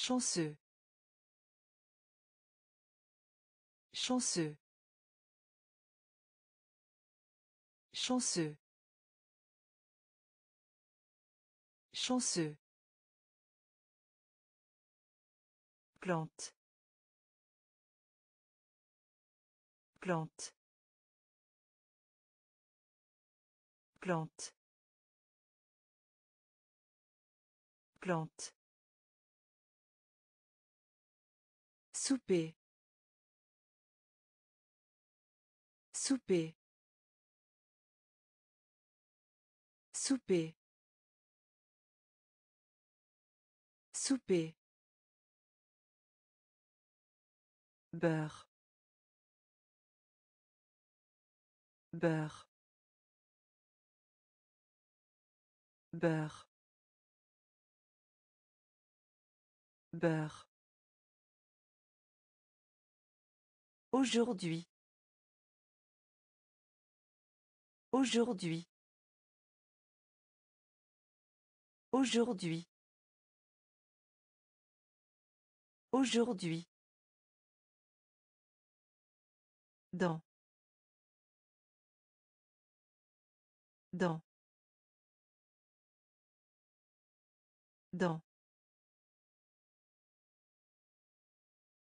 Chanceux. Chanceux. Chanceux. Chanceux. Plante. Plante. Plante. Plante. Souper. Souper. Souper. Souper. beurre beurre beurre beurre aujourd'hui aujourd'hui aujourd'hui aujourd'hui Dans. Dans. Dans.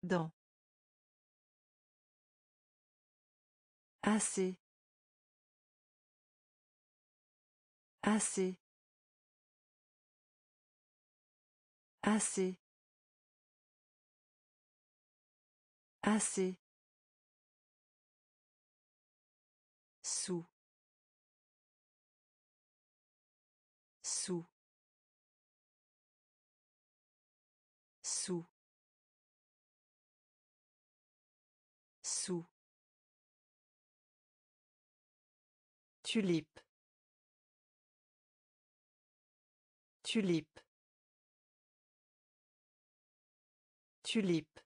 Dans. Assez. Assez. Assez. Assez. Tulipe tulipe tulipe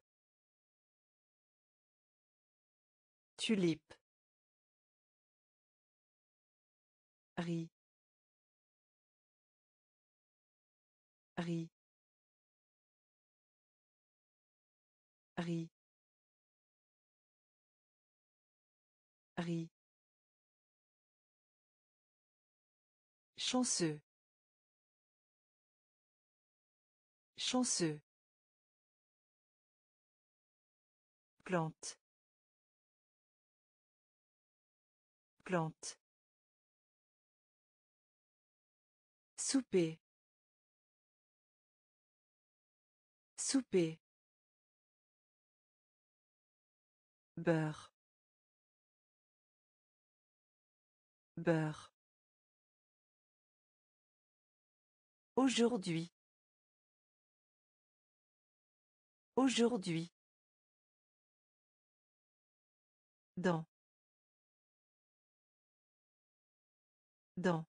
tulipe riz. Riz. Riz. Riz chanceux chanceux plante plante Souper. Souper. Beurre. Beurre. Aujourd'hui. Aujourd'hui. Dans. Dans.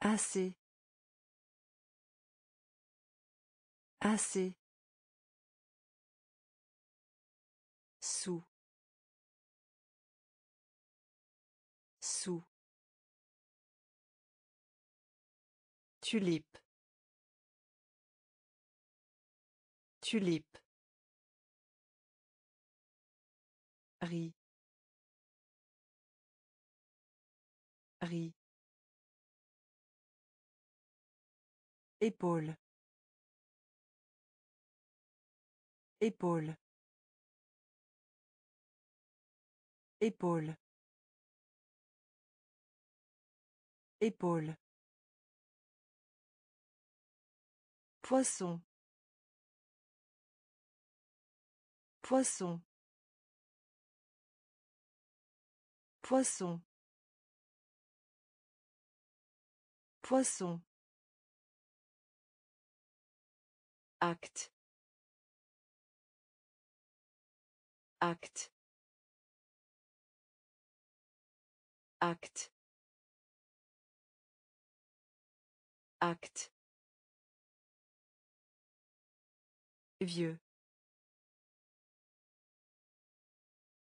Assez. Assez. Tulipe. Tulipe. Riz. Riz. Épaule. Épaule. Épaule. Épaule. Poisson. Poisson. Poisson. Poisson. Acte. Acte. Acte. Acte. Vieux.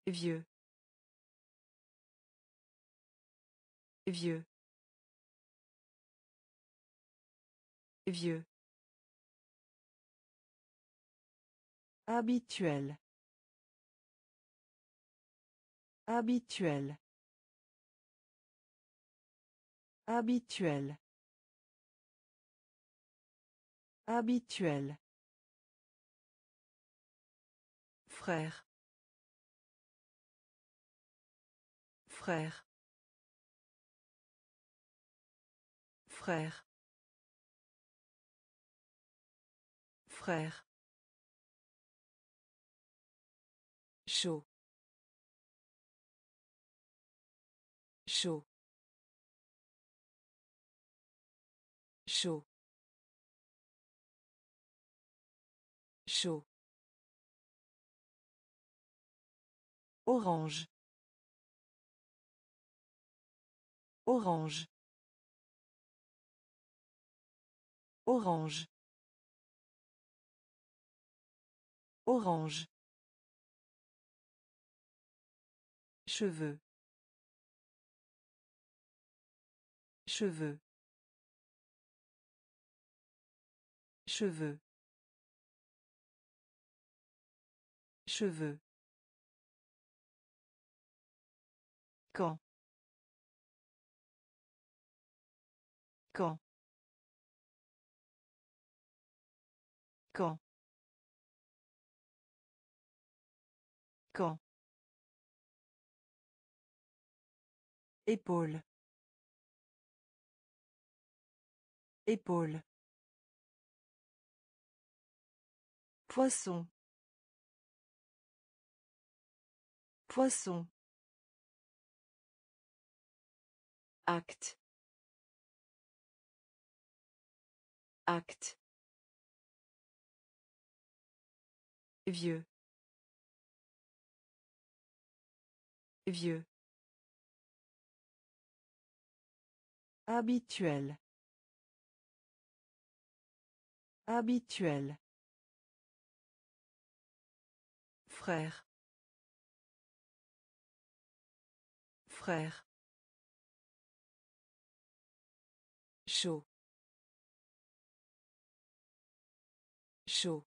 Vieux. Vieux. Vieux. Habituel. Habituel. Habituel. Habituel. Frère. Frère. Frère. Frère. chaud chaud chaud chaud orange orange orange orange Cheveux. Cheveux. Cheveux. Cheveux. Quand? Quand? Quand? Quand? Épaule. Épaule. Poisson. Poisson. Acte. Acte. Vieux. Vieux. Habituel. Habituel. Frère. Frère. Chaud. Chaud.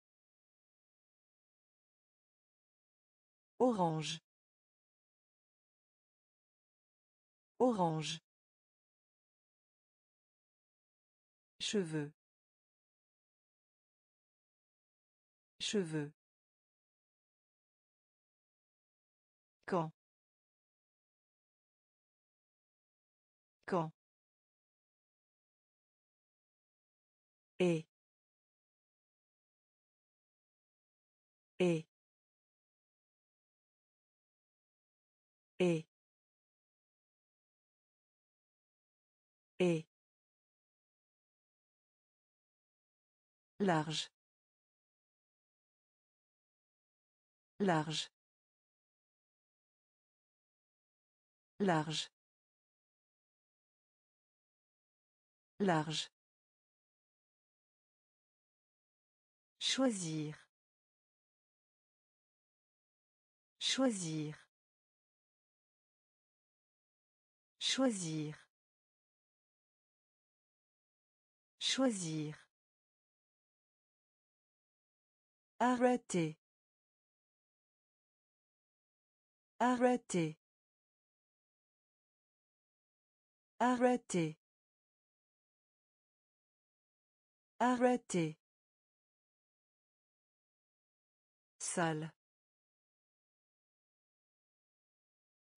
Orange. Orange. Cheveux. Cheveux. Quand. Quand. Et. Et. Et. Et. Large. Large. Large. Large. Choisir. Choisir. Choisir. Choisir. Arrêter. Arrêter. Arrêter. Arrêter. Salle.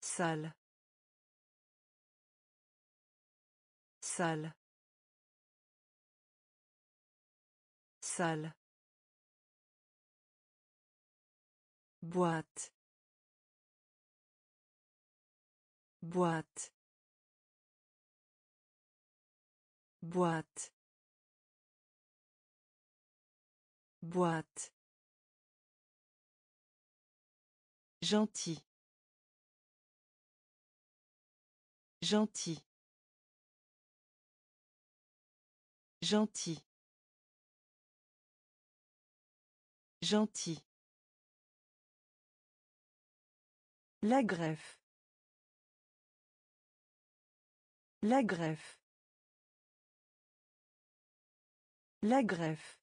Salle. Salle. Salle. Boîte. Boîte. Boîte. Boîte. Gentil. Gentil. Gentil. Gentil. La greffe. La greffe. La greffe.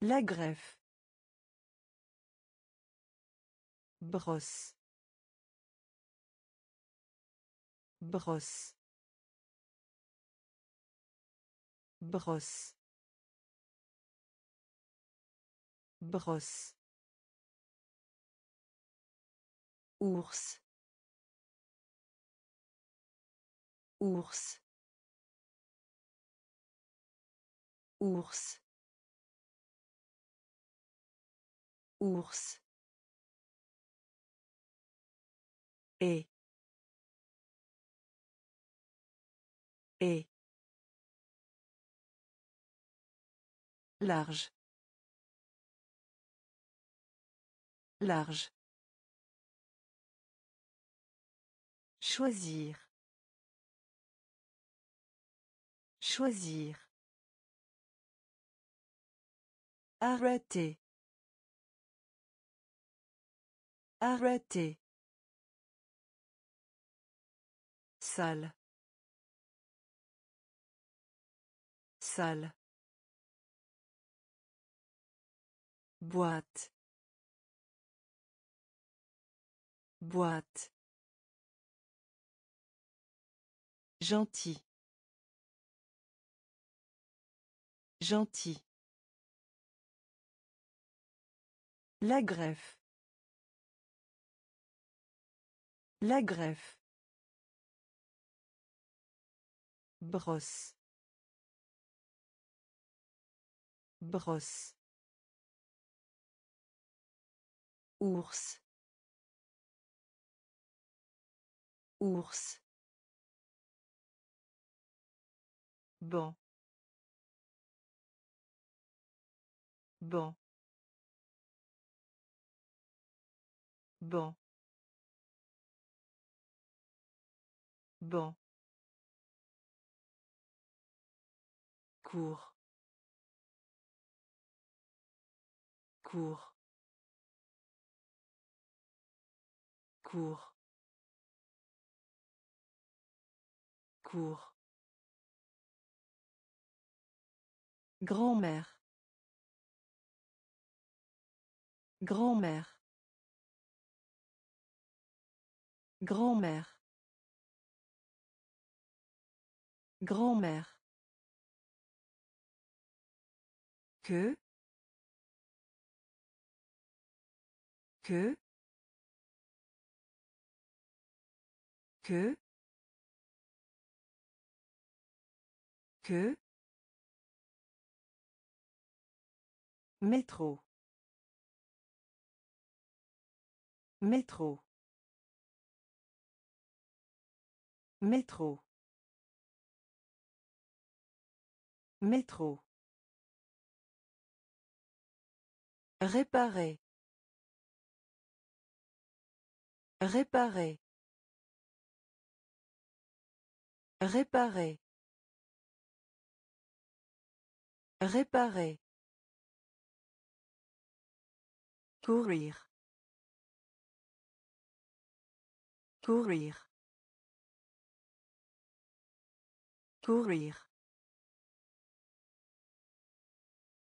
La greffe. Brosse. Brosse. Brosse. Brosse. Ours. Ours. Ours. Ours. Et. Et. Large. Large. Choisir. Choisir. Arrêter. Arrêter. Salle. Salle. Boîte. Boîte. Gentil. Gentil. La greffe. La greffe. Brosse. Brosse. Ours. Ours. Bon. Bon. Bon. Bon. Cours. Cours. Cours. Cours. Grand-mère. Grand-mère. Grand-mère. Grand-mère. Que. Que. Que. Que. Métro. Métro. Métro. Métro. Réparer. Réparer. Réparer. Réparer. Courir. Courir. Courir.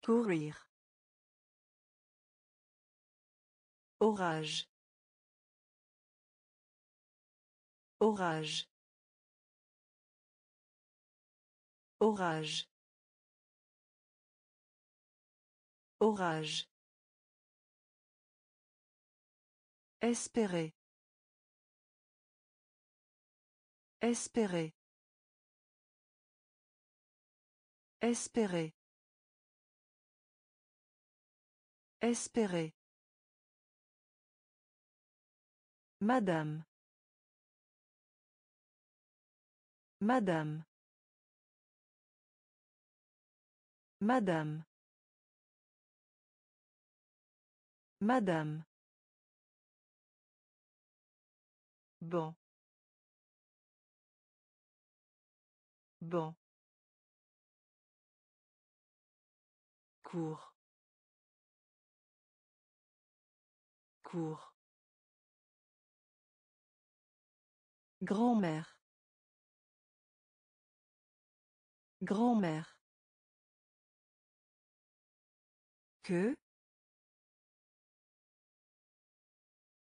Courir. Orage. Orage. Orage. Orage. Espérer. Espérer. Espérer. Espérer. Madame. Madame. Madame. Madame. Bon. Bon. Cours. Cours. Grand-mère. Grand-mère. Que.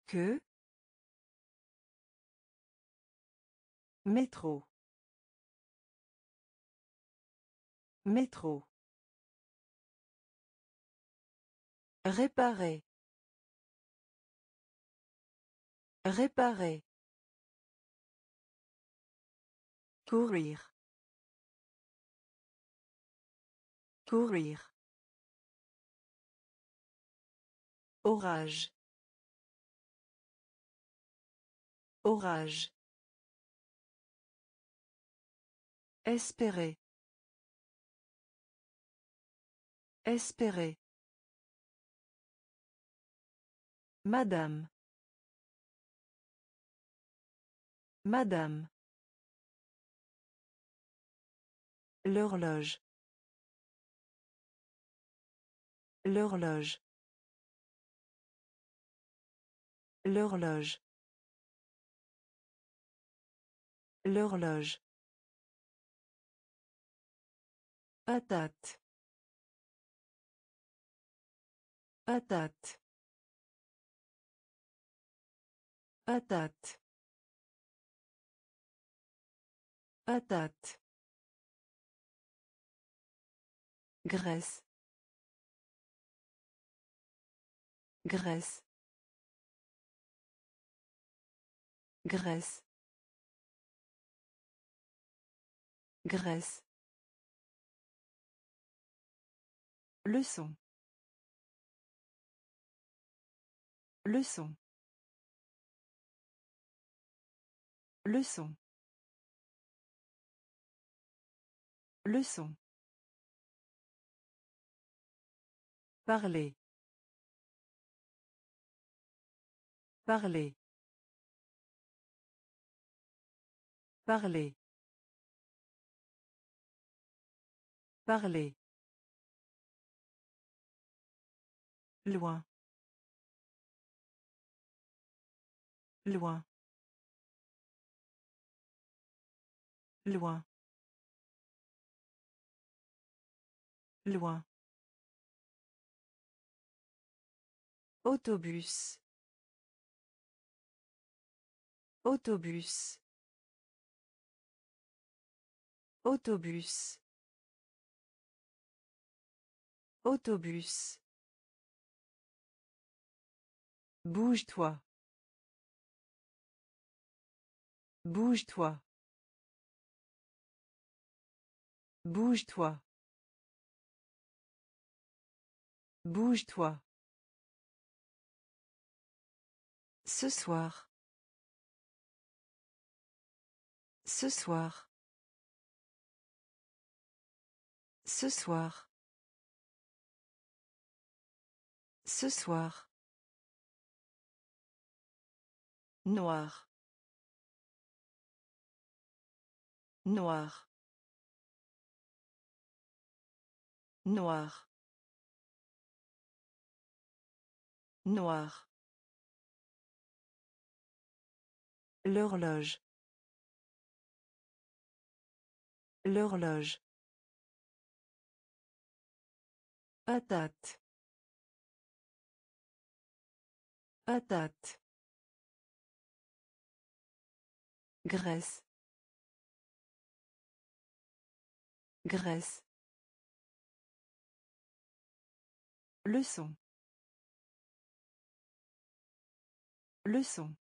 Que. Métro. Métro. Réparer. Réparer. Courir. Courir. Orage. Orage. Espérer. Espérer. Madame. Madame. L'horloge. L'horloge. L'horloge. L'horloge. Patate. Patate. Patate. Patate. Graisse. Graisse. Graisse. Graisse. Leçon. Leçon. Leçon. Leçon. Parler. Parler. Parler. Parler. Loin. Loin. Loin. Loin. Autobus. Autobus. Autobus. Autobus. Bouge-toi. Bouge-toi. Bouge-toi. Bouge-toi. Ce soir. Ce soir. Ce soir. Ce soir. Noir. Noir. Noir. Noir. L'horloge. L'horloge. Patate. Patate. Graisse. Graisse. Leçon. Leçon.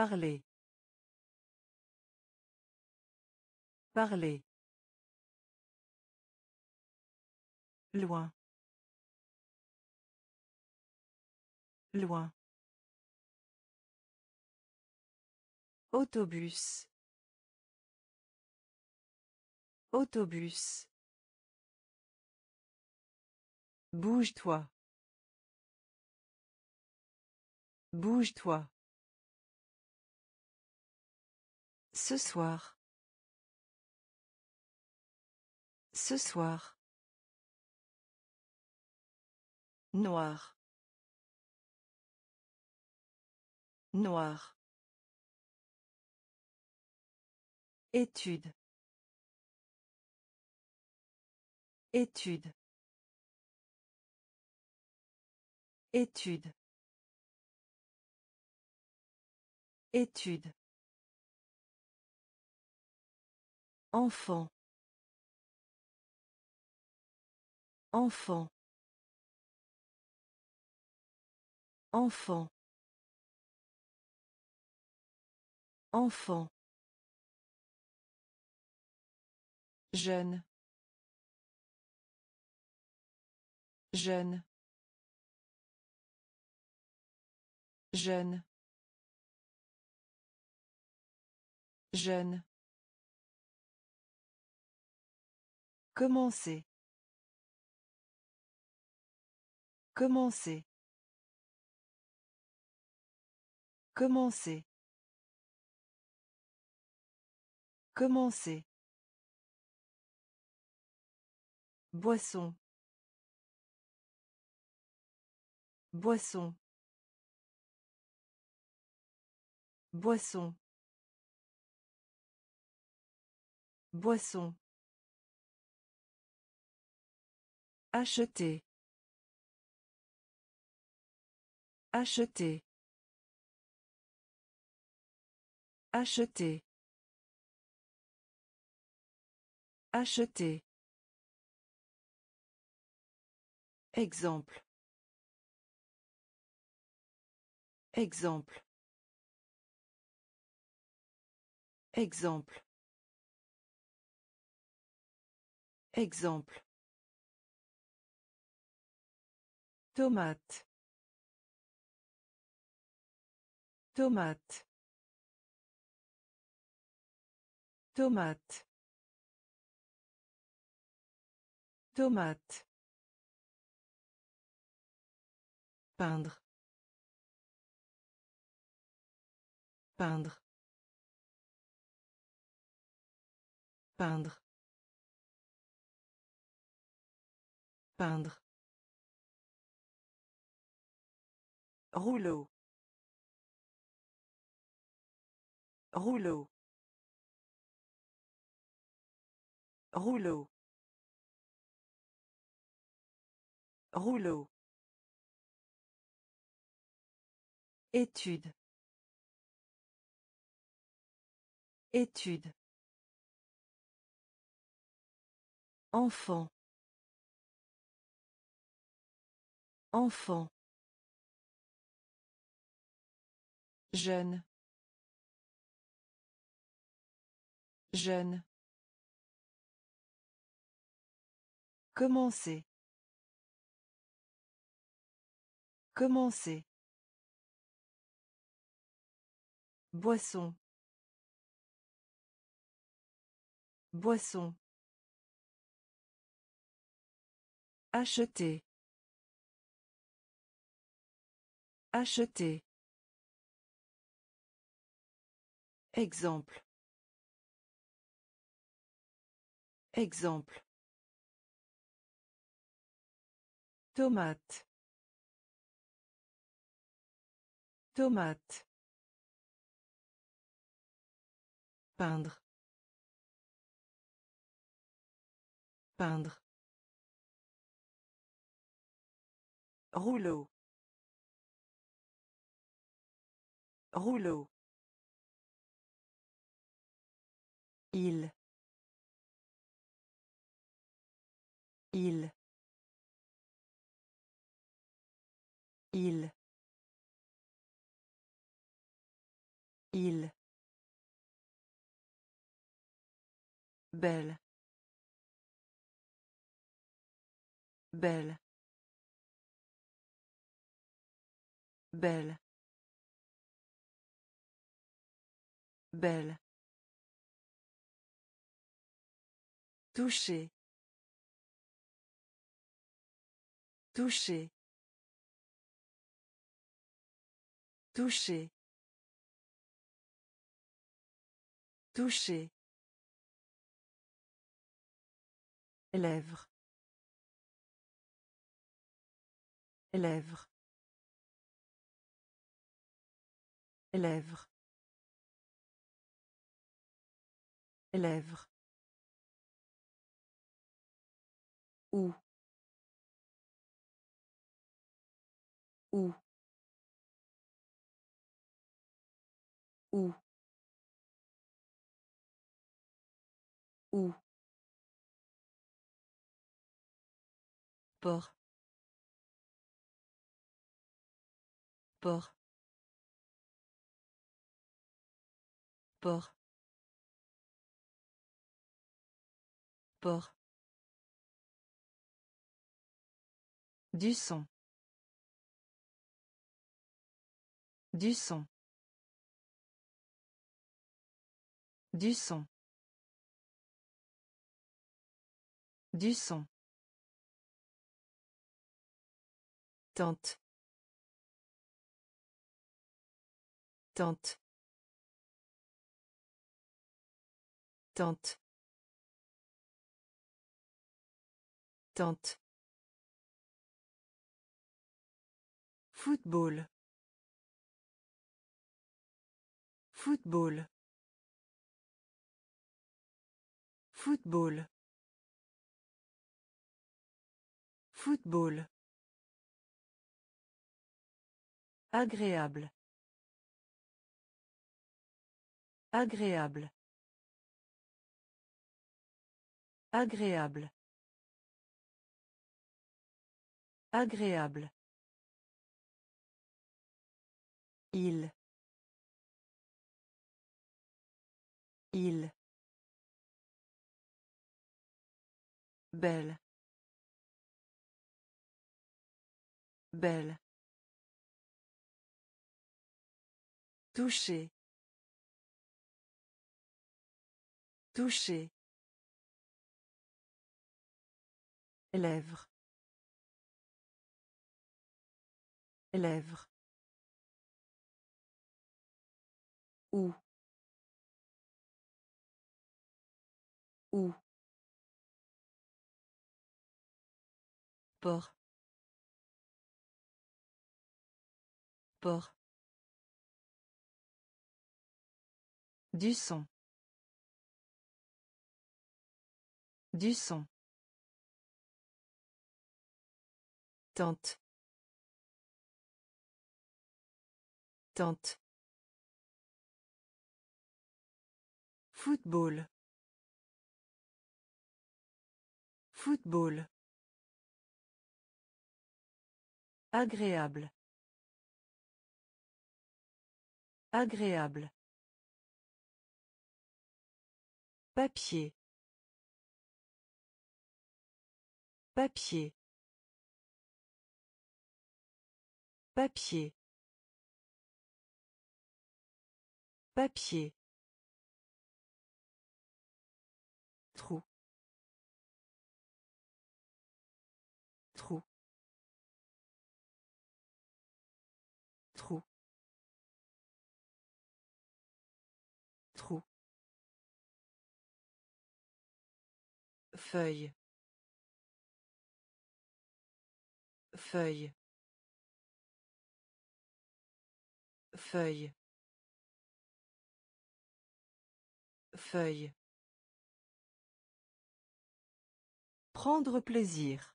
Parler. Parler. Loin. Loin. Autobus. Autobus. Bouge-toi. Bouge-toi. Ce soir. Ce soir. Noir. Noir. Étude. Étude. Étude. Étude. Enfant. Enfant. Enfant. Enfant. Jeune. Jeune. Jeune. Jeune. Commencer. Commencer. Commencer. Commencer. Boisson. Boisson. Boisson. Boisson. Acheter. Acheter. Acheter. Acheter. Exemple. Exemple. Exemple. Exemple. Tomate. Tomate. Tomate. Tomate. Peindre. Peindre. Peindre. Peindre. Rouleau. Rouleau. Rouleau. Rouleau. Étude. Étude. Enfant. Enfant. Jeune. Jeune. Commencer. Commencer. Boisson. Boisson. Acheter. Acheter. Exemple. Exemple. Tomate. Tomate. Peindre. Peindre. Rouleau. Rouleau. Il. Il. Il. Il. Belle. Belle. Belle. Belle. Toucher. Toucher. Toucher. Toucher. Lèvres. Lèvres. Lèvres. Lèvres. Où. Où. Où. Où. Port. Port. Port. Port. Du son. Du son. Du son. Du son. Tente. Tente. Tente. Tente. Football. Football. Football. Football. Agréable. Agréable. Agréable. Agréable. Il. Il. Belle. Belle. Toucher. Toucher. Lèvres. Lèvres. Où. Où. Port. Port. Du son. Du son. Tente. Tente. Football. Football. Agréable. Agréable. Papier. Papier. Papier. Papier. Feuille. Feuille. Feuille. Feuille. Prendre plaisir.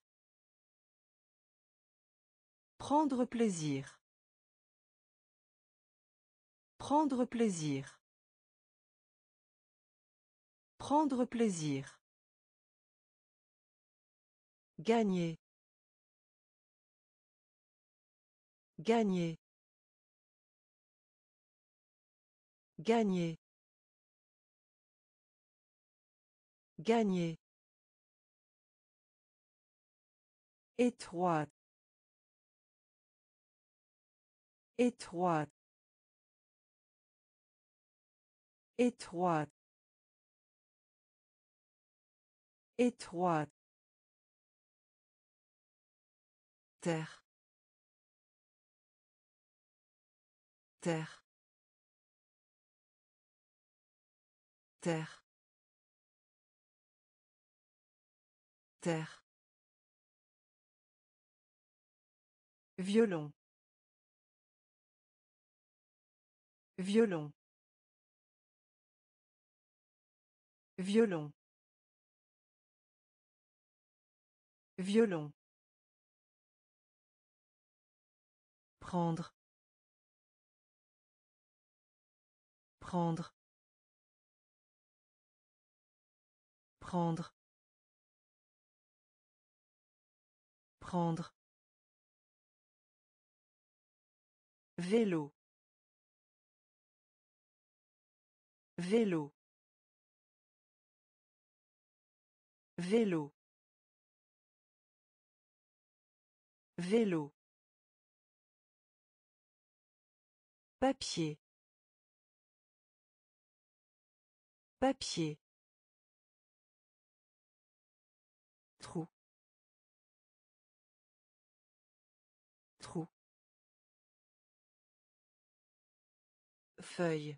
Prendre plaisir. Prendre plaisir. Prendre plaisir. Gagner. Gagner. Gagner. Gagner. Étroite. Étroite. Étroite. Étroite. Terre. Terre. Terre. Terre. Violon. Violon. Violon. Violon. Prendre. Prendre. Prendre. Prendre. Vélo. Vélo. Vélo. Vélo. Papier. Papier. Trou. Trou. Feuille.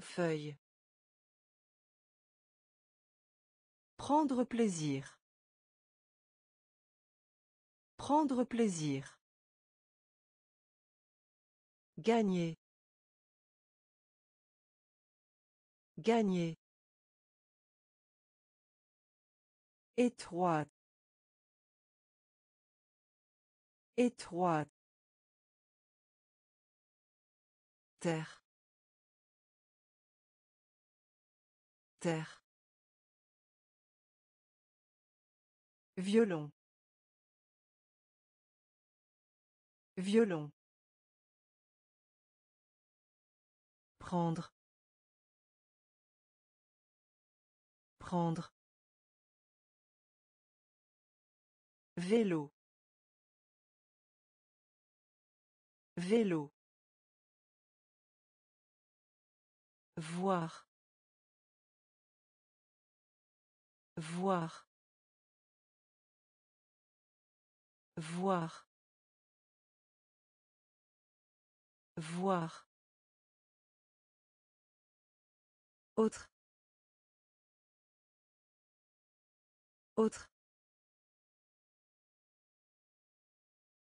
Feuille. Prendre plaisir. Prendre plaisir. Gagner. Gagner. Étroite. Étroite. Terre. Terre. Violon. Violon. Prendre. Prendre. Vélo. Vélo. Voir. Voir. Voir. Voir. Autre. Autre.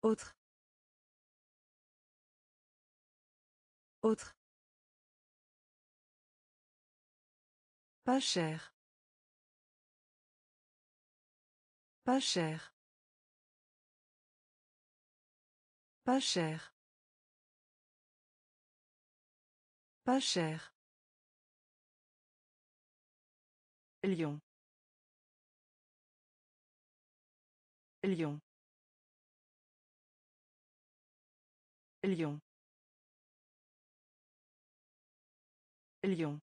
Autre. Autre. Pas cher. Pas cher. Pas cher. Pas cher. Lion. Lion. Lion. Lion.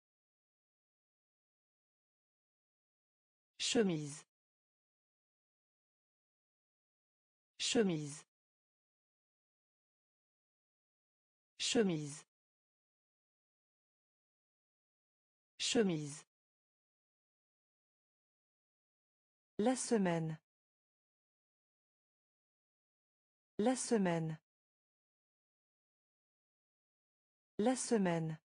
Chemise. Chemise. Chemise. Chemise. La semaine. La semaine. La semaine.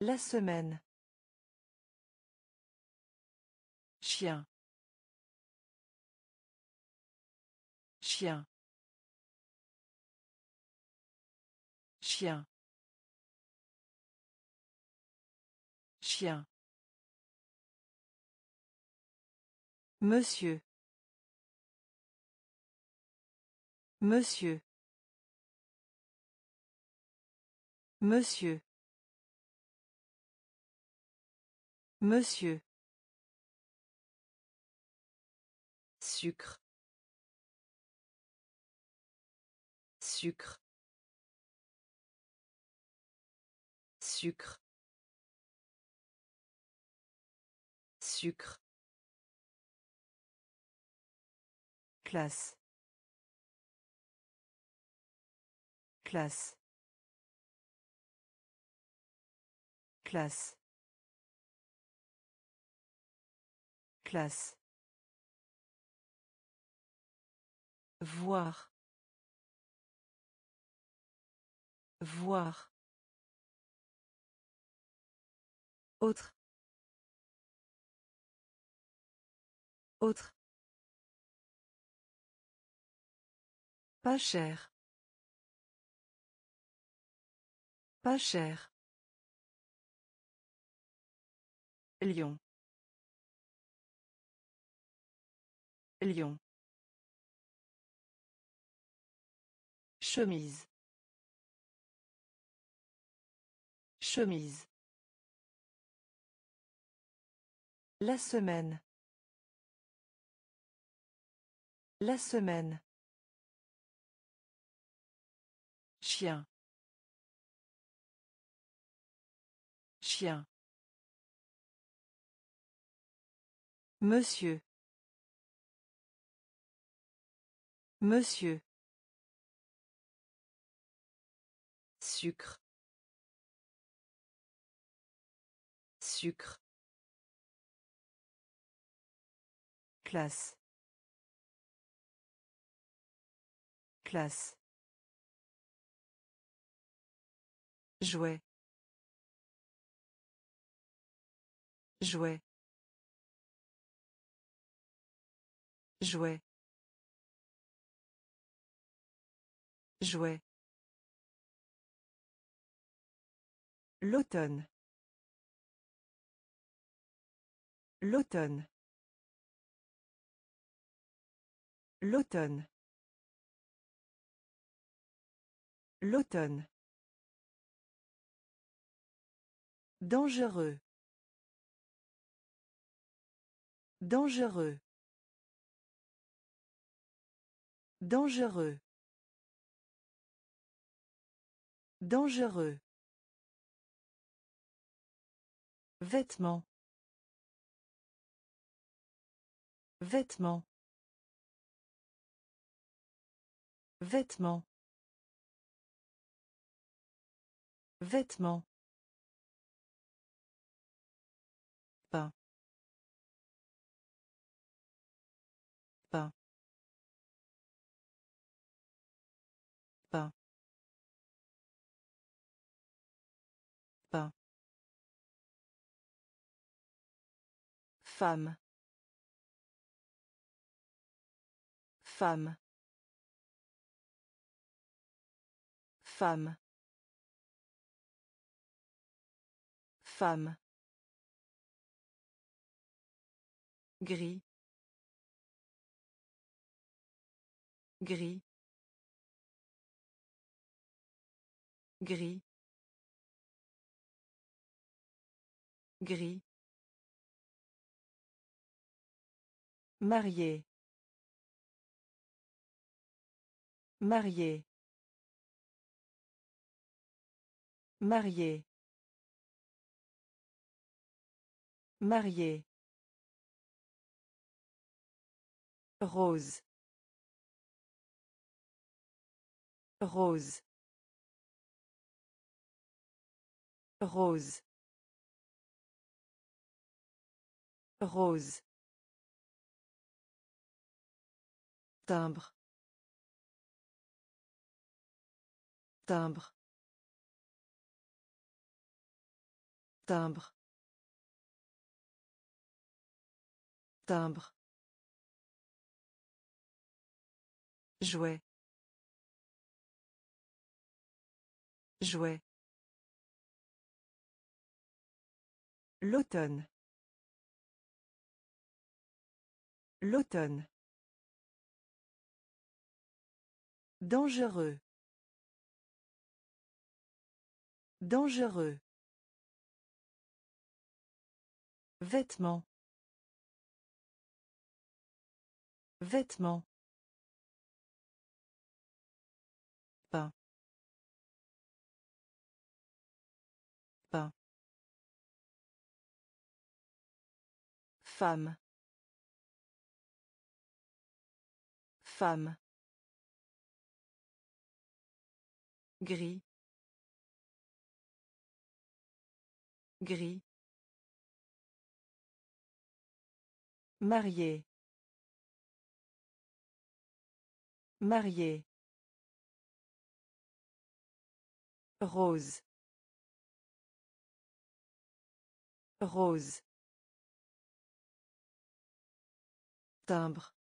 La semaine. Chien. Chien. Chien. Chien. Monsieur. Monsieur. Monsieur. Monsieur. Sucre. Sucre. Sucre. Sucre. Classe. Classe. Classe. Classe. Voir. Voir. Autre. Autre. Pas cher. Pas cher. Lion. Lion. Chemise. Chemise. La semaine. La semaine. Chien. Chien. Monsieur. Monsieur. Sucre. Sucre. Classe. Classe. Jouet. Jouet. Jouet. Jouet. L'automne. L'automne. L'automne. L'automne. Dangereux. Dangereux. Dangereux. Dangereux. Vêtements. Vêtements. Vêtements. Vêtements. Femme. Femme. Femme. Femme. Gris. Gris. Gris. Gris. Marié. Marié. Marié. Marié. Rose. Rose. Rose. Rose. Timbre. Timbre. Timbre. Timbre. Jouet. Jouet. L'automne. L'automne. Dangereux. Dangereux. Vêtements. Vêtements. Pain. Femme. Femme. Gris. Gris. Marié. Marié. Rose. Rose. Timbre.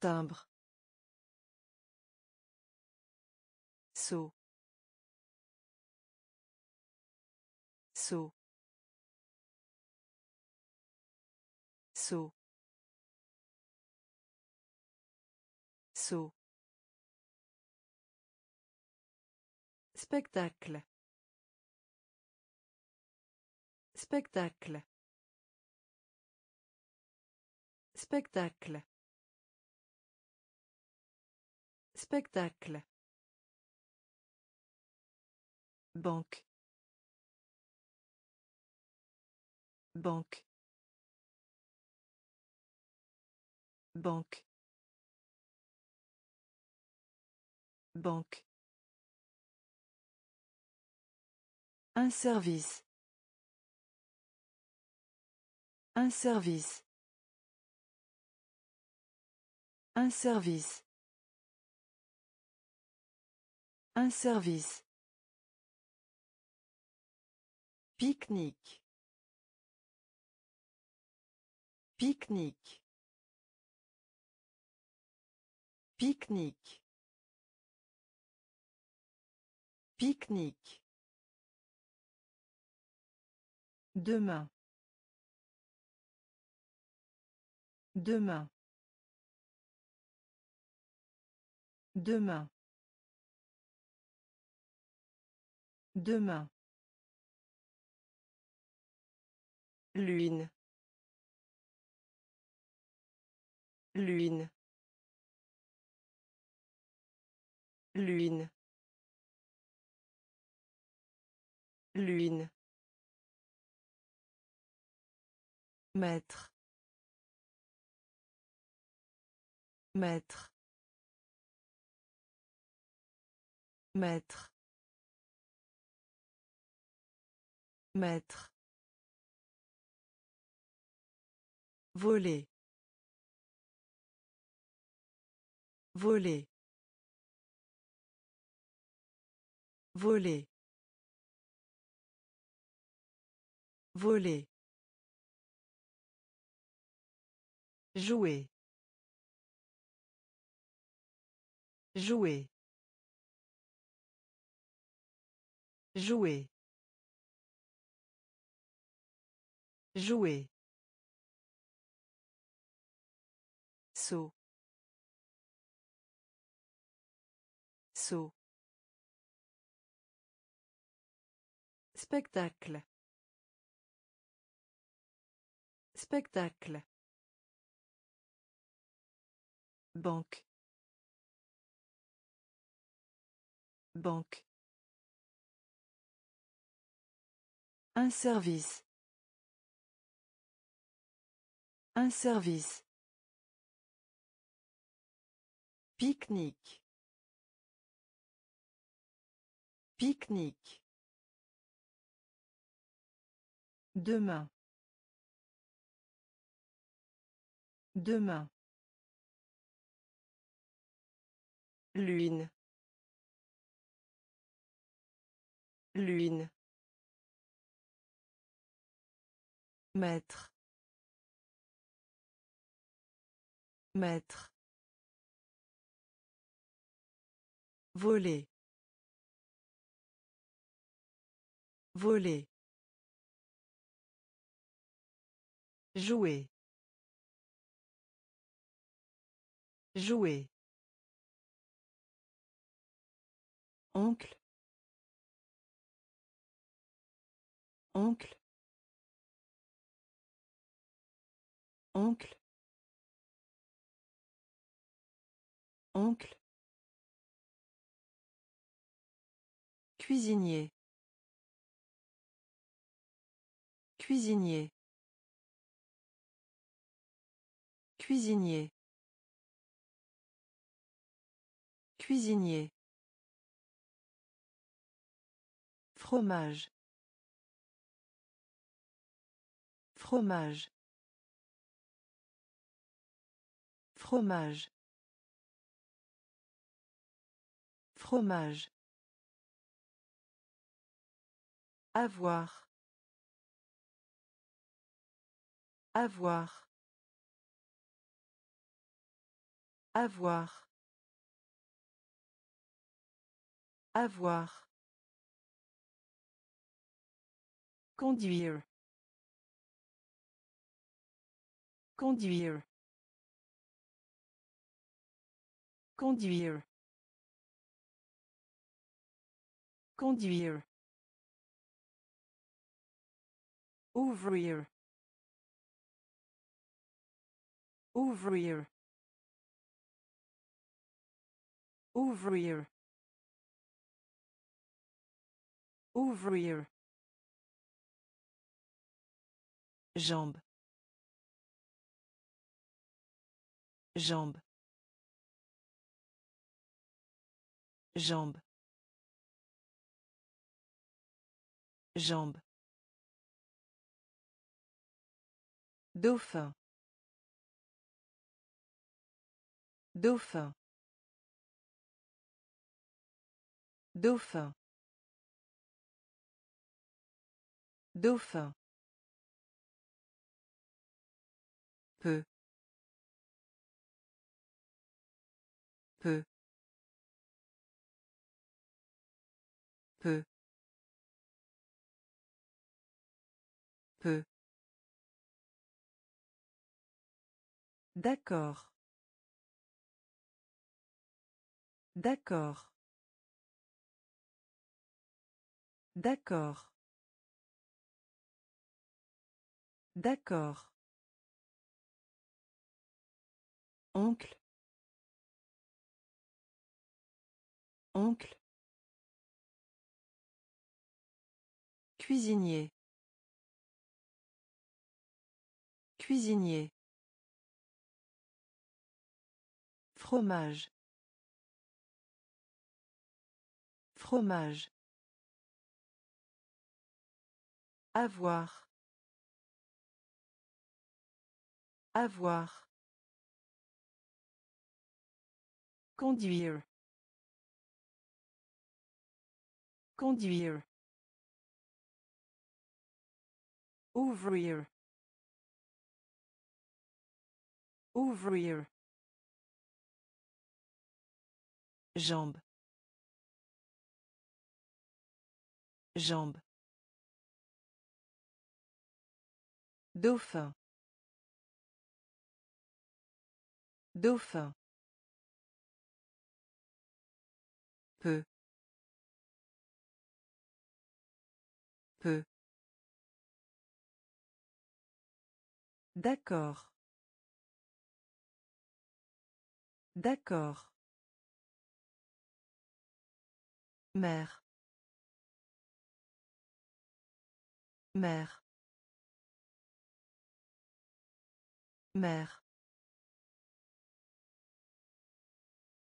Timbre. Saut. Saut. Saut. Saut. Spectacle. Spectacle. Spectacle. Spectacle. Banque. Banque. Banque. Banque. Un service. Un service. Un service. Un service. Pique-nique. Pique-nique. Pique-nique. Pique-nique. Demain. Demain. Demain. Demain. Lune. Lune. Lune. Lune. Maître. Maître. Maître. Maître. Voler. Voler. Voler. Voler. Jouer. Jouer. Jouer. Jouer. Saut. Saut. Spectacle. Spectacle. Banque. Banque. Un service. Un service. Pique-nique. Pique-nique. Demain. Demain. Lune. Lune. Maître. Maître. Voler. Voler. Jouer. Jouer. Oncle. Oncle. Oncle. Oncle. Cuisinier. Cuisinier. Cuisinier. Cuisinier. Fromage. Fromage. Fromage. Fromage. Avoir. Avoir. Avoir. Avoir. Conduire. Conduire. Conduire. Conduire. Ouvrir. Ouvrir. Ouvrir. Ouvrir. Jambe. Jambe. Jambe. Jambe. Dauphin. Dauphin. Dauphin. Dauphin. D'accord. D'accord. D'accord. D'accord. Oncle. Oncle. Cuisinier. Cuisinier. Fromage. Fromage. Avoir. Avoir. Conduire. Conduire. Ouvrir. Ouvrir. Jambe. Jambe. Dauphin. Dauphin. peu peu D'accord. D'accord. Mère. Mère. Mère.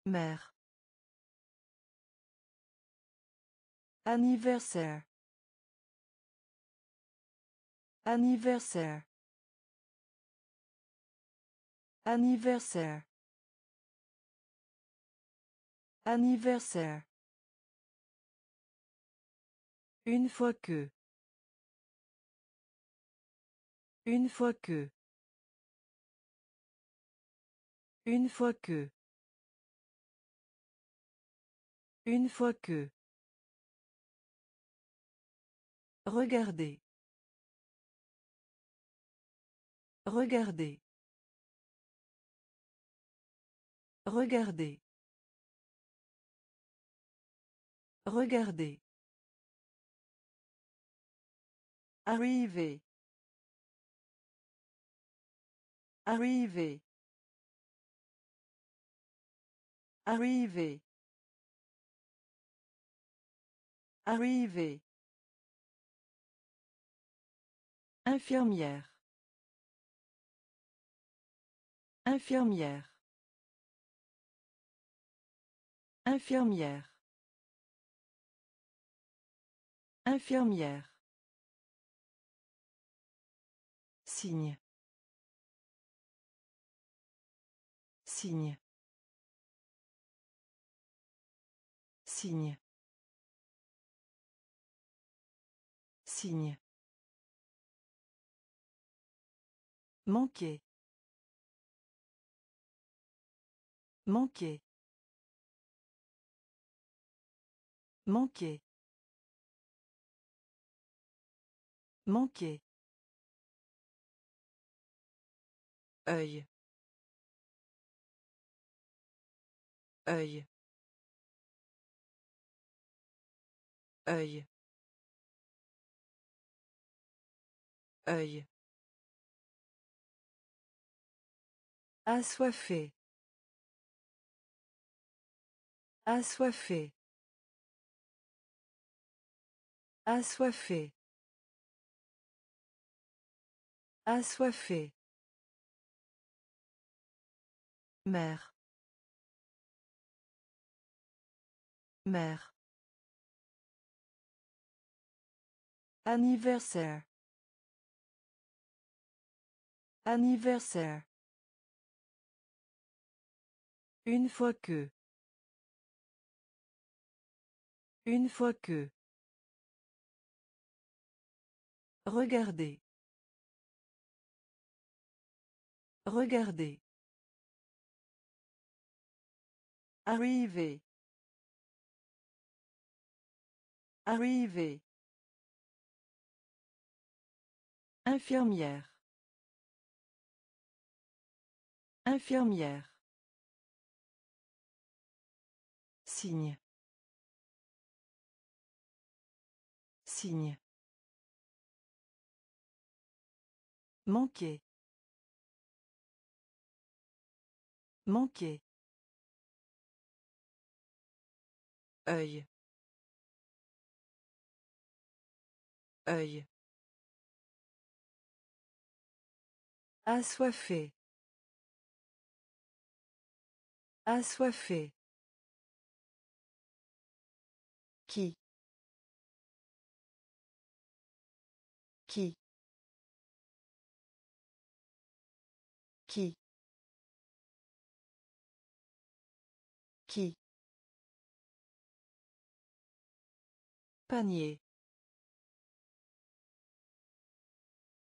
Mère. Anniversaire. Anniversaire. Anniversaire. Anniversaire. Une fois que. Une fois que. Une fois que. Une fois que. Regardez. Regardez. Regardez. Regardez. Arriver. Arriver. Arriver. Arriver. Infirmière. Infirmière. Infirmière. Infirmière. Signe. Signe. Signe. Signe. Manquer. Manquer. Manquer. Manquer. Œil œil œil œil Assoiffé. Assoiffé. Assoiffé. Assoiffé. Mère. Mère. Anniversaire. Anniversaire. Une fois que. Une fois que. Regardez. Regardez. Arriver. Arriver. Infirmière. Infirmière. Signe. Signe. Manquer. Manquer. Œil. Œil. Assoiffé. Assoiffé. Qui? Qui? Qui? Qui? Panier.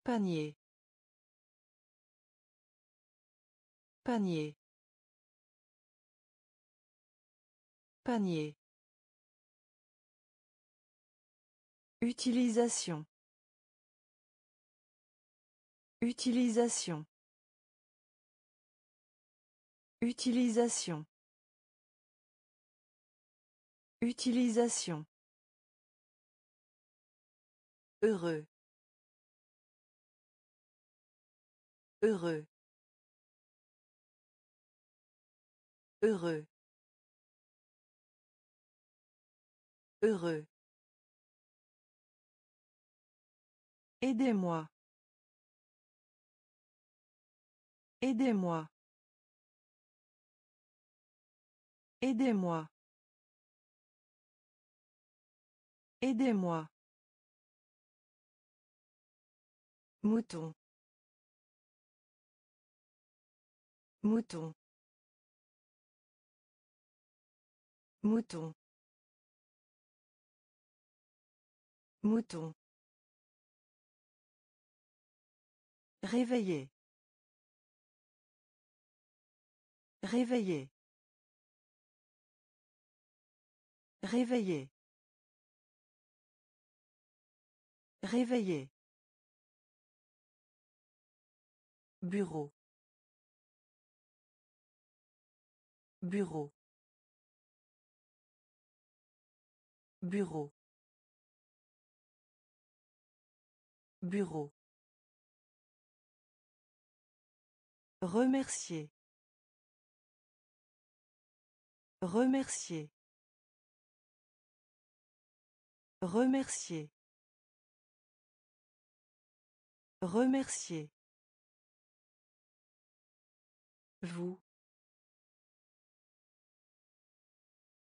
Panier. Panier. Panier. Utilisation. Utilisation. Utilisation. Utilisation. Heureux. Heureux. Heureux. Heureux. Aidez-moi. Aidez-moi. Aidez-moi. Aidez-moi. Mouton. Mouton. Mouton. Mouton. Réveiller. Réveiller. Réveiller. Réveiller. Bureau. Bureau. Bureau. Bureau. Remercier. Remercier. Remercier. Remercier. Vous.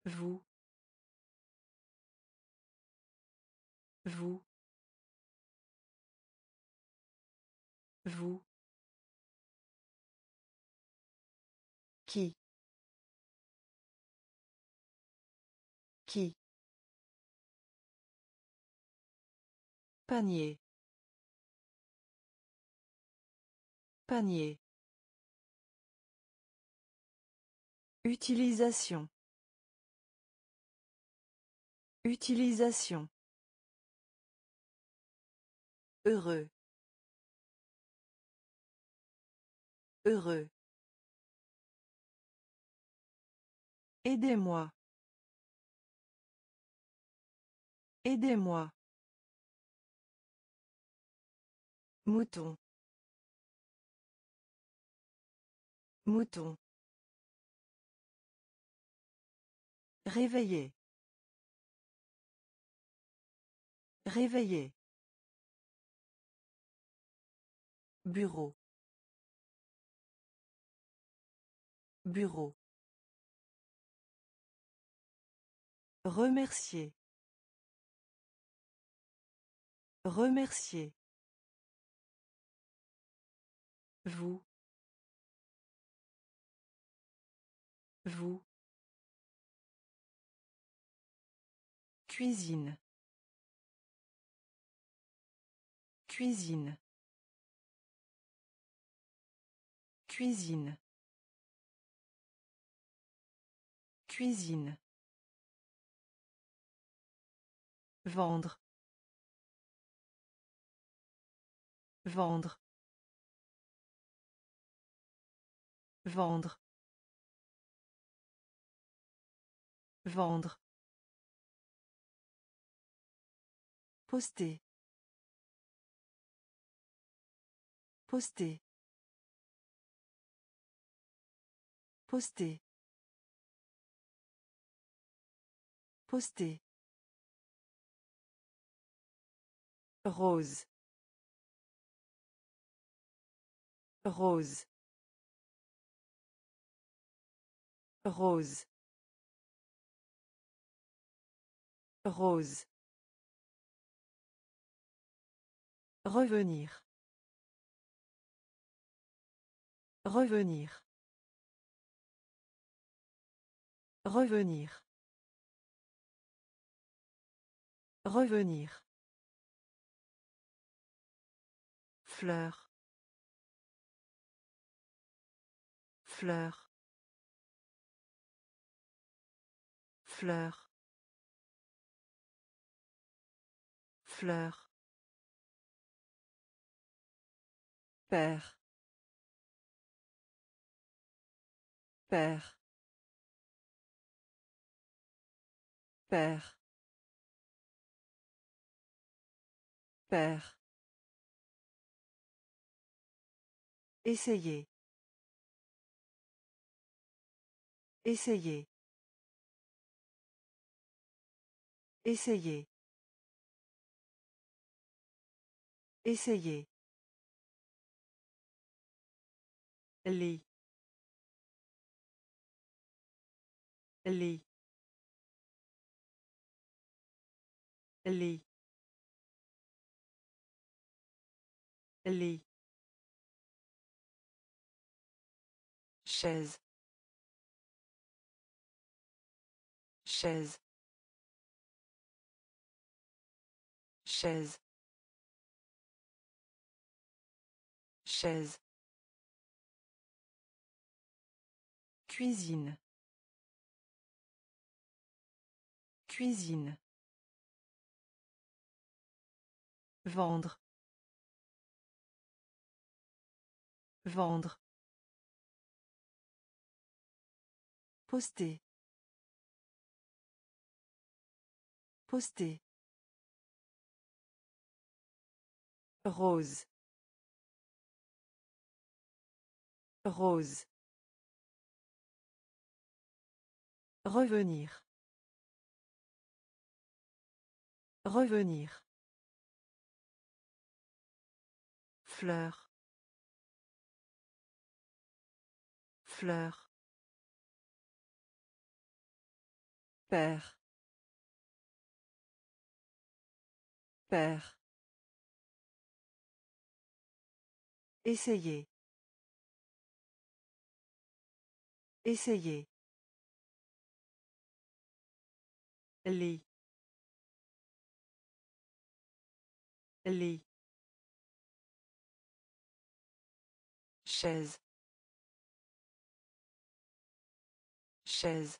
Vous. Vous. Vous. Qui. Qui. Panier. Panier. Utilisation. Utilisation. Heureux. Heureux. Aidez-moi. Aidez-moi. Mouton. Mouton. Réveiller. Réveiller. Bureau. Bureau. Remercier. Remercier. Vous. Vous. Cuisine. Cuisine. Cuisine. Cuisine. Vendre. Vendre. Vendre. Vendre. Poster. Poster. Poster. Poster. Rose. Rose. Rose. Rose. Revenir. Revenir. Revenir. Revenir. Fleur. Fleur. Fleur. Fleur. Père. Père. Père. Père. Essayez. Essayez. Essayez. Essayez. Lit. Lit. Lit. Lit. chaise chaise chaise chaise cuisine cuisine vendre vendre Poster. Poster. Rose. Rose. Revenir. Revenir. Fleur. Fleur. Père. Père. Essayez. Essayez. Lit. Lit. Chaise. Chaise.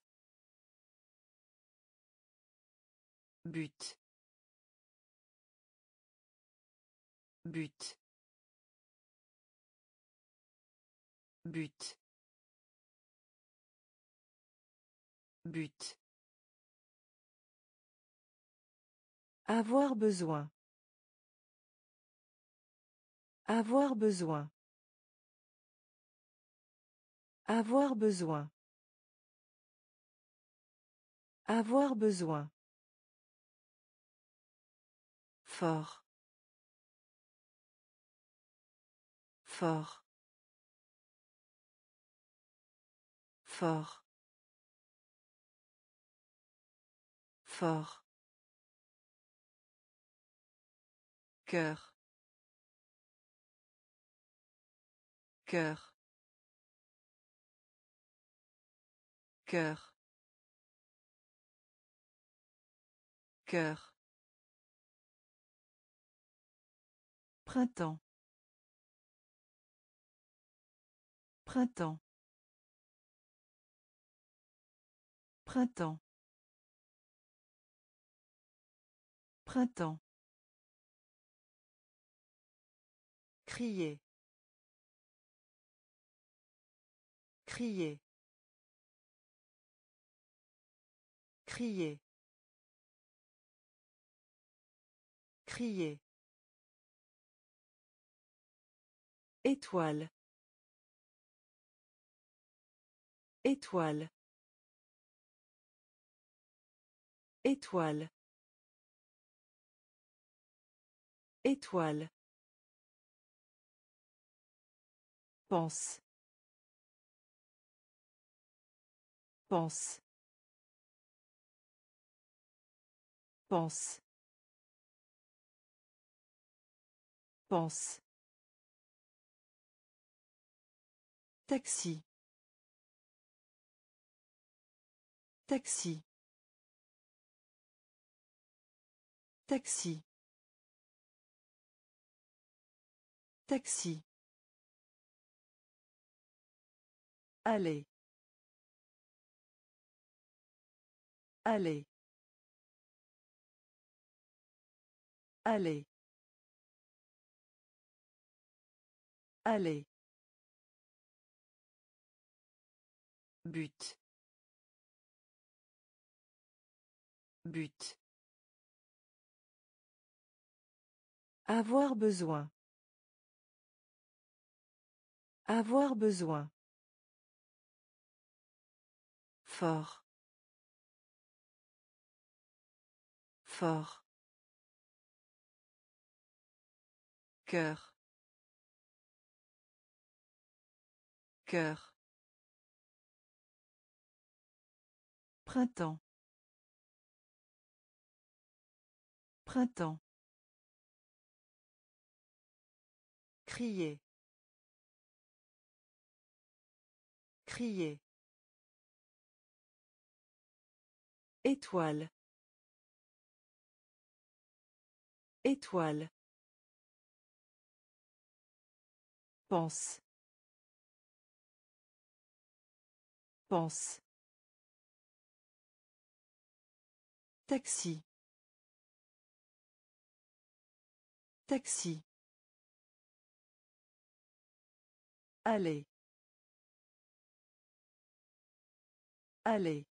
but but but but Avoir besoin. Avoir besoin. Avoir besoin. Avoir besoin. Fort. Fort. Fort. Fort. Cœur. Cœur. Cœur. Printemps. Printemps. Printemps. Printemps. Crier. Crier. Crier. Crier. Étoile. Étoile. Étoile. Étoile. Pense. Pense. Pense. Pense. Taxi. Taxi. Taxi. Taxi. Allez. Allez. Allez. Allez. But. But. Avoir besoin. Avoir besoin. Fort. Fort. Cœur. Cœur. Printemps. Printemps. Crier. Crier. Étoile. Étoile. Pense. Pense. Taxi. Taxi. Allez. Allez.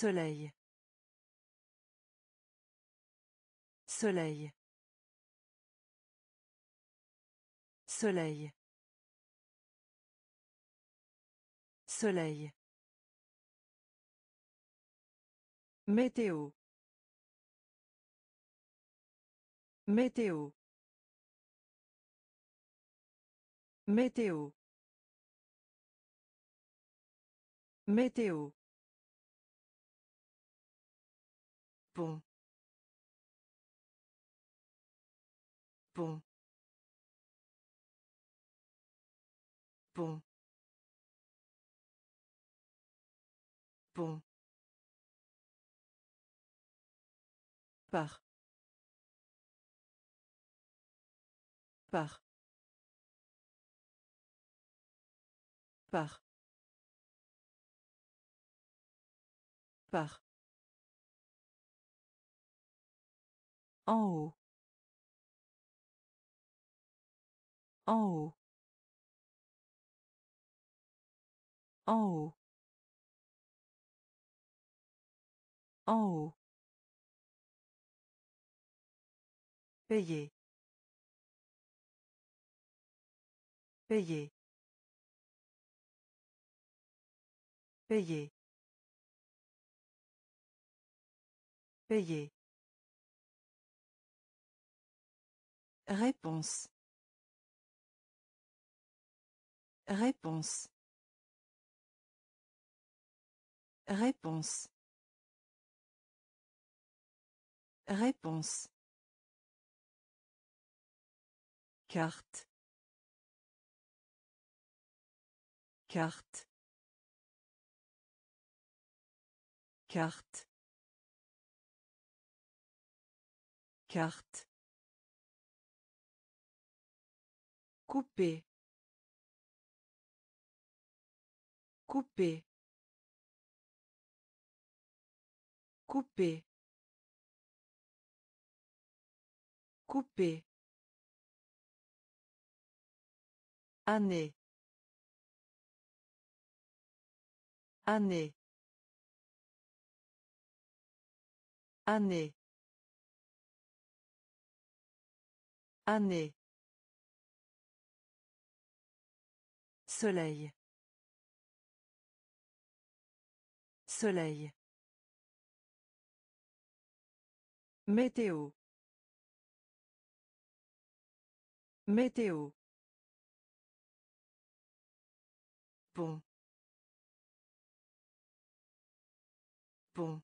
Soleil. Soleil. Soleil. Soleil. Météo. Météo. Météo. Météo. Pont. Pont. Pont. Pont. Par. Par. Par. Par. En haut. En haut. En haut. En haut. Payer. Payer. Payer. Payer. Réponse. Réponse. Réponse. Réponse. Carte. Carte. Carte. Carte. Couper. Couper. Couper. Couper. Année. Année. Année. Année. Soleil. Soleil. Météo. Météo. Pont. Pont.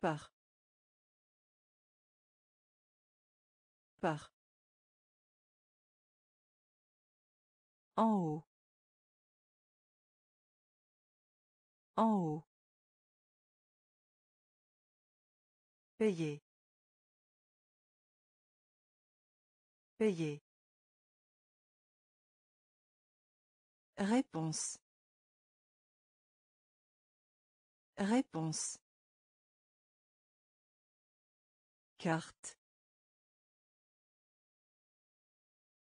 Par. Par. En haut. En haut. Payer. Payer. Réponse. Réponse. Carte.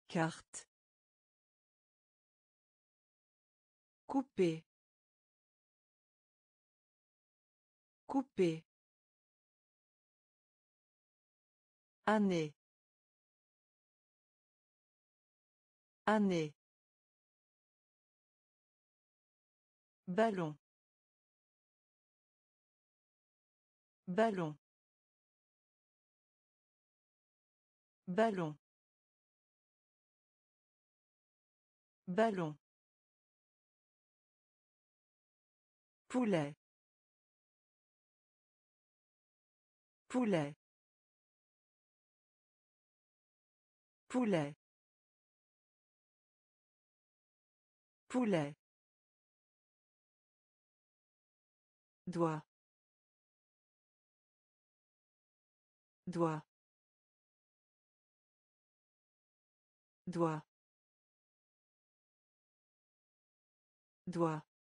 Carte. Couper. Couper. Année. Année. Ballon. Ballon. Ballon. Ballon. Poulet. Poulet. Poulet. Poulet. Doigt. Doigt. Doigt. Doigt.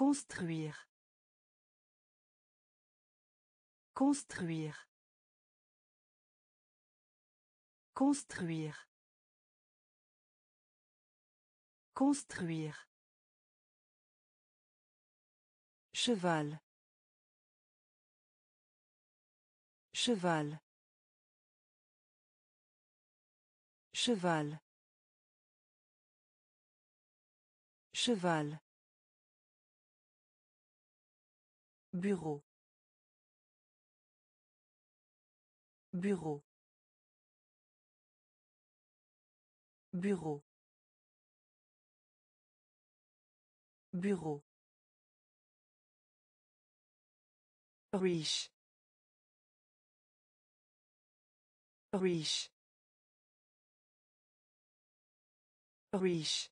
Construire. Construire. Construire. Construire. Cheval. Cheval. Cheval. Cheval. Bureau. Bureau. Bureau. Bureau. Riche. Riche. Riche.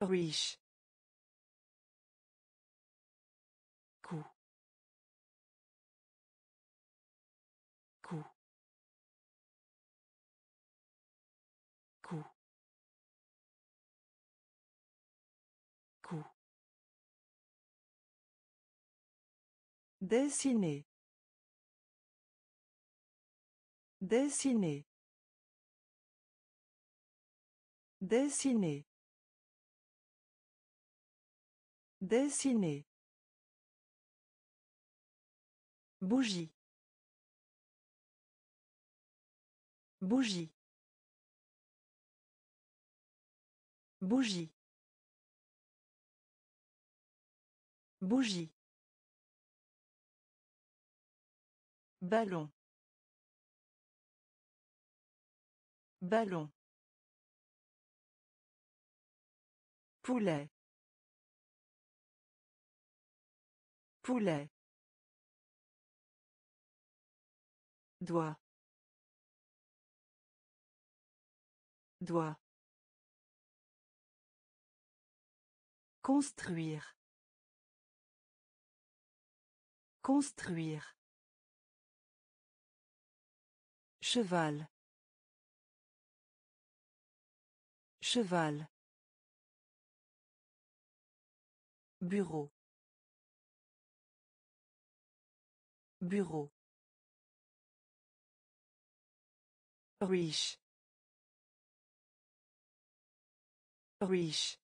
Riche. Dessiner. Dessiner. Dessiner. Dessiner. Bougie. Bougie. Bougie. Bougie. Ballon. Ballon. Poulet. Poulet. Doigt. Doigt. Construire. Construire. Cheval. Cheval. Bureau. Bureau. Riche. Riche.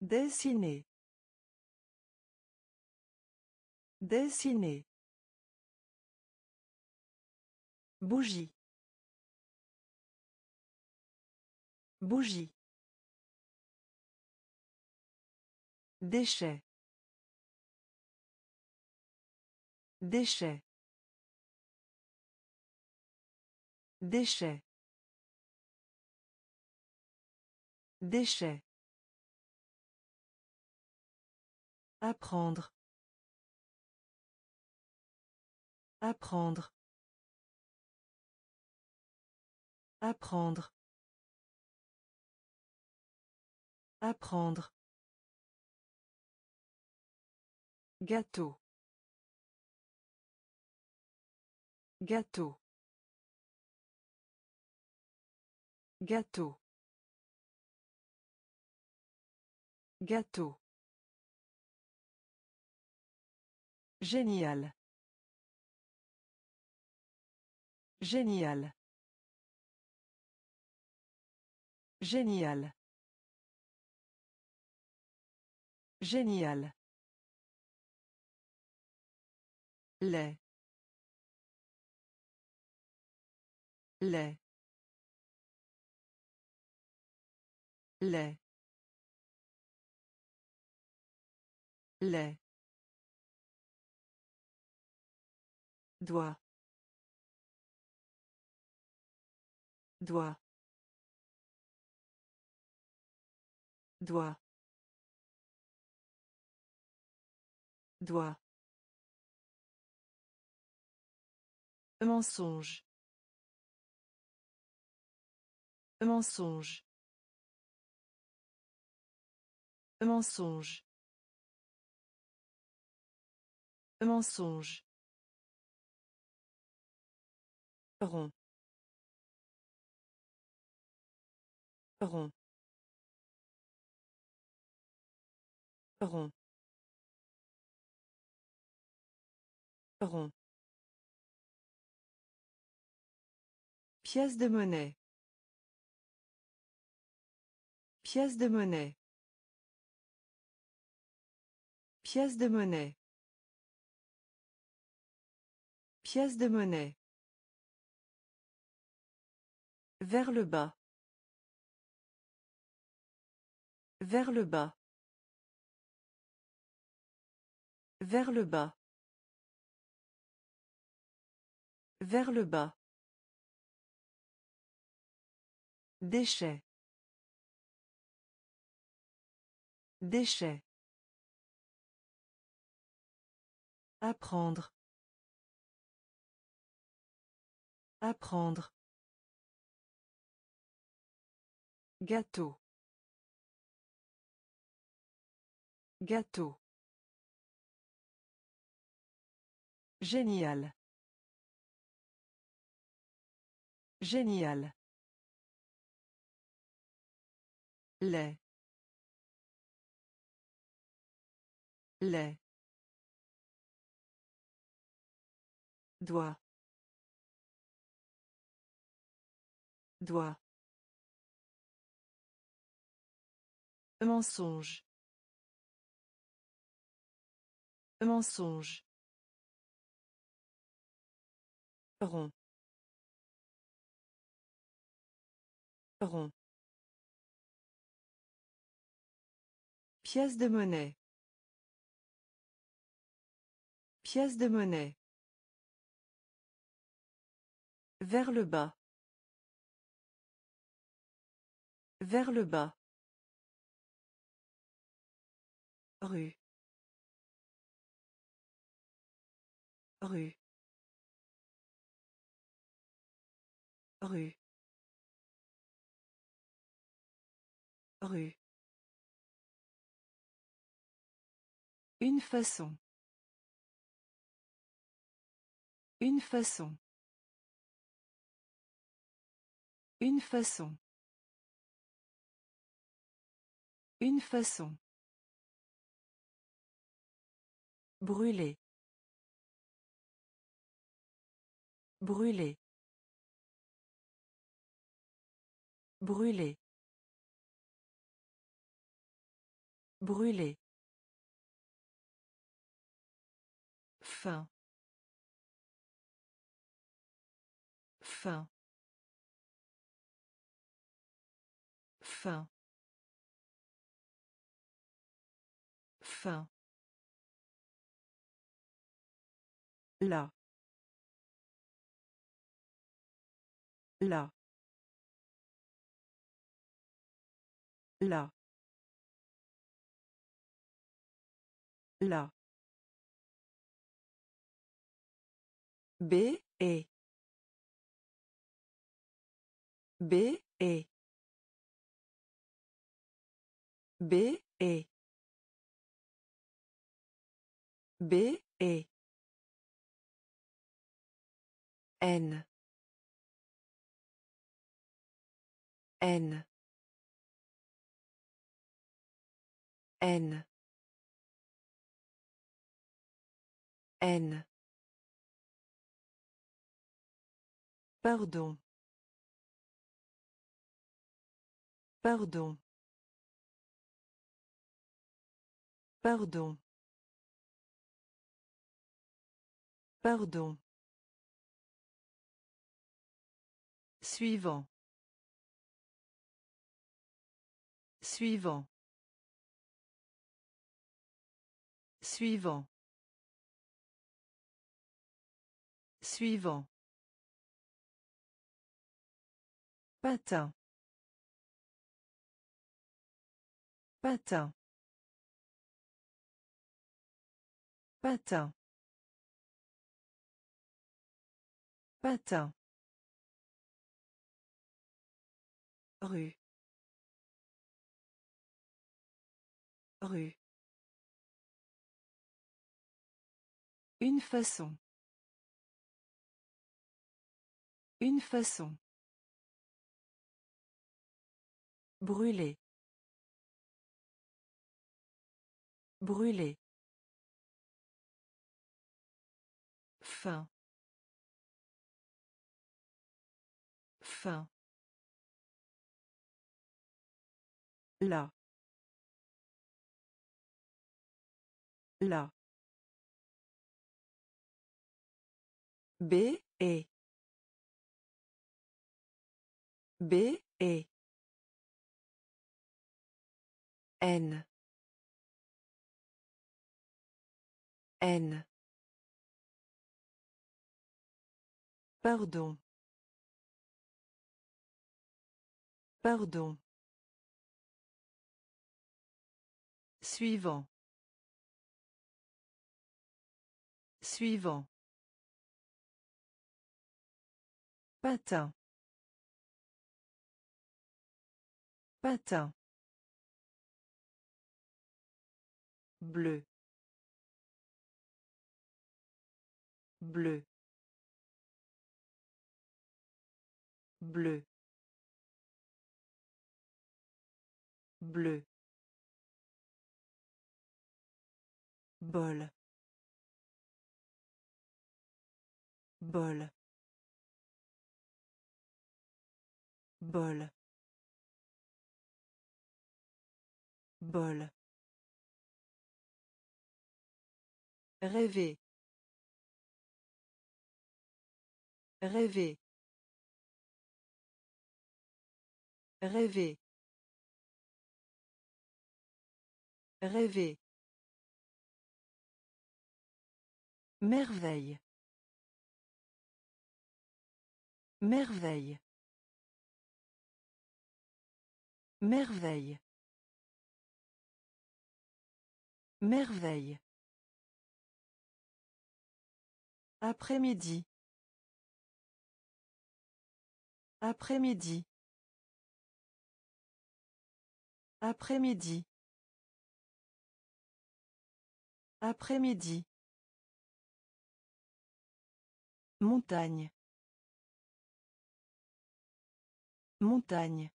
Dessiner. Dessiner. Bougie. Bougie. Déchet. Déchet. Déchet. Déchet. Apprendre. Apprendre. Apprendre. Apprendre. Gâteau. Gâteau. Gâteau. Gâteau. Génial. Génial. Génial. Génial. lait lait lait lait Doigt. Doigt. Doigt. Doigt. Mensonge. Mensonge. Mensonge. Mensonge. Rond. Rond. Rond. Rond. Pièce de monnaie. Pièce de monnaie. Pièce de monnaie. Pièce de monnaie Vers le bas. Vers le bas. Vers le bas. Vers le bas. Déchets. Déchets. Apprendre. Apprendre. Gâteau. Gâteau. Génial. Génial. lait lait doigt doigt mensonge mensonge rond rond Pièce de monnaie. Pièce de monnaie. Vers le bas. Vers le bas. Rue. Rue. Rue. Rue. Une façon. Une façon. Une façon. Une façon. Brûler. Brûler. Brûler. Brûler. Fin. Fin. Fin. Fin. Là. Là. Là. Là. B et B et B et B et N N N N Pardon. Pardon. Pardon. Pardon. Suivant. Suivant. Suivant. Suivant. Patin. Patin. Patin. Patin. Rue. Rue. Une façon. Une façon. Brûler. Brûler. Fin. Fin. Là. Là. B et B et N N Pardon. Pardon. Suivant. Suivant. Patin. Patin. bleu bleu Bleu. Bleu. Bol. Bol. Bol. Bol. Rêver. Rêver. Rêver. Rêver. Merveille. Merveille. Merveille. Merveille. Après-midi. Après-midi. Après-midi. Après-midi. Montagne. Montagne.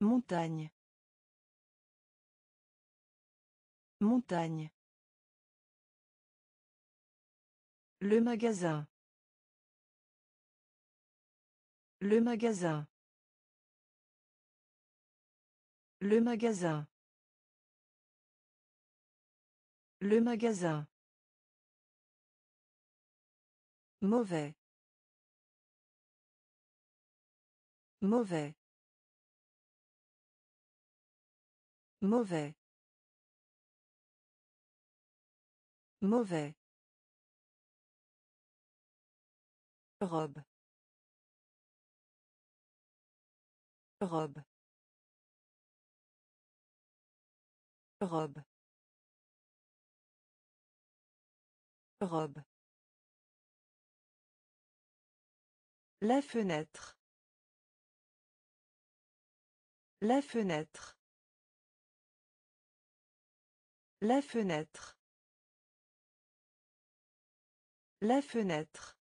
Montagne. Montagne. Le magasin. Le magasin. Le magasin. Le magasin. Mauvais. Mauvais. Mauvais. Mauvais. Robe. Robe. Robe. Robe. La fenêtre. La fenêtre. La fenêtre. La fenêtre.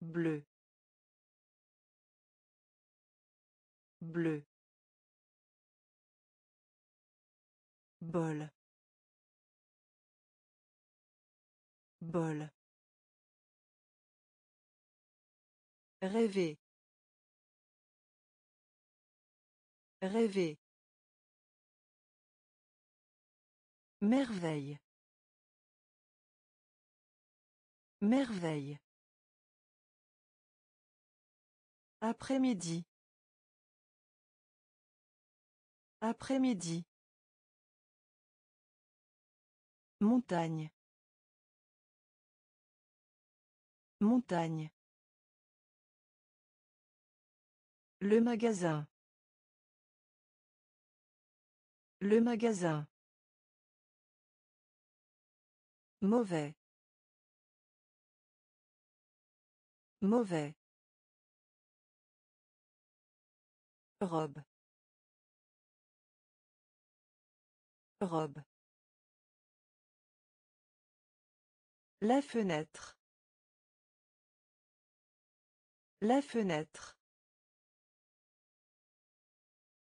Bleu. Bleu. Bol. Bol. Rêver. Rêver. Merveille. Merveille. Après-midi. Après-midi. Montagne. Montagne. Le magasin. Le magasin. Mauvais. Mauvais. Robe. Robe. La fenêtre. La fenêtre.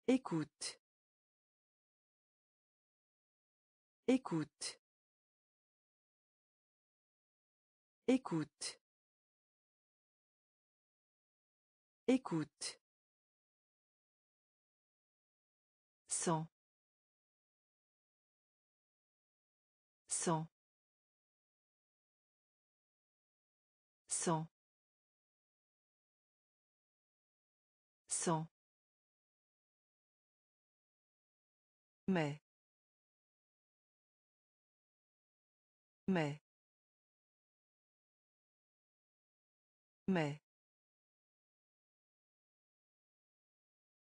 Écoute. Écoute. Écoute. Écoute. Sans. Sans. Sans. Sans. Mais. Mais. Mais.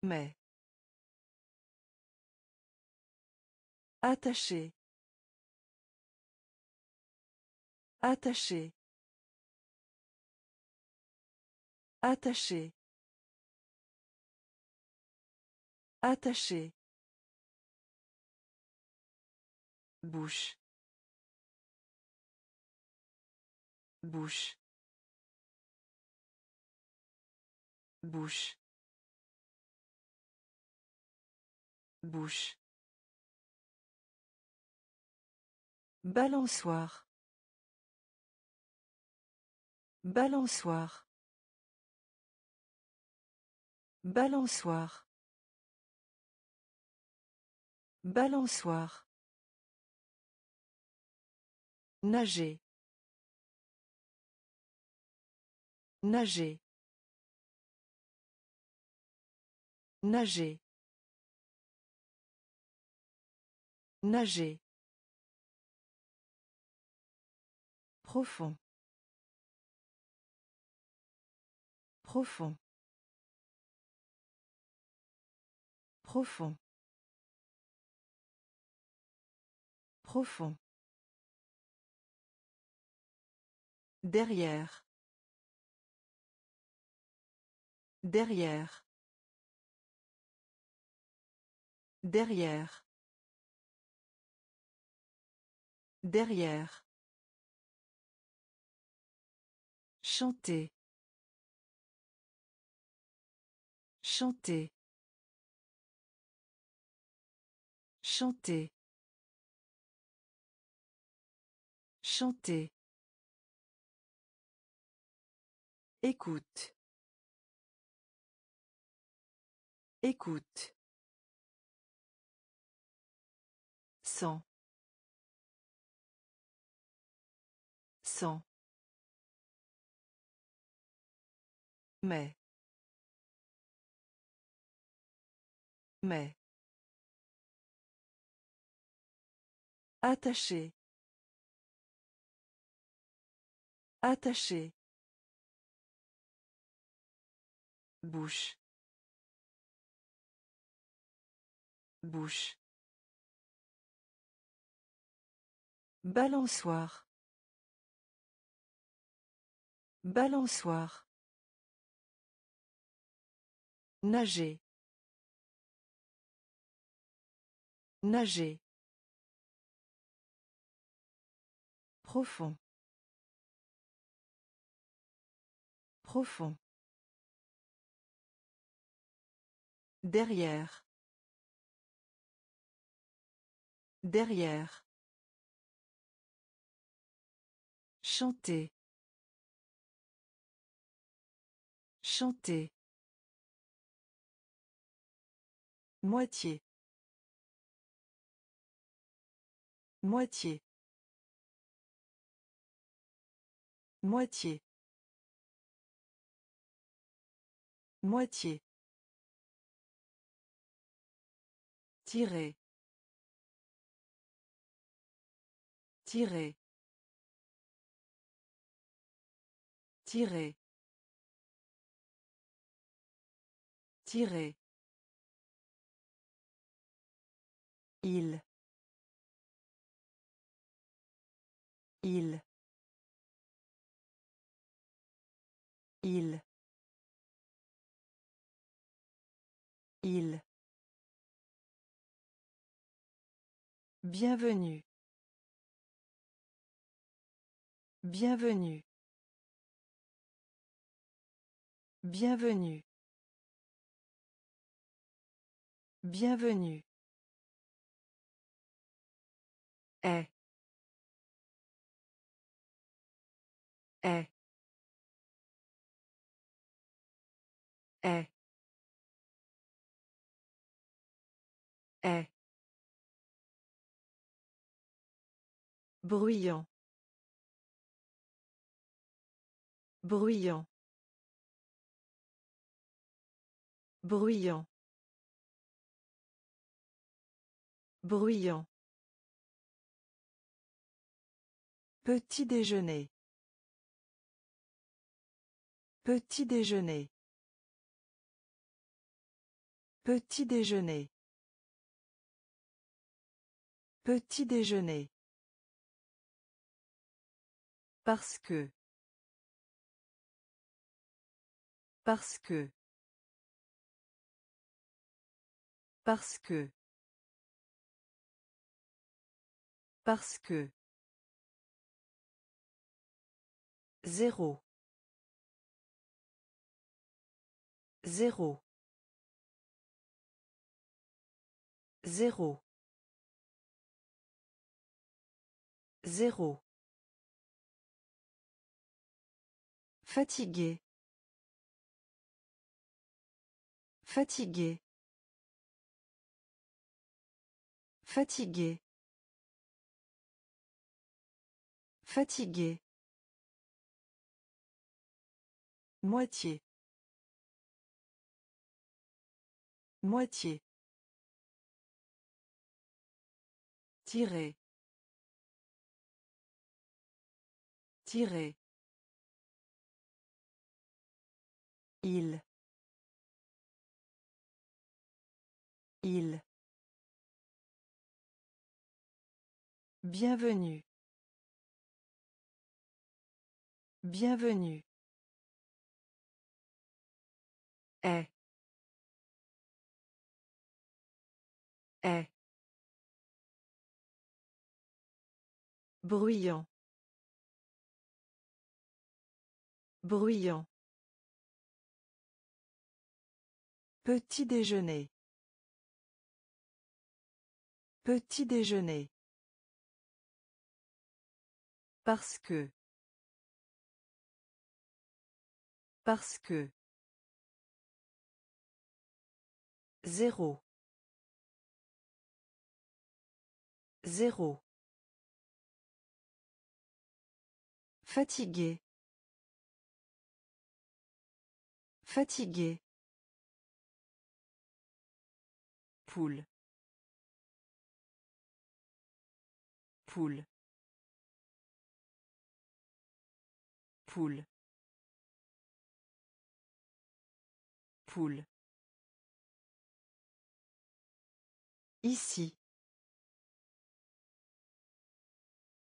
Mais. Attaché. Attaché. Attaché. Attaché. Bouche. Bouche. Bouche. Bouche. Balançoire. Balançoire. Balançoire. Balançoire. Nager. Nager. Nager. Nager. Profond. Profond. Profond. Profond. Derrière. Derrière. Derrière. Derrière. Chanter. Chanter. Chanter. Chanter. Écoute. Écoute. Sans. Sans. Mais. Mais. Attaché. Attaché. Bouche. Bouche. Balançoire. Balançoire. Nager. Nager. Profond. Profond. Derrière. Derrière. Chanter. Chanter. Moitié. Moitié. Moitié. Moitié. Tirer. Tirer. Tirer. Tirer. Il. Il. Il. Il. Bienvenue. Bienvenue. Bienvenue. Bienvenue. Est. Est. Est. Est. Bruyant. Bruyant. Bruyant. Bruyant. Petit déjeuner. Petit déjeuner. Petit déjeuner. Petit déjeuner. Parce que. Parce que. Parce que. Parce que. Zéro. Zéro. Zéro. Zéro. Fatigué. Fatigué. Fatigué. Fatigué. Moitié. Moitié. Tirer. Tirer. Il. Il. Bienvenue. Bienvenue. Est. Bruyant. Bruyant. Petit déjeuner. Petit déjeuner. Parce que. Parce que. Zéro. Zéro. Fatigué. Fatigué. Poule. Poule. Poule. Poule. Ici.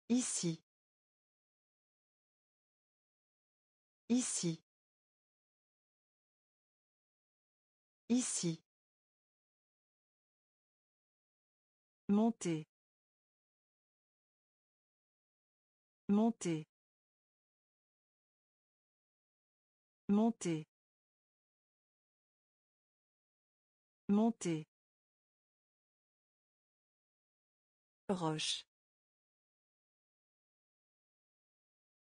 Ici. Ici. Ici. Monter. Monter. Monter. Monter. Roche.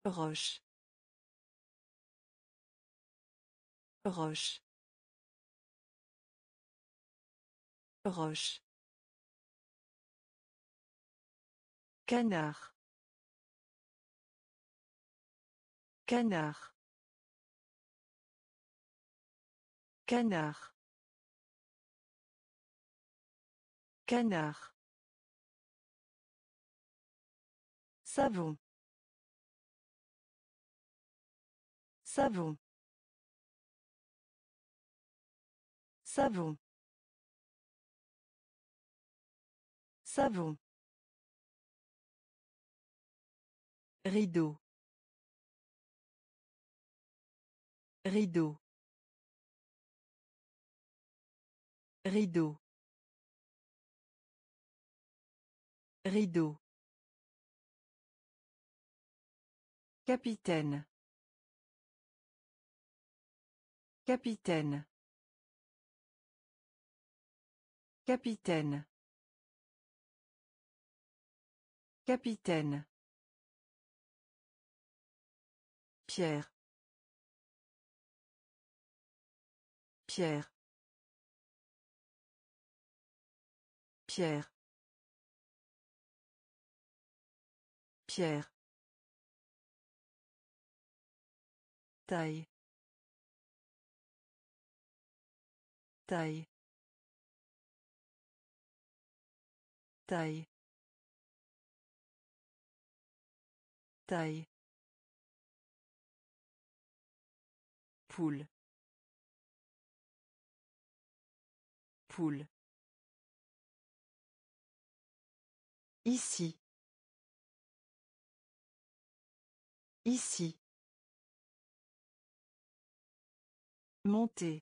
Roche. Roche. Roche. Canard. Canard. Canard. Canard. Savon. Savon. Savon. Savon. Rideau. Rideau. Rideau. Rideau. Capitaine. Capitaine. Capitaine. Capitaine. Pierre. Pierre. Pierre. Pierre. Taille. Taille. Taille. Taille. Poule. Poule. Ici. Ici. Monter.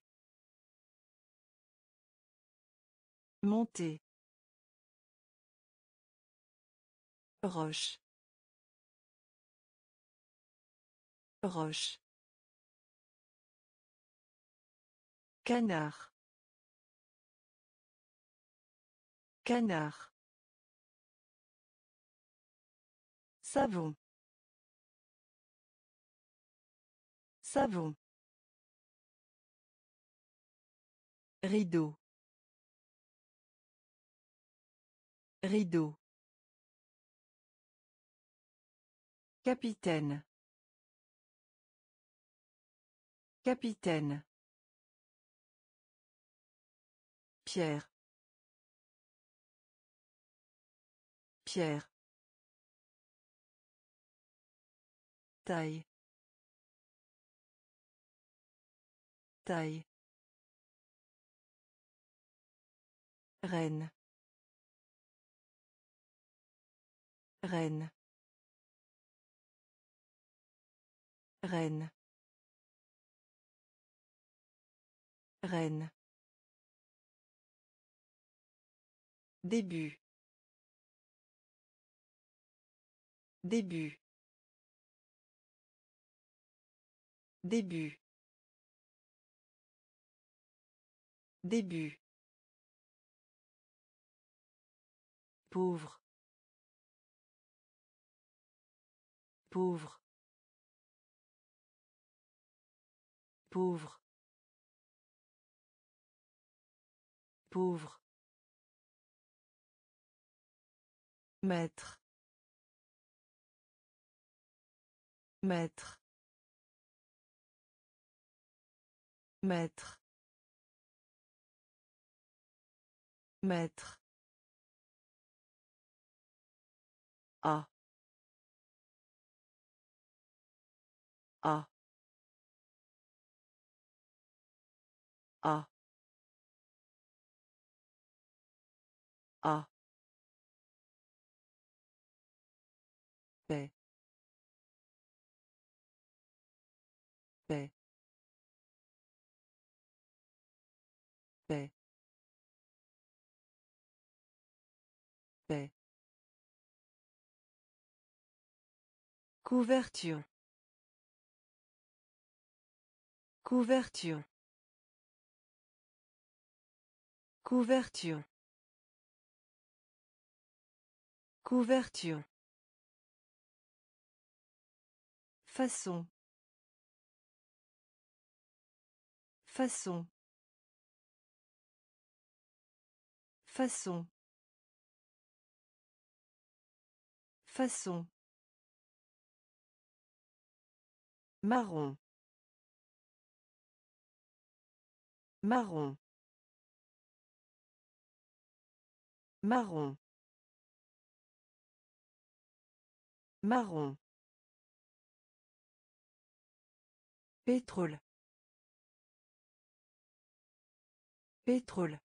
Monter. Roche. Roche. Canard. Canard. Savon. Savon. Rideau. Rideau. Capitaine. Capitaine. Pierre. Pierre. Taille. Taille. Reine. Reine. Reine. Reine. Début. Début. Début. Début. Pauvre. Pauvre. Pauvre. Pauvre. Maître. Maître. Maître. Maître. A. A. A. A. couverture couverture couverture couverture Façon. Façon. Façon. Façon. Marron. Marron. Marron. Marron. Pétrole. Pétrole.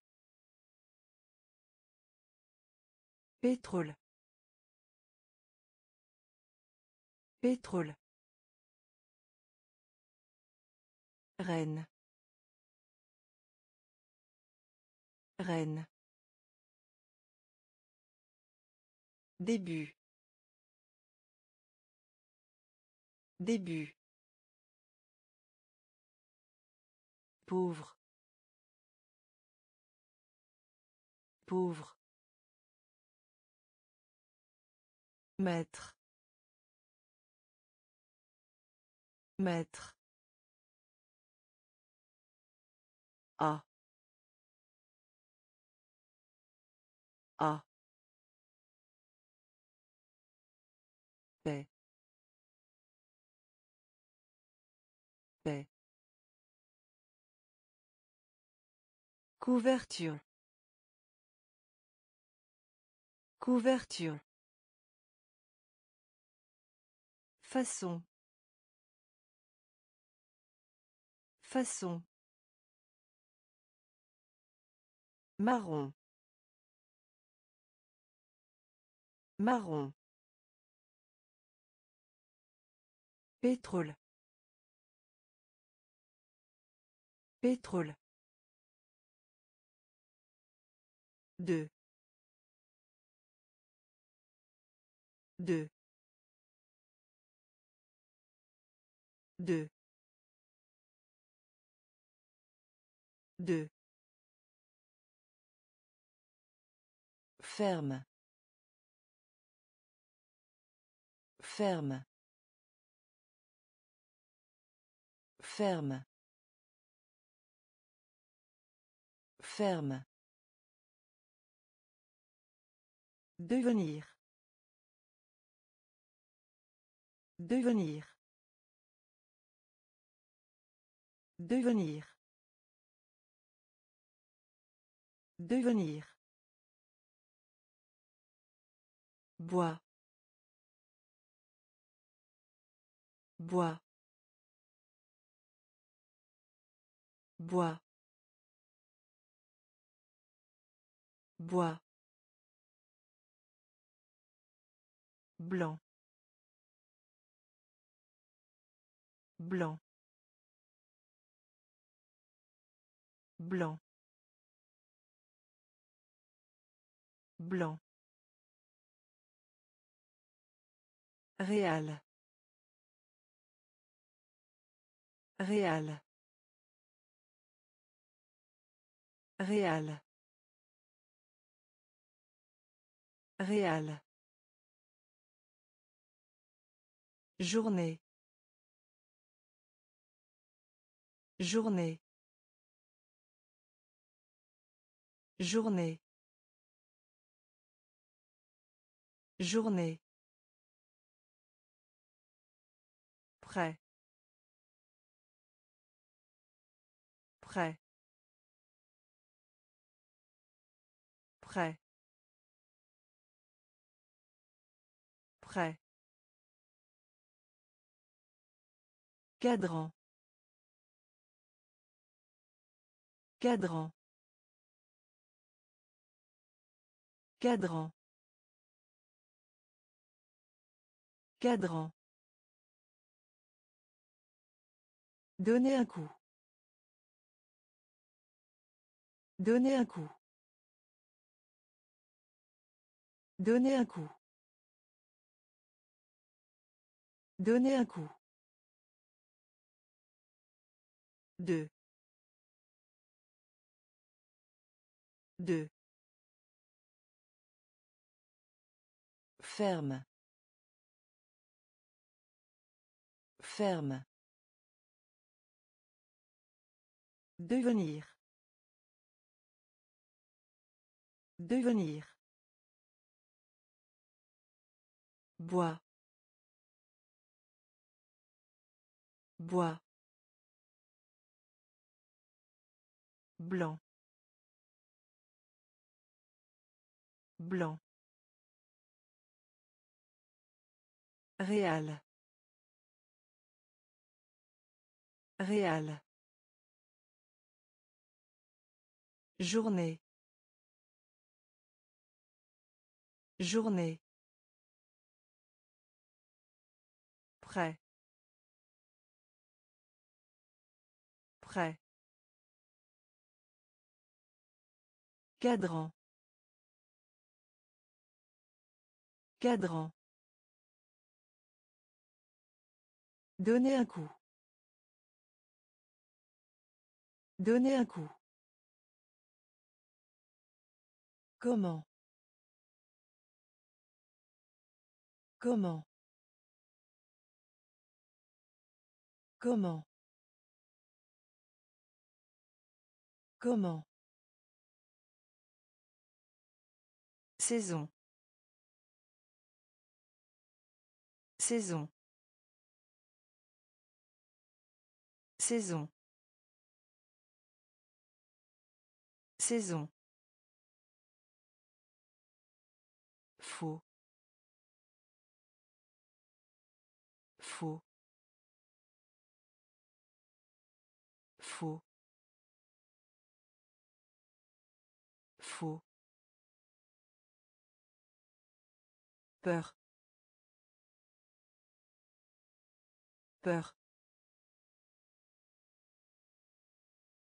Pétrole. Pétrole. Reine. Reine. Début. Début. Pauvre. Pauvre. Maître. Maître. A. A. Paix. Paix. Couverture. Couverture. Façon. Façon. Marron. Marron. Pétrole. Pétrole. Deux. Deux. Deux. Deux. Ferme. Ferme. Ferme. Ferme. Devenir. Devenir. Devenir. Devenir. Bois. Bois. Bois. Bois. Blanc. Blanc. Blanc. Blanc. Réal. Réal. Réal. Réal. Journée. Journée. Journée. Journée. Prêt. Prêt. Prêt. Prêt. Cadran. Cadran. Cadran. Cadran. Donner un coup. Donner un coup. Donner un coup. Donner un coup. Deux. Deux. Ferme. Ferme. Devenir. Devenir. Bois. Bois. Blanc. Blanc. Réal. Réal. Journée. Journée. Prêt. Prêt. Cadran. Cadran. Donner un coup. Donner un coup. Comment? Comment? Comment? Comment? Saison. Saison. Saison. Saison. Faux. Faux. Faux. Faux. Peur. Peur.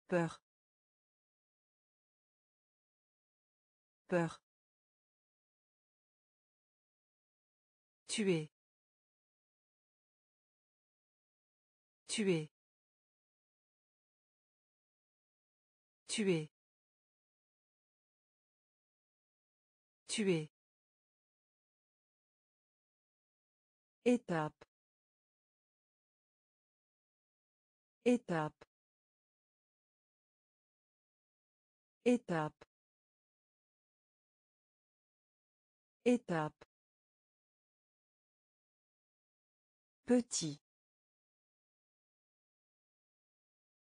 Peur. Peur. Tuer. Tuer. Tuer. Tuer. Étape. Étape. Étape. Étape. Petit.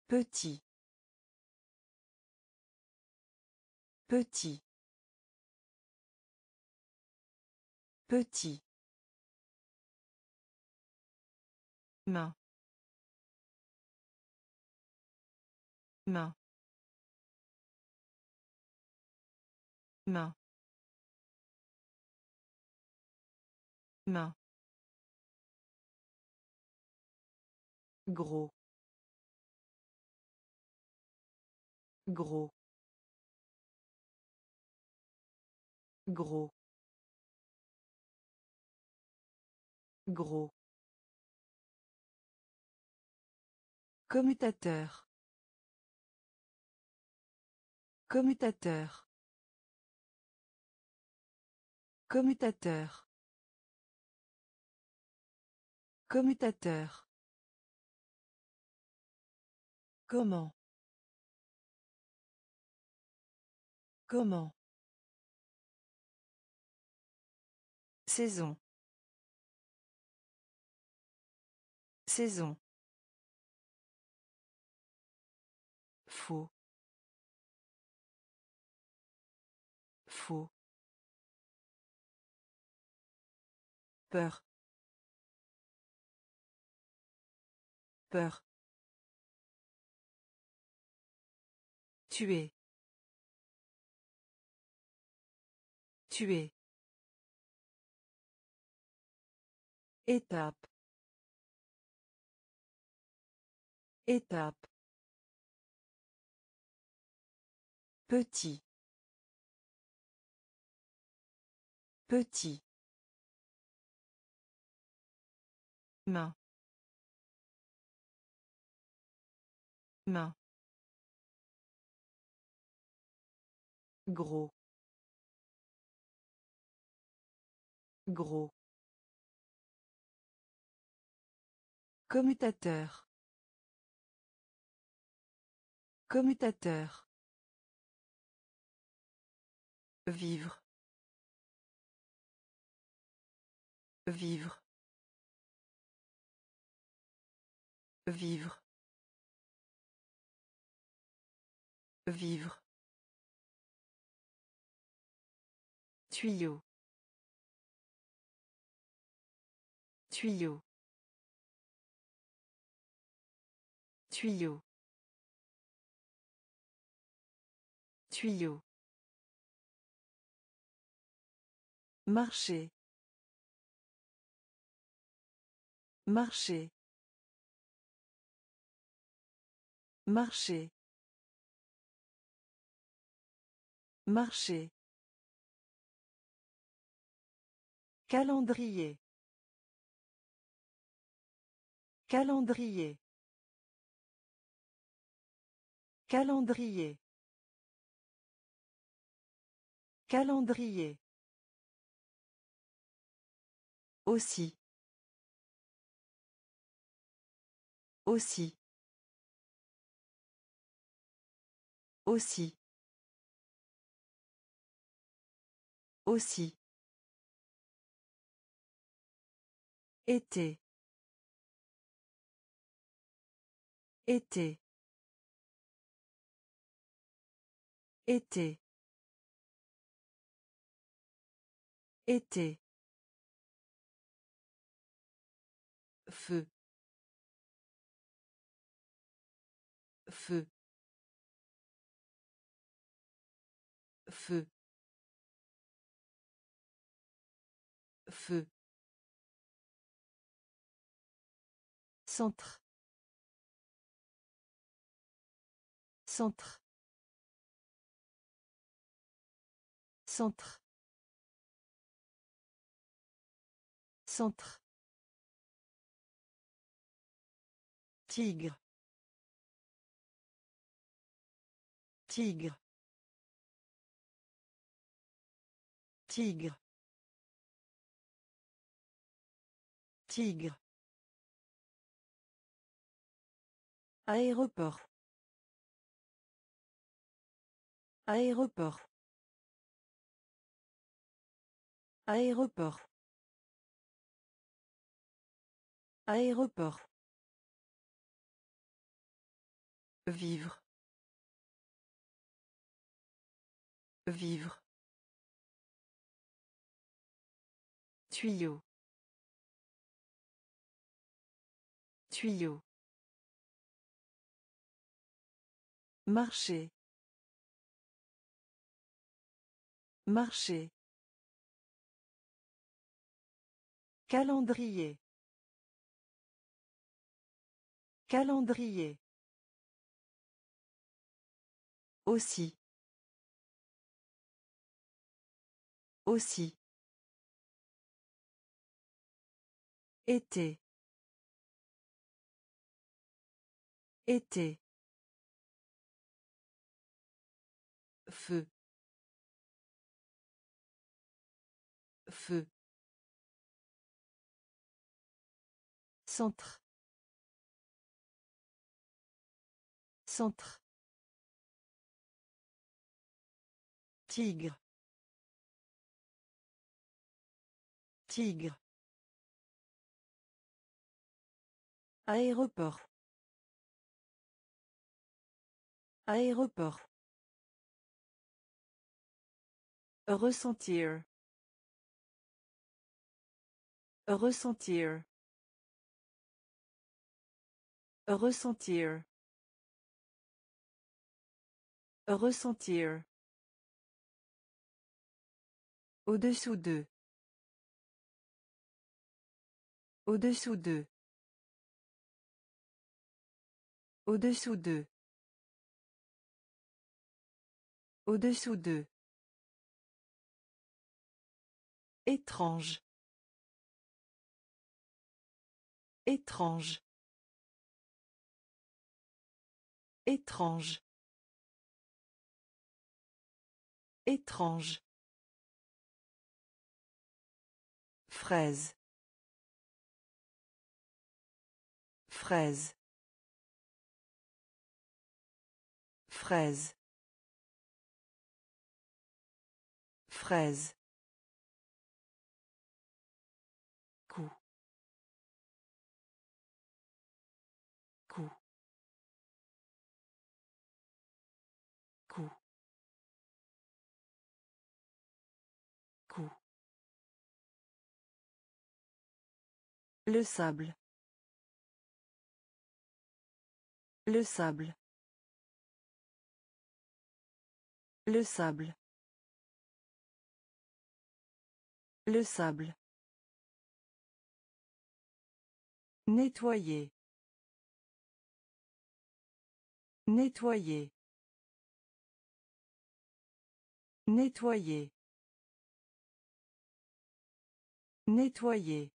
Petit. Petit. Petit. Main. Main. Main. Main. Gros. Gros. Gros. Gros. Commutateur. Commutateur. Commutateur. Commutateur. Comment? Comment? Saison. Saison. Faux. Faux. Peur. Peur. Tuer. Tuer. Étape. Étape. Petit. Petit. Main. Main. Gros. Gros. Commutateur. Commutateur. Vivre. Vivre. Vivre. Vivre. Tuyau. Tuyau. Tuyau. Tuyau. Marcher. Marcher. Marcher. Marcher. Calendrier. Calendrier. Calendrier. Calendrier. Aussi. Aussi. Aussi. Aussi. Été. Été. Été. Été. Feu. Feu. Feu. Feu. Centre. Centre. Centre. Centre. Tigre. Tigre. Tigre. Tigre. Aéroport. Aéroport. Aéroport. Aéroport. Vivre. Vivre. Tuyau. Tuyau. Marcher. Marcher. Calendrier. Calendrier. Aussi. Aussi. Été. Été. Feu. Feu. Centre. Centre. Tigre. Tigre. Aéroport. Aéroport. Ressentir. Ressentir. Ressentir. Ressentir. Au-dessous d'eux. Au-dessous d'eux. Au-dessous d'eux. Au-dessous d'eux. Étrange. Étrange. Étrange. Étrange. Fraise. Fraise. Fraise. Fraise. Le sable. Le sable. Le sable. Le sable. Nettoyer. Nettoyer. Nettoyer. Nettoyer.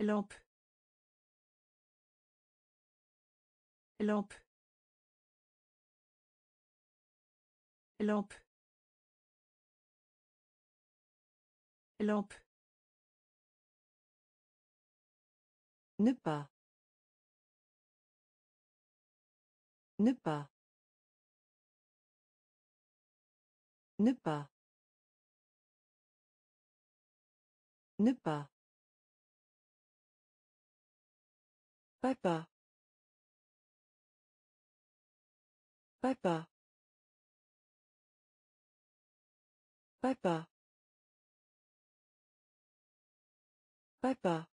Lampe. Lampe. Lampe. Lampe. Ne pas. Ne pas. Ne pas. Ne pas. Papa. Papa. Papa. Papa.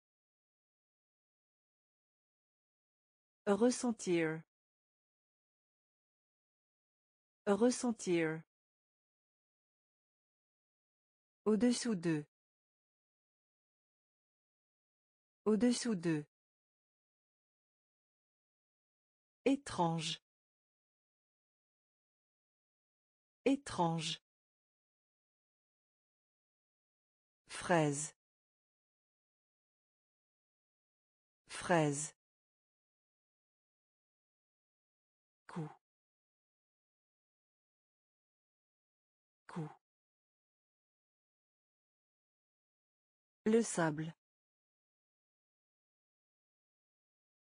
Ressentir. Ressentir. Au-dessous d'eux. Au-dessous d'eux. Étrange. Étrange. Fraise. Fraise. Le sable.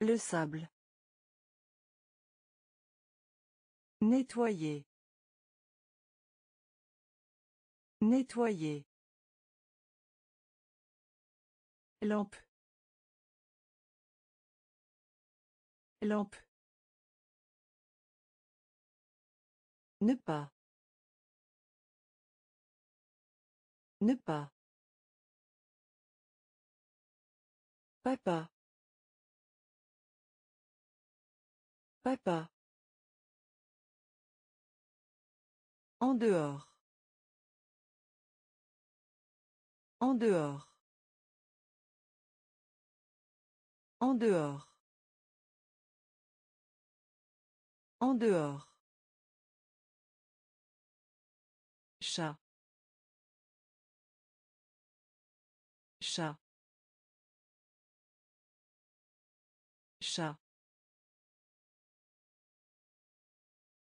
Le sable. Nettoyer. Nettoyer. Lampe. Lampe. Ne pas. Ne pas. Papa. Papa. En dehors. En dehors. En dehors. En dehors. Chat. Chat. Chat.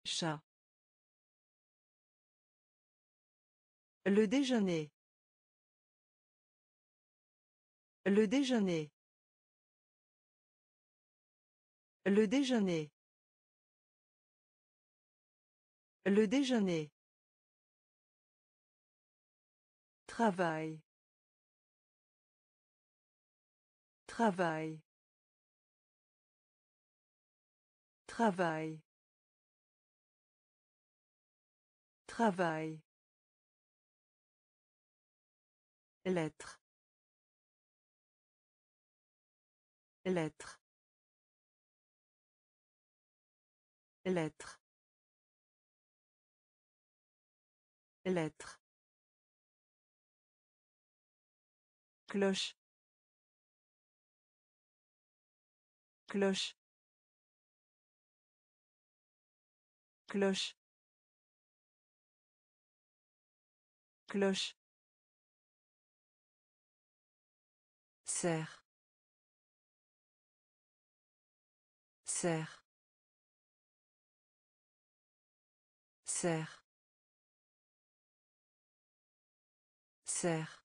Chat. Le déjeuner. Le déjeuner. Le déjeuner. Le déjeuner. Travail. Travail. Travail. Travail. Lettre. Lettre. Lettre. Lettre. Cloche. Cloche. Cloche. Cloche. Serre. Serre. Serre. Serre.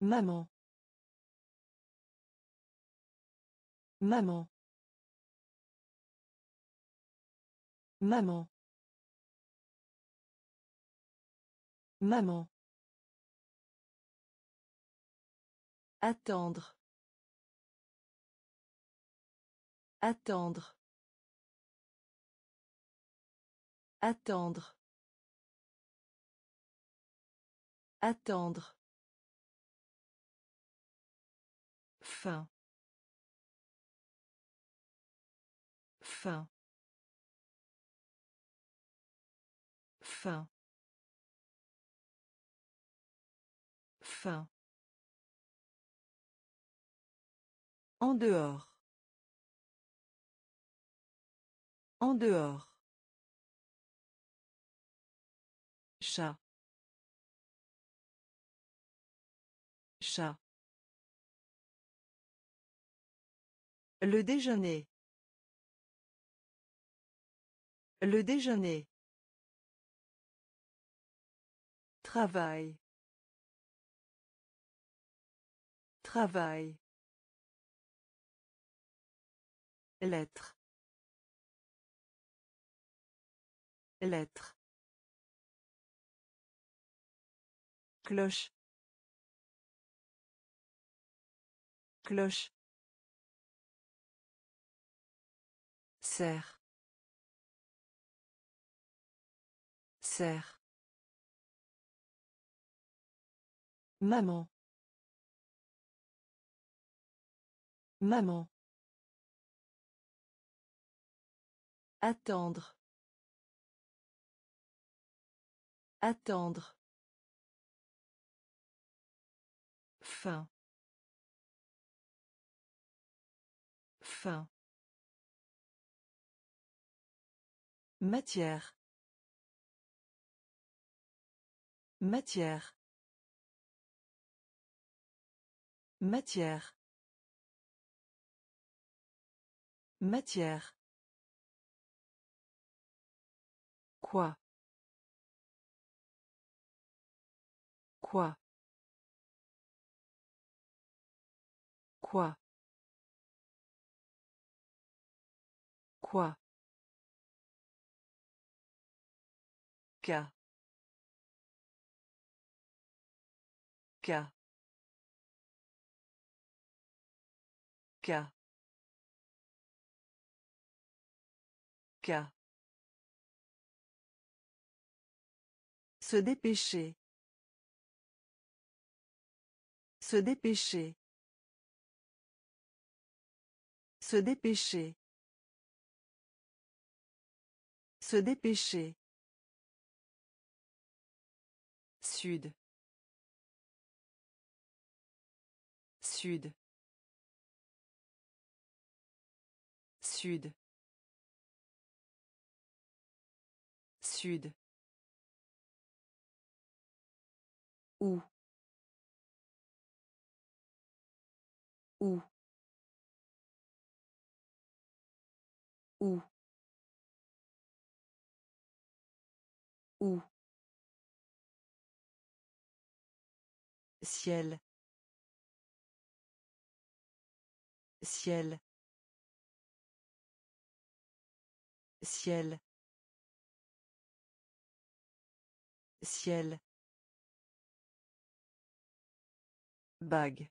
Maman. Maman. Maman. Maman. Attendre. Attendre. Attendre. Attendre. Fin. Fin. Fin. Fin. En dehors. En dehors. Chat. Chat. Le déjeuner. Le déjeuner. Travail. Travail. Lettre. Lettre. Cloche. Cloche. Serre. Serre. Maman. Maman. Attendre. Attendre. Fin. Fin. Matière. Matière. Matière. Matière. Quoi? Quoi? Quoi? Quoi? Cas. Cas. Cas. Cas. Se dépêcher. Se dépêcher. Se dépêcher. Se dépêcher. Sud. Sud. Sud. Sud. Où Où Où Où Ciel. Ciel. Ciel. Ciel. Bague.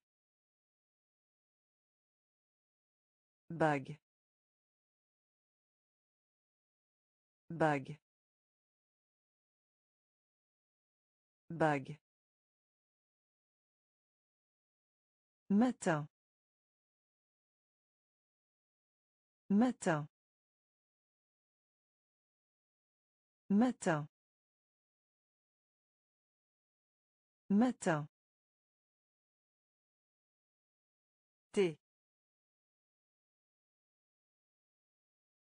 Bague. Bague. Bague. Matin. Matin. Matin. Matin. T.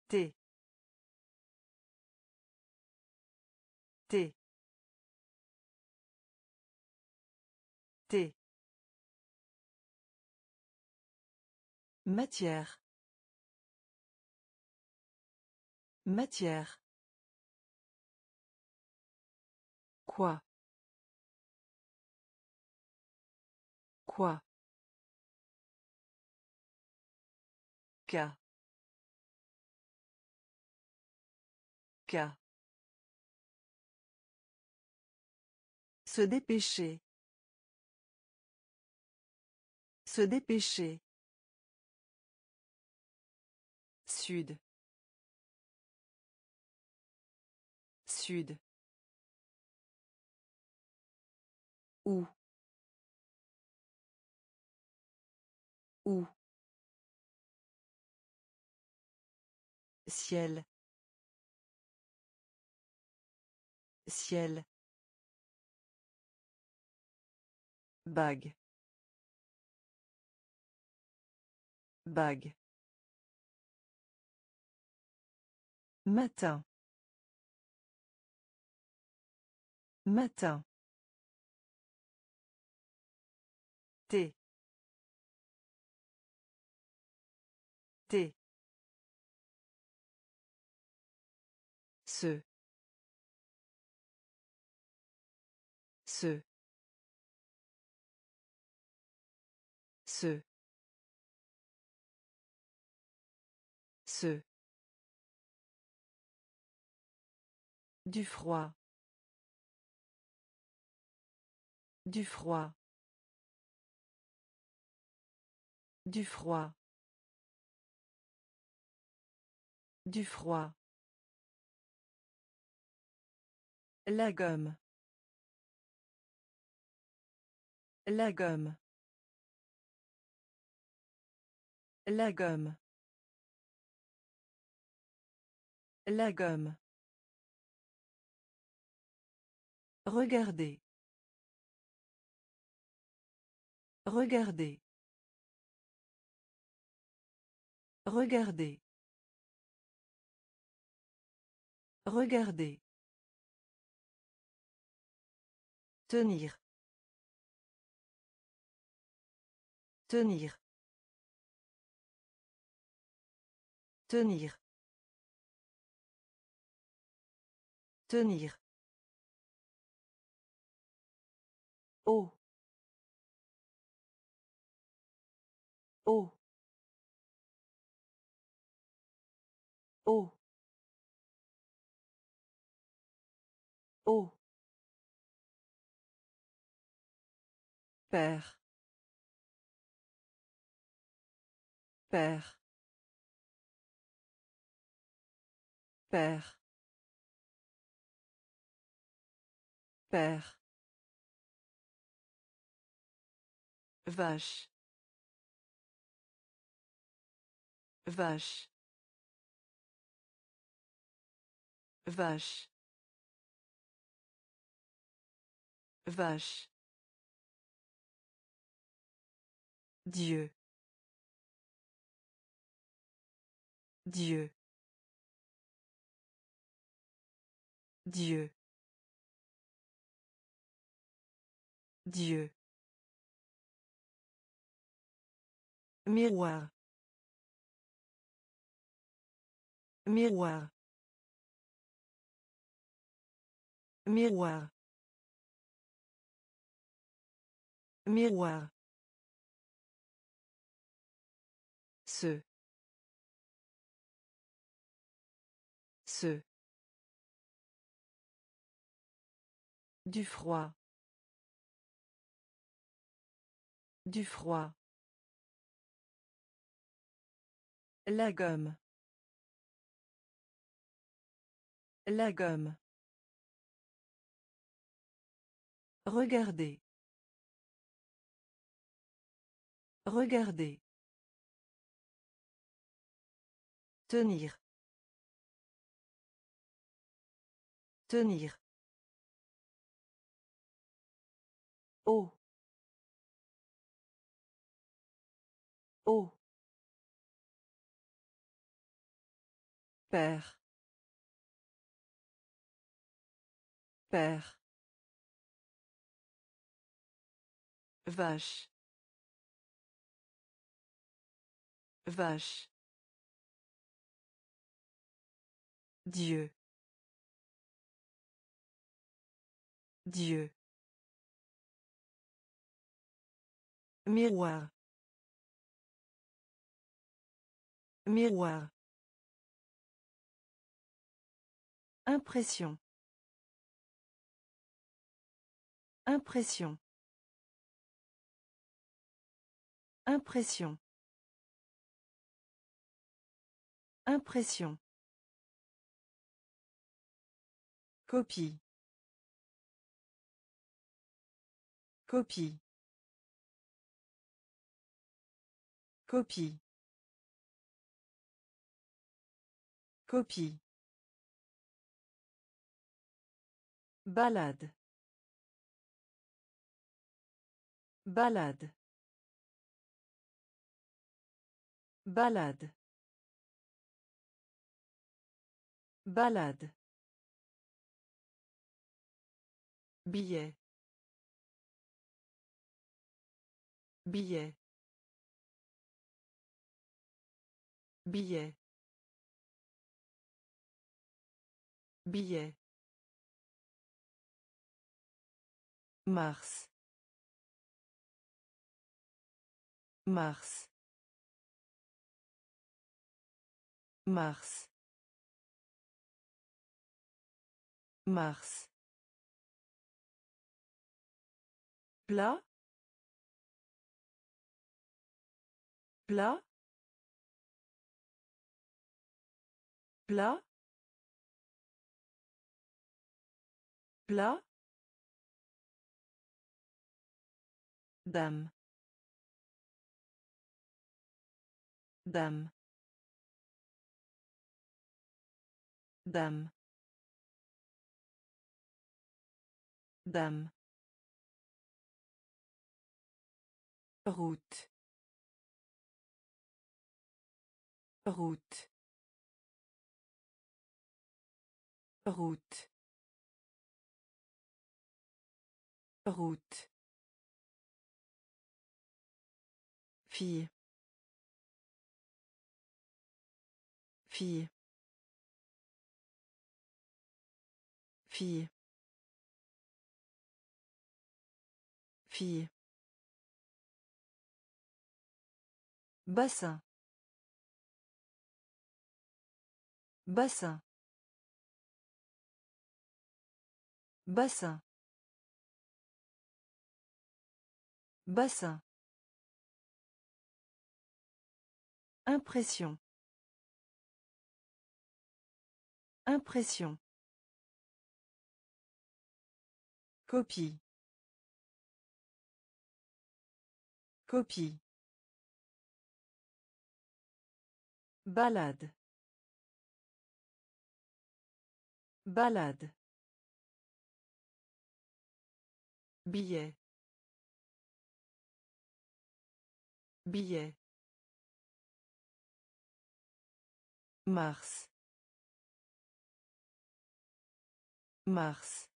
T. T. T. Matière. Matière. Quoi? Quoi? Se dépêcher. Se dépêcher. Sud. Sud. Où Où Ciel. Ciel. Bague. Bague. Matin. Matin. T. T. Ce. Ce. Ce. Ce. Du froid. Du froid. Du froid. Du froid. La gomme. La gomme. La gomme. La gomme. Regardez. Regardez. Regardez. Regardez. Tenir. Tenir. Tenir. Tenir. Oh. Oh. Oh. Oh. Père. Père. Père. Père. Vache. Vache. Vache. Vache. Dieu. Dieu. Dieu. Dieu. Miroir. Miroir. Miroir. Miroir. Ce. Ce. Du froid. Du froid. La gomme. La gomme. Regardez. Regardez. Tenir. Tenir. Oh. Oh. Père. Père. Vache. Vache. Dieu. Dieu. Miroir. Miroir. Impression. Impression. Impression. Impression. Copie. Copie. Copie. Copie. Balade. Balade. Balade. Balade. Billet. Billet. Billet. Billet. Mars. Mars. Mars. Mars. Plat? Plat? Plat? Plat? Dame. Dame. Dame. Dame. Route. Route. Route. Route. Fille. Fille. Fille. Fille. Bassin. Bassin. Bassin. Bassin. Impression. Impression. Copie. Copie. Balade. Balade. Billet. Billet. Mars. Mars.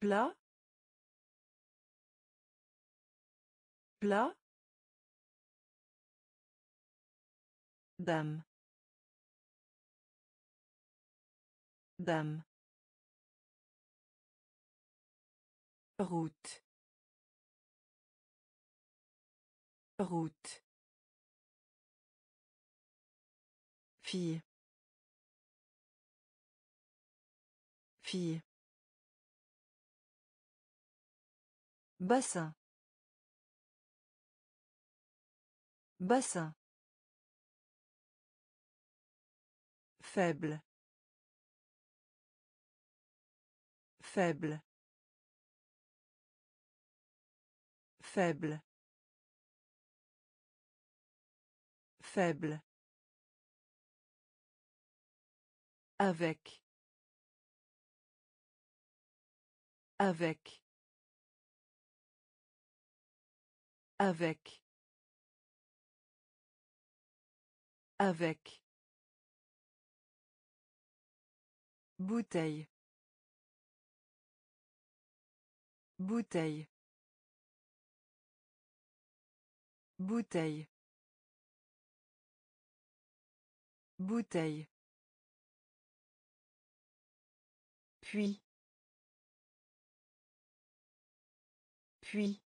Plat. Plat. Dame. Dame. Route. Route. Fille. Fille. Bassin. Bassin. Faible. Faible. Faible. Faible. Avec. Avec. Avec. Avec. Bouteille. Bouteille. Bouteille. Bouteille. Puis. Puis.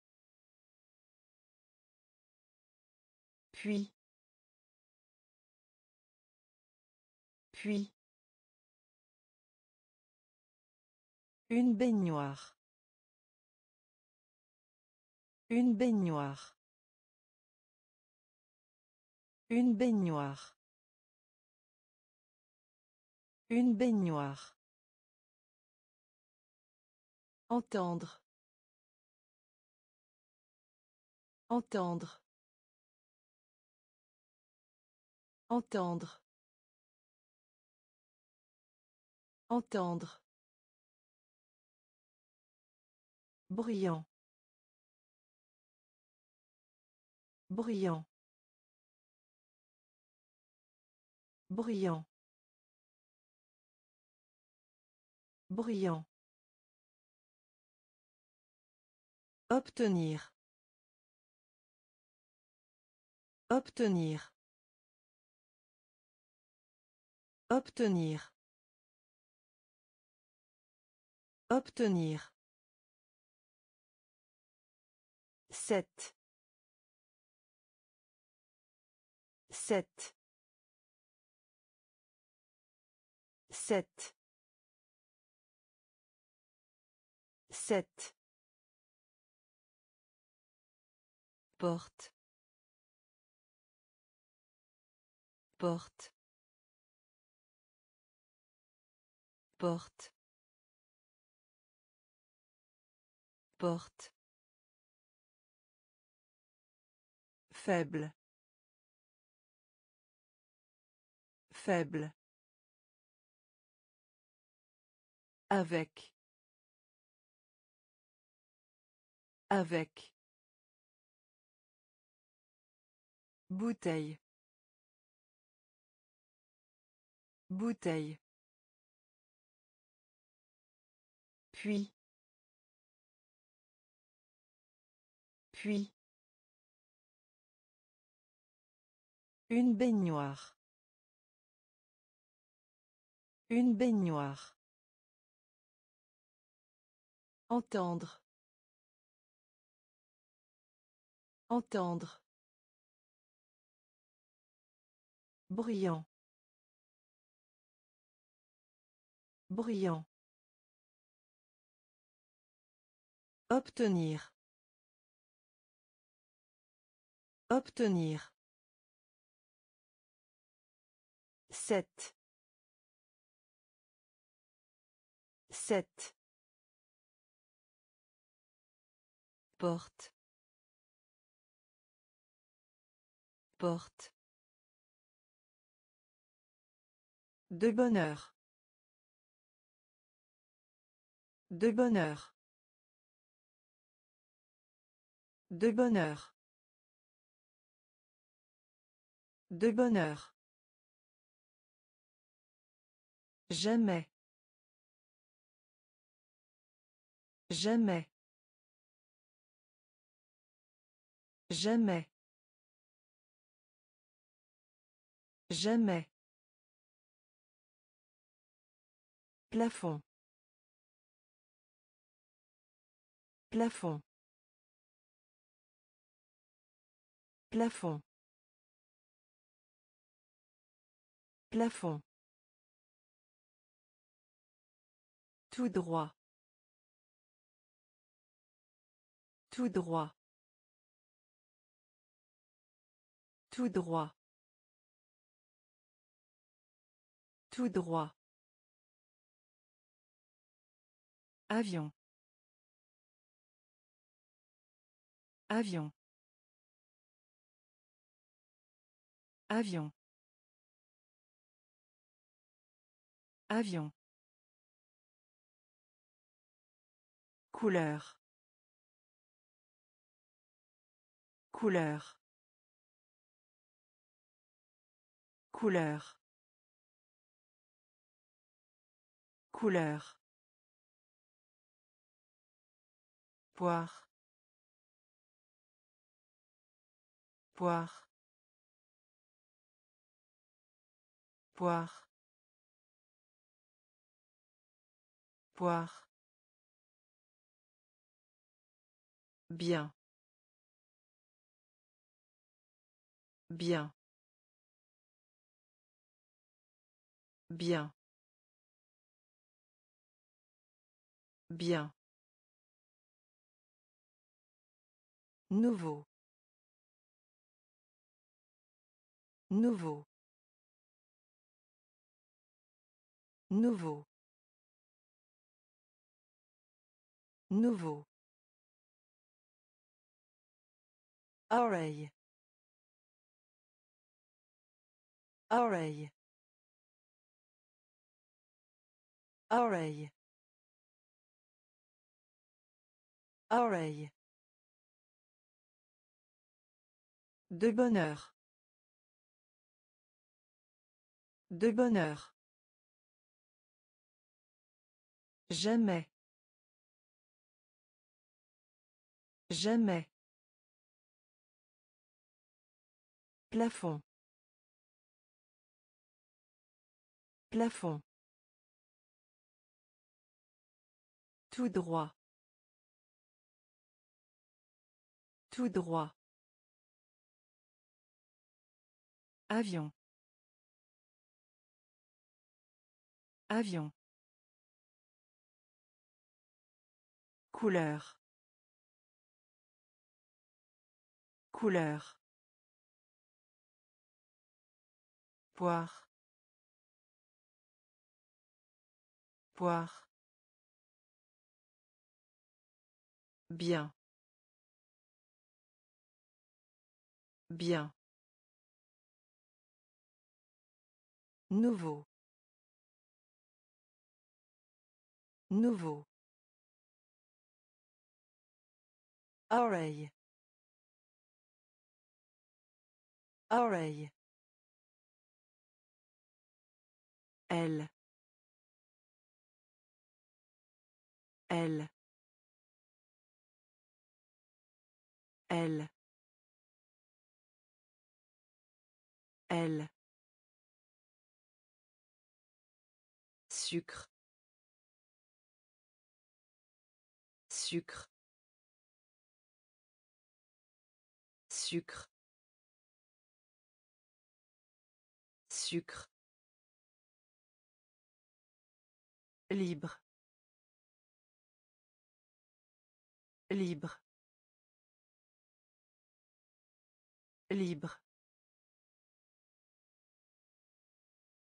Puis. Puis. Une baignoire. Une baignoire. Une baignoire. Une baignoire. Entendre. Entendre. Entendre. Entendre. Bruyant. Bruyant. Bruyant. Bruyant. Obtenir. Obtenir. Obtenir. Obtenir. Sept. Sept. Sept. Sept. Porte. Porte. Porte. Porte. Faible. Faible. Avec. Avec. Bouteille. Bouteille. Puis. Puis. Une baignoire. Une baignoire. Entendre. Entendre. Bruyant. Bruyant. Obtenir. Obtenir. Sept. Sept. Porte. Porte. De bonheur. De bonheur. De bonheur. De bonheur. Jamais. Jamais. Jamais. Jamais. Plafond. Plafond. Plafond. Plafond. Tout droit. Tout droit. Tout droit. Tout droit. Avion. Avion. Avion. Avion. Couleur. Couleur. Couleur. Couleur. Poire. Poire. Poire. Poire. Bien. Bien. Bien. Bien. Nouveau. Nouveau. Nouveau. Nouveau. Oreille. Oreille. Oreille. Oreille. De bonheur. De bonheur. Jamais. Jamais. Plafond. Plafond. Tout droit. Tout droit. Avion. Avion. Couleur. Couleur. Poire. Poire. Bien. Bien. Nouveau. Nouveau. Oreille. Oreille. Elle. Elle. Elle. Elle. Sucre. Sucre. Sucre. Sucre. Libre. Libre. Libre.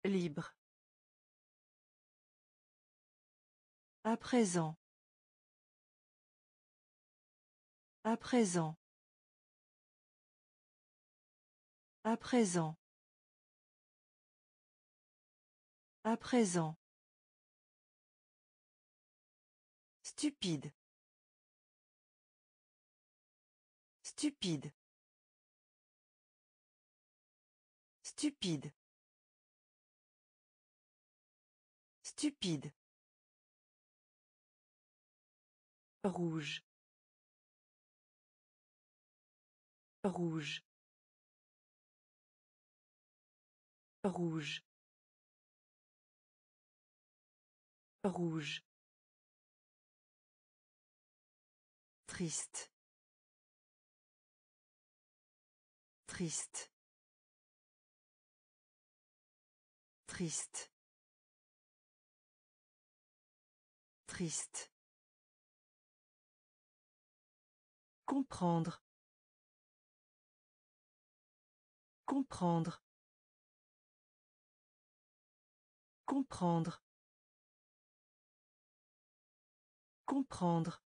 Libre. À présent. À présent. À présent. À présent. Stupide. Stupide. Stupide. Stupide. Rouge. Rouge. Rouge. Rouge. Triste. Triste. Triste. Triste. Comprendre. Comprendre. Comprendre. Comprendre.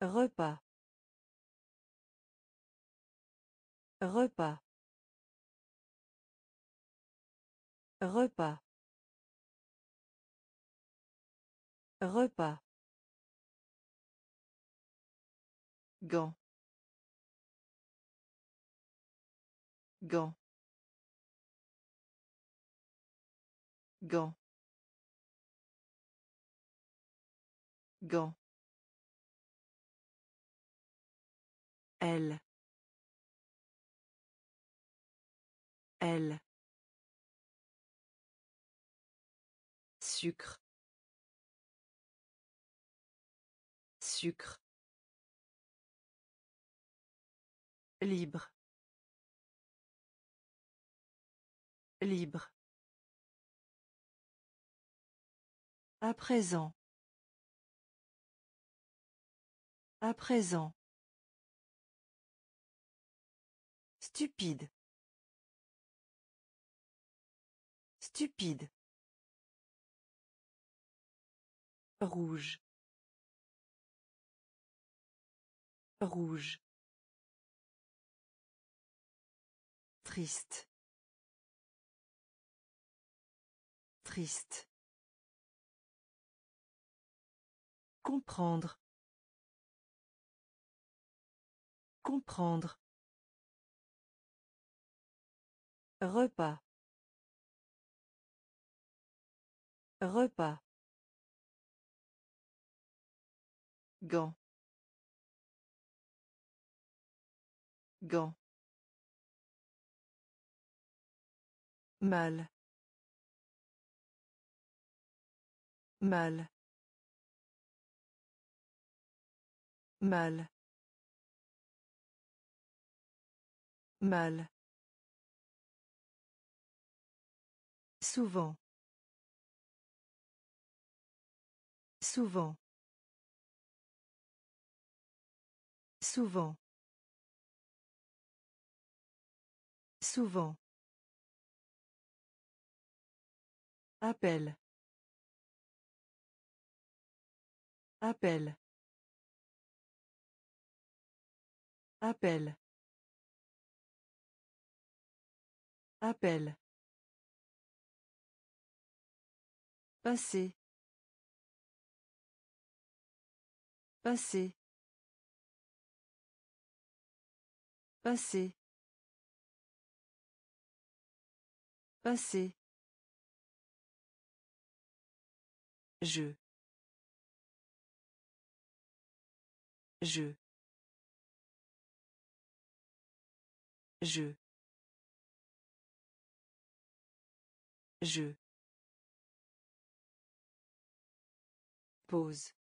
Repas. Repas. Repas. Repas. Gant. Gant. Gant. Gant. Elle. Elle. Sucre. Sucre. Libre. Libre. À présent. À présent. Stupide. Stupide. Rouge. Rouge. Triste. Triste. Comprendre. Comprendre. Repas. Repas. Gant. Gant. Mal. Mal. Mal. Mal. Souvent. Souvent. Souvent. Souvent. Appel. Appel. Appel. Appel. Passé. Passé. Passé. Passé. Je. Je. Je. Je. Pause.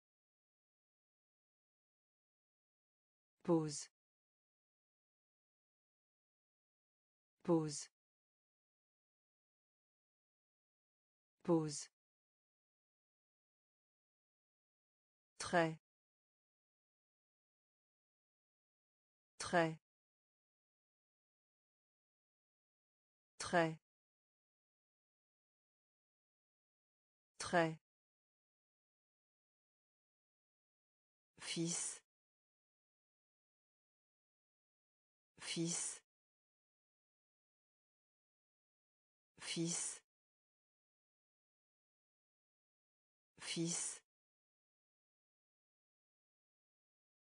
Pause. Pause. Pause. Très. Très. Très. Très. Fils. Fils. Fils. Fils.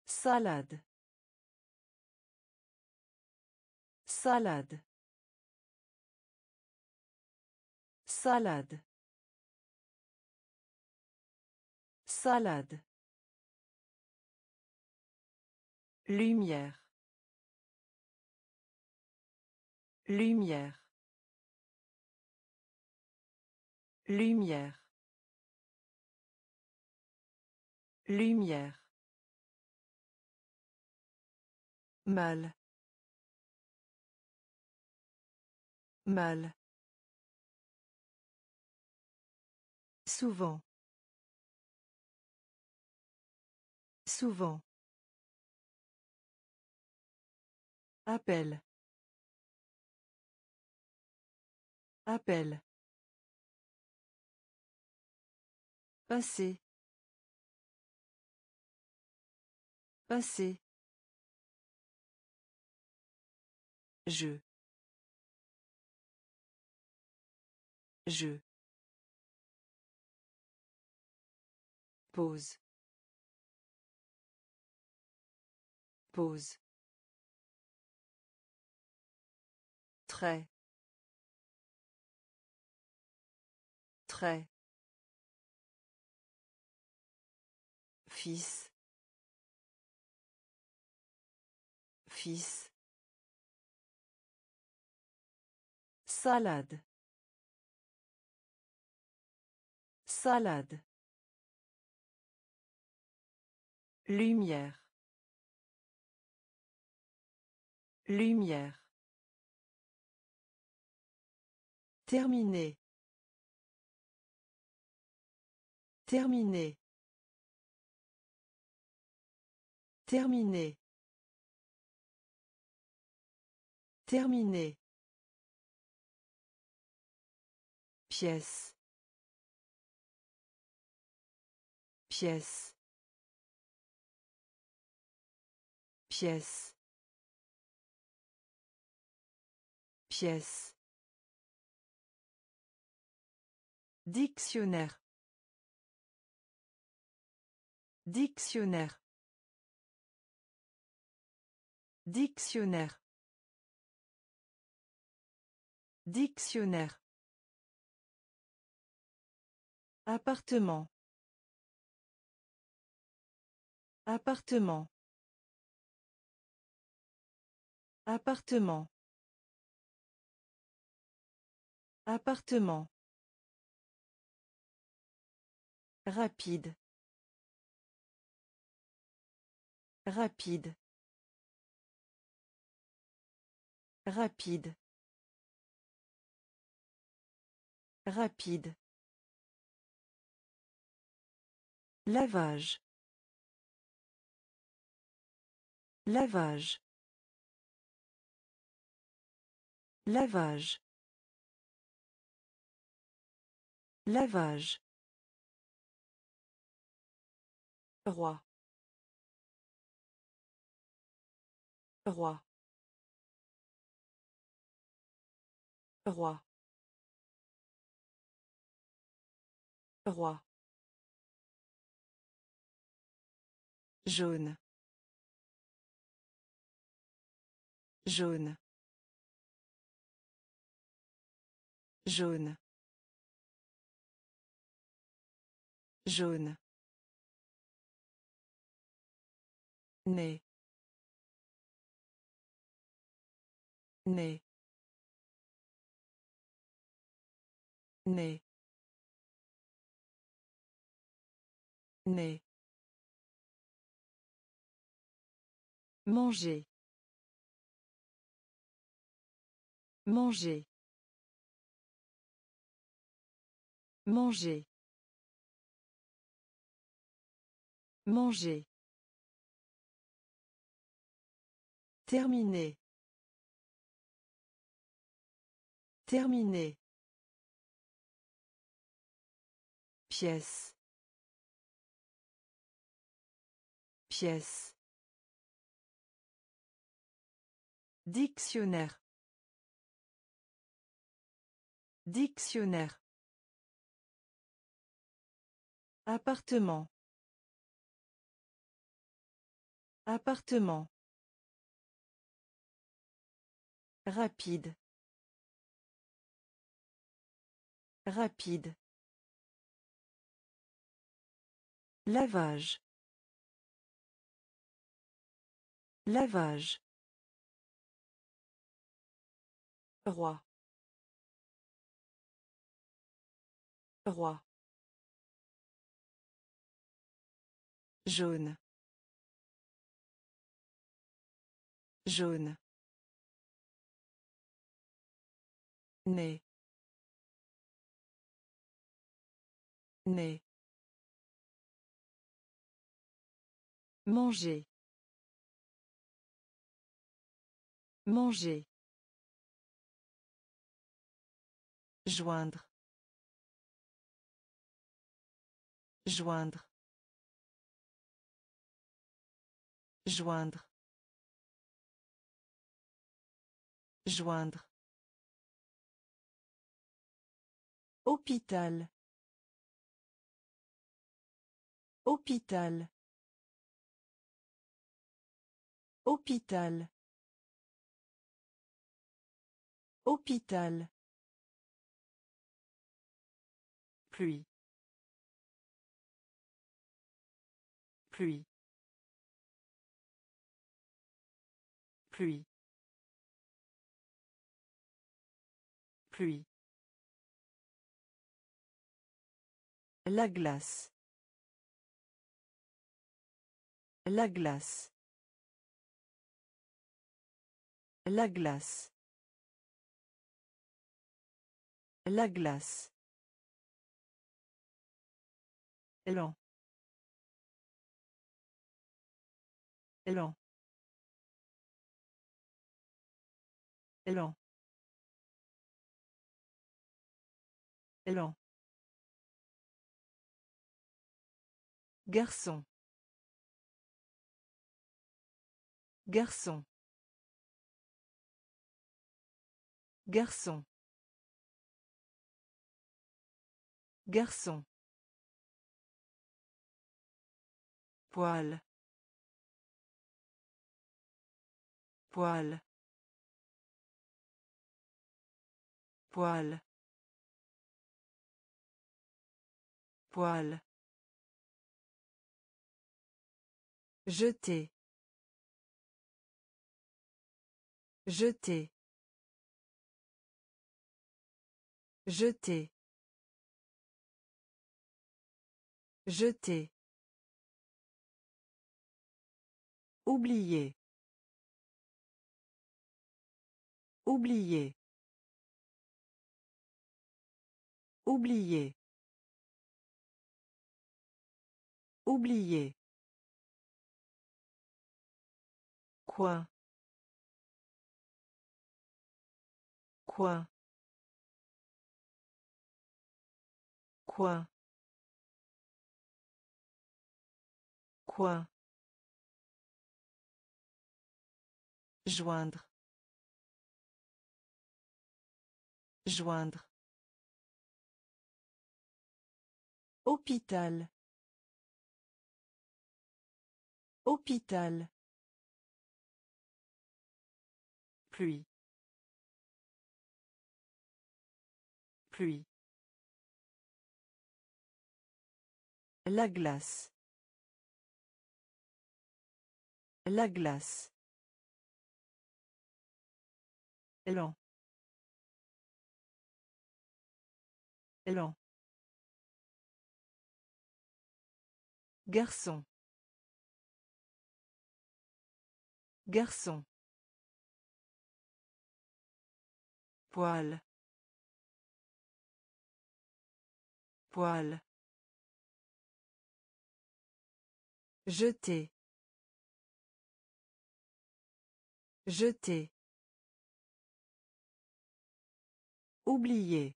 Salade. Salade. Salade. Salade. Lumière. Lumière. Lumière. Lumière. Mal. Mal. Souvent. Souvent. Appel. Appel. Passé. Passé. Je. Je. Pause. Pause. Très. Très. Fils. Fils. Salade. Salade. Lumière. Lumière. Terminé. Terminé. Terminé. Terminé. Pièce. Pièce. Pièce. Pièce. Dictionnaire. Dictionnaire. Dictionnaire. Dictionnaire. Appartement. Appartement. Appartement. Appartement. Rapide. Rapide. Rapide. Rapide. Lavage. Lavage. Lavage. Lavage. Roi. Roi. Roi. Roi. Jaune. Jaune. Jaune. Jaune. Né. Né. Né. Né. Manger. Manger. Manger. Manger. Terminé. Terminé. Pièce. Pièce. Dictionnaire. Dictionnaire. Appartement. Appartement. Rapide. Rapide. Lavage. Lavage. Roi. Roi. Jaune. Jaune. Né. Né. Manger. Manger. Joindre. Joindre. Joindre. Joindre. Hôpital. Hôpital. Hôpital. Hôpital. Pluie. Pluie. Pluie. Pluie. La glace. La glace. La glace. La glace. Lent. Lent. Lent. Lent. Garçon. Garçon. Garçon. Garçon. Poil. Poil. Poil. Poil. Jeter. Jeter. Jeter. Jeter. Oublier. Oublier. Oublier. Oublier. Quoi? Quoi? Quoi? Quoi? Joindre. Joindre. Hôpital. Hôpital. Pluie. Pluie. La glace. La glace. Lent. Lent. Garçon. Garçon. Poil. Poil. Jeter. Jeter. Oublier.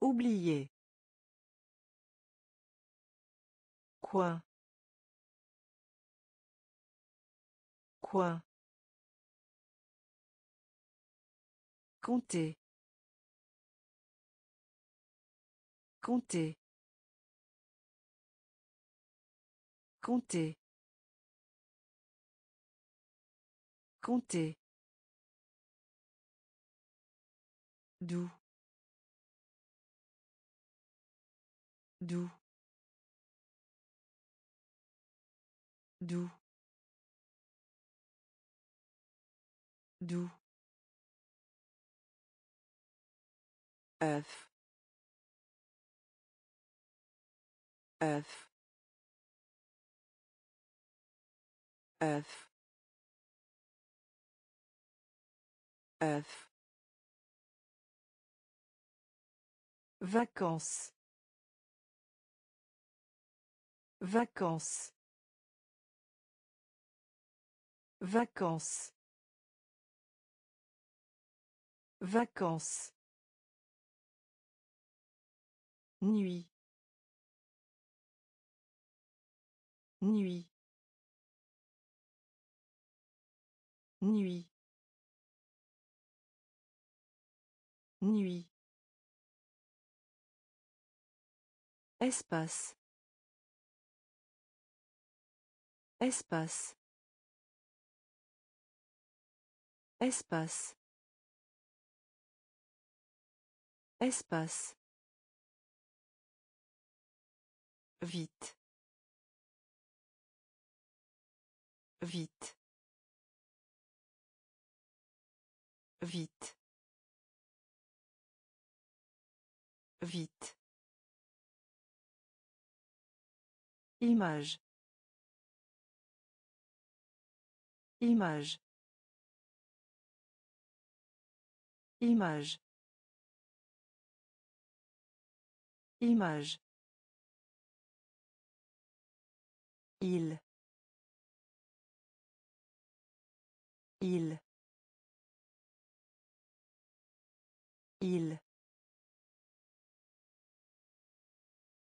Oublier. Coin. Coin. Compter. Compter. Compter. Compter. Doux. Doux. Doux. Doux. Œuf œuf œuf œuf Vacances. Vacances. Vacances. Vacances. Nuit. Nuit. Nuit. Nuit. Espace. Espace. Espace. Espace. Vite. Vite. Vite. Vite. Image. Image. Image. Image. Il. Il. Il.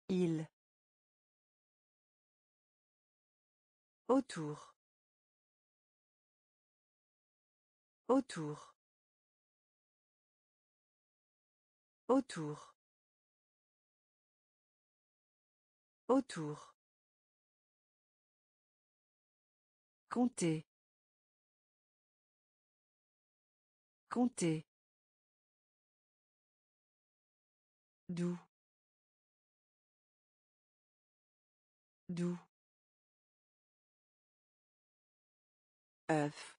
Il. Autour. Autour. Autour. Autour. Compter. Compter. Doux. Doux. œuf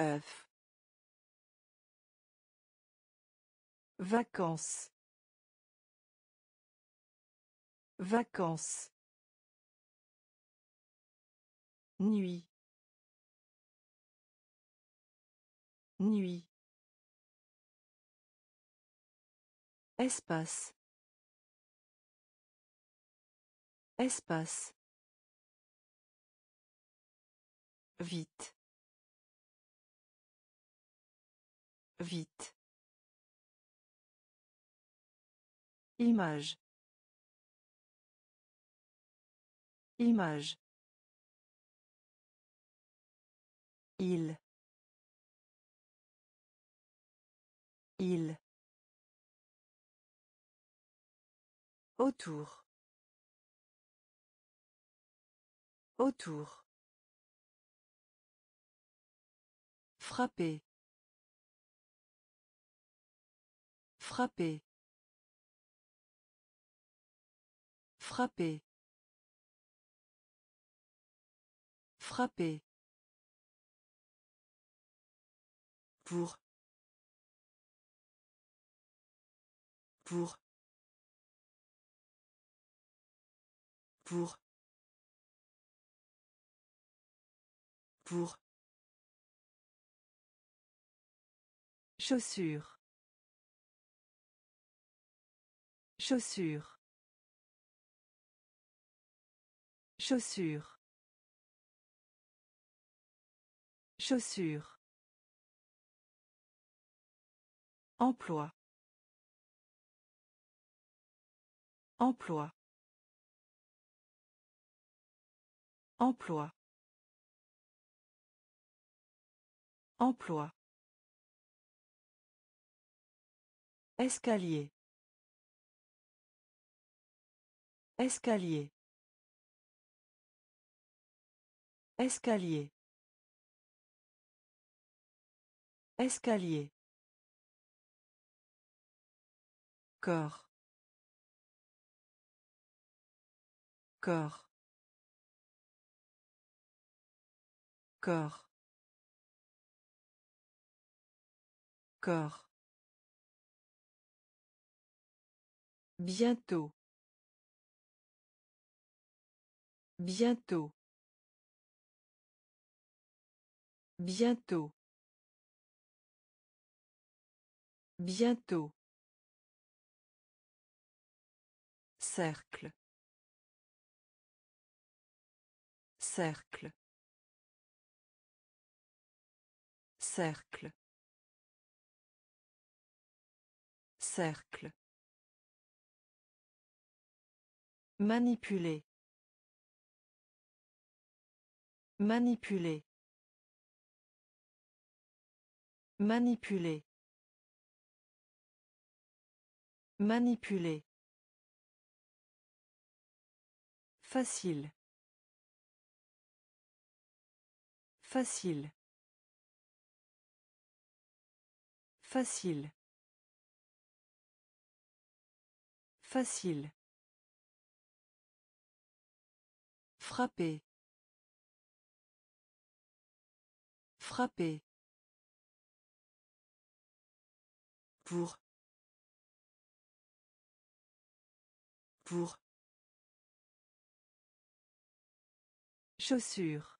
œuf Vacances. Vacances. Nuit. Nuit. Espace. Espace. Vite. Vite. Image. Image. Il. Il. Autour. Autour. Frapper. Frapper. Frapper. Frapper. Pour. Pour. Pour. Pour. Chaussure. Chaussure. Chaussure. Chaussure. Emploi. Emploi. Emploi. Emploi. Escalier. Escalier. Escalier. Escalier. Corps. Corps. Corps. Corps. Bientôt. Bientôt. Bientôt. Bientôt. Cercle. Cercle. Cercle. Cercle. Manipuler. Manipuler. Manipuler. Manipuler. Facile. Facile. Facile. Facile. Frapper. Frapper. Pour. Pour. Chaussure.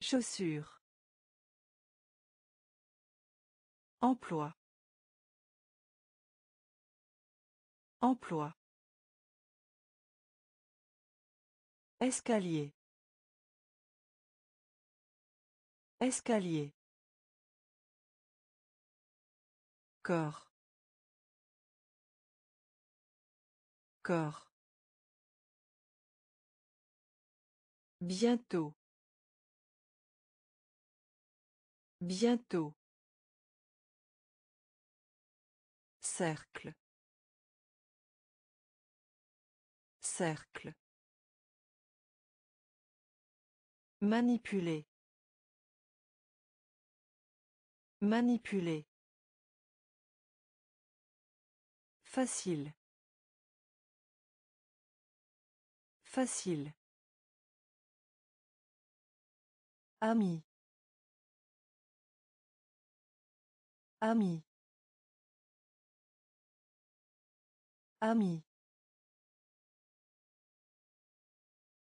Chaussure. Emploi. Emploi. Escalier. Escalier. Corps. Corps. Bientôt. Bientôt. Cercle. Cercle. Manipuler. Manipuler. Facile. Facile. Ami. Ami. Ami.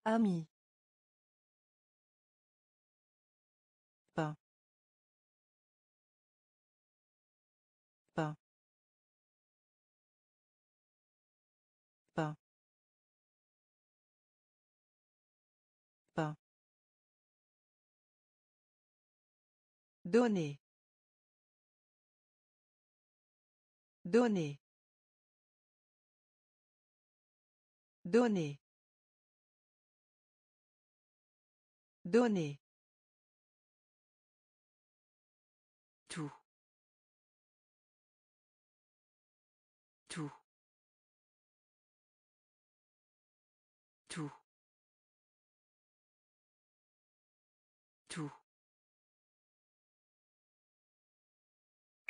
Ami. Donner. Donner. Donner. Donner.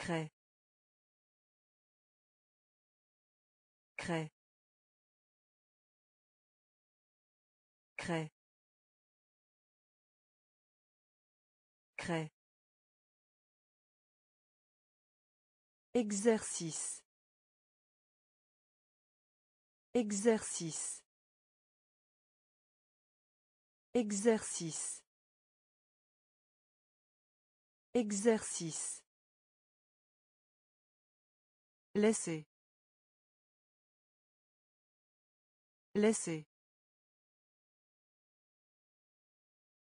Crée. Craie. Craie. Craie. Exercice. Exercice. Exercice. Exercice. Laissez. Laissez.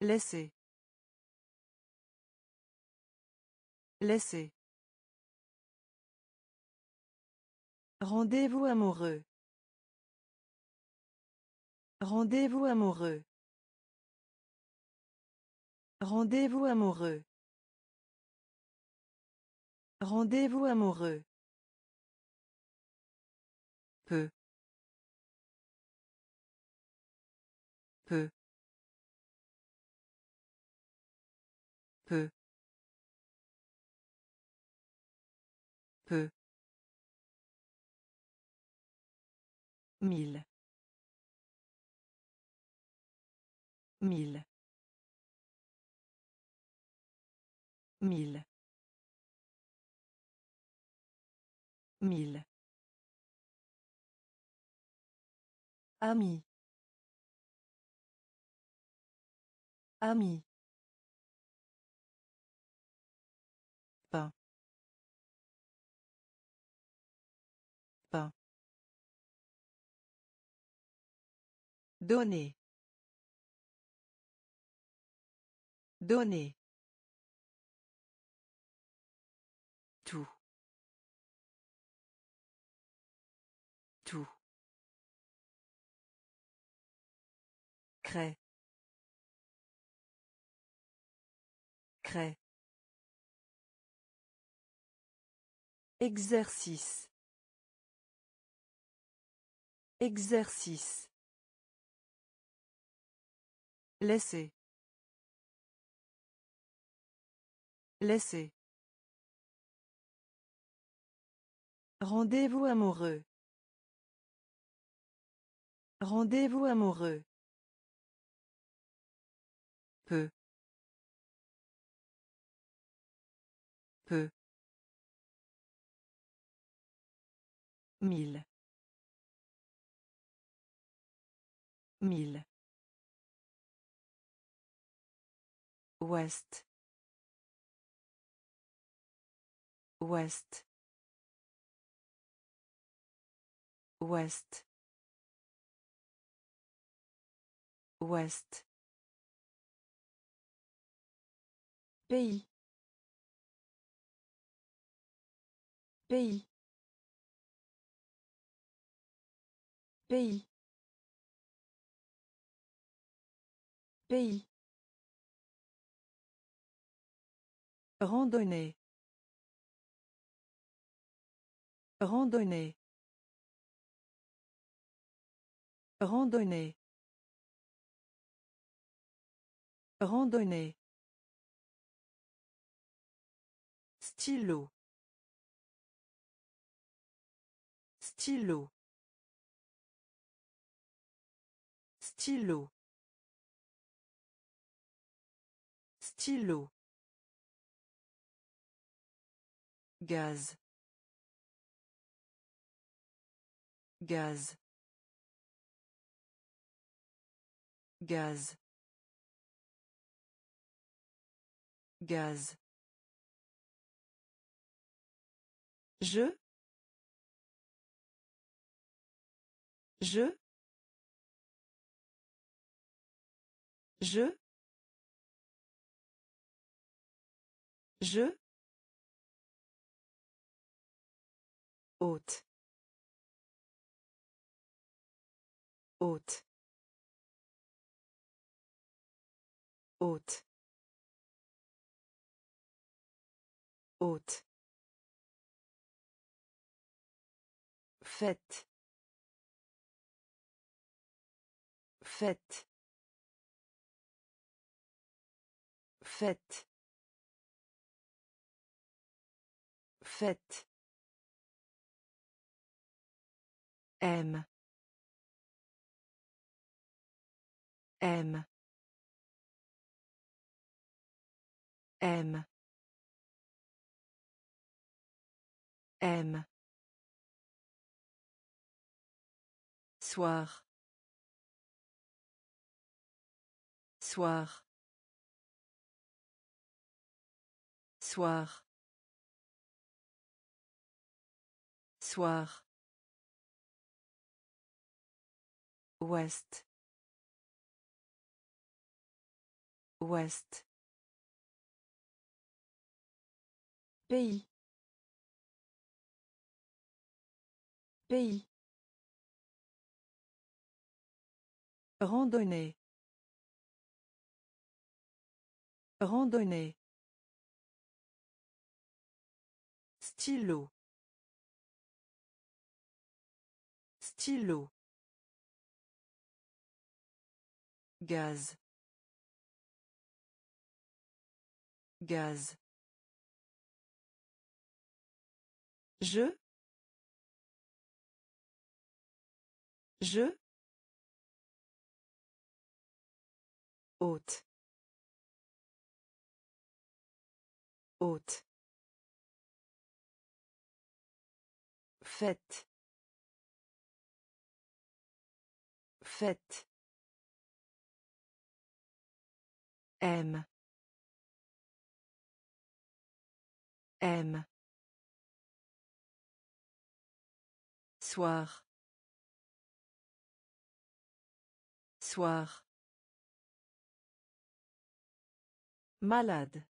Laissez. Laissez. Rendez-vous amoureux. Rendez-vous amoureux. Rendez-vous amoureux. Rendez-vous amoureux. Mille. Mille. Mille. Mille. Ami. Ami. Donner. Donner. Tout. Tout. Crée. Exercice. Exercice. Laissez. Laissez. Rendez-vous amoureux. Rendez-vous amoureux. Peu. Peu. Mille. Mille. Ouest. Ouest. Ouest. Ouest. Pays. Pays. Pays. Pays. Randonnée. Randonnée. Randonnée. Randonnée. Stylo. Stylo. Stylo. Stylo. Gaz. Gaz. Gaz. Gaz. Je. Je. Je. Je. Haute. Haute. Haute. Haute. Fête. Fête. Fête. Fête. M. M. M. M. Soir. Soir. Soir. Soir. Ouest. Ouest. Pays. Pays. Randonnée. Randonnée. Stylo. Stylo. Gaz. Gaz. Je. Je. Haute. Haute. Fête. Fête. M. M. Soir. Soir. Malade.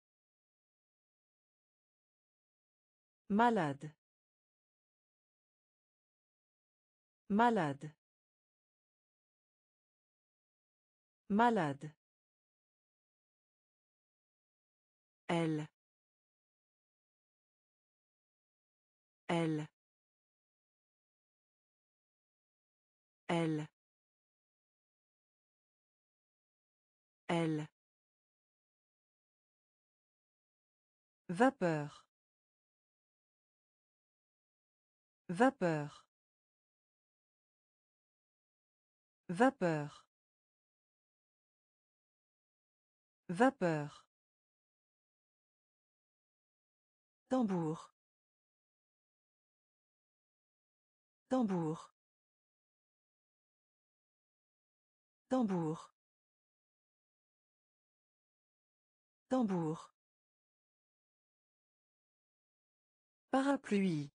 Malade. Malade. Malade. Elle. Elle. Elle. Elle. Vapeur. Vapeur. Vapeur. Vapeur. Tambour. Tambour. Tambour. Tambour. Parapluie.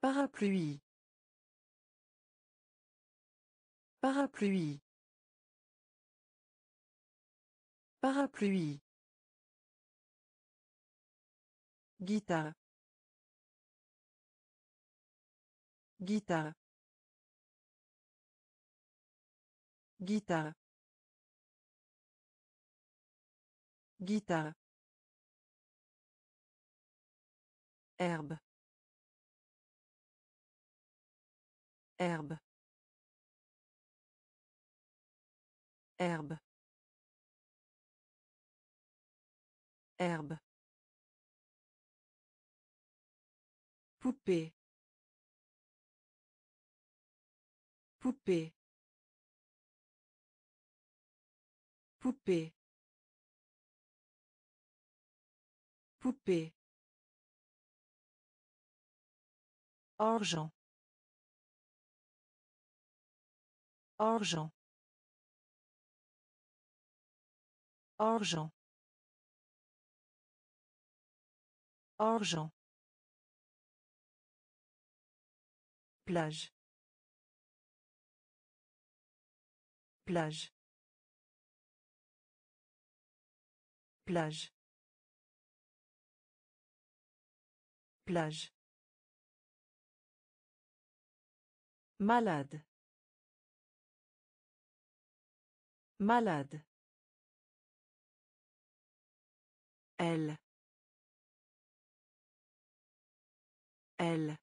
Parapluie. Parapluie. Parapluie. Guitare. Guitare. Guitare. Guitare. Herbe. Herbe. Herbe. Herbe. Poupée. Poupée. Poupée. Poupée. Argent. Argent. Argent. Argent. Plage. Plage. Plage. Plage. Malade. Malade. Elle. Elle.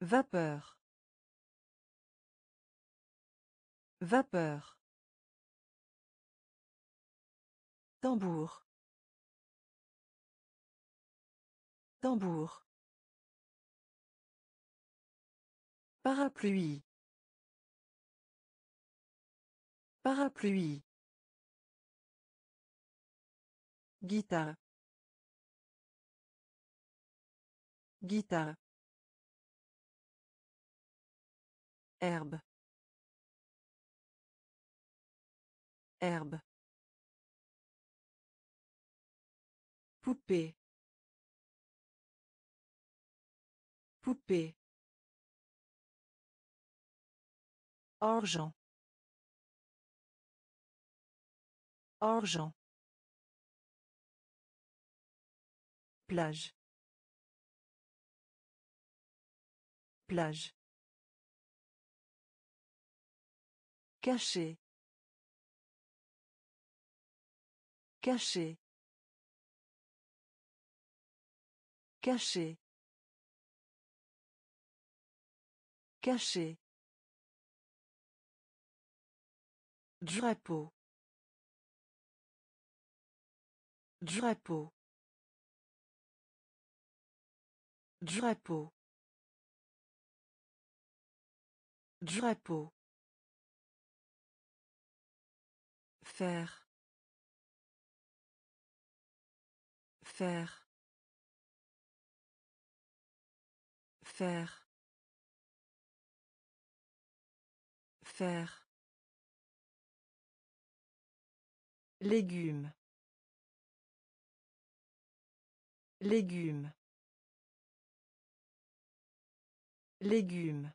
Vapeur. Vapeur. Tambour. Tambour. Parapluie. Parapluie. Guitare. Guitare. Herbe. Herbe. Poupée. Poupée. Argent. Argent. Plage. Plage. Caché. Caché. Caché. Caché. Drapeau. Drapeau. Drapeau. Drapeau. Faire. Faire. Faire. Faire. Légumes. Légumes. Légumes.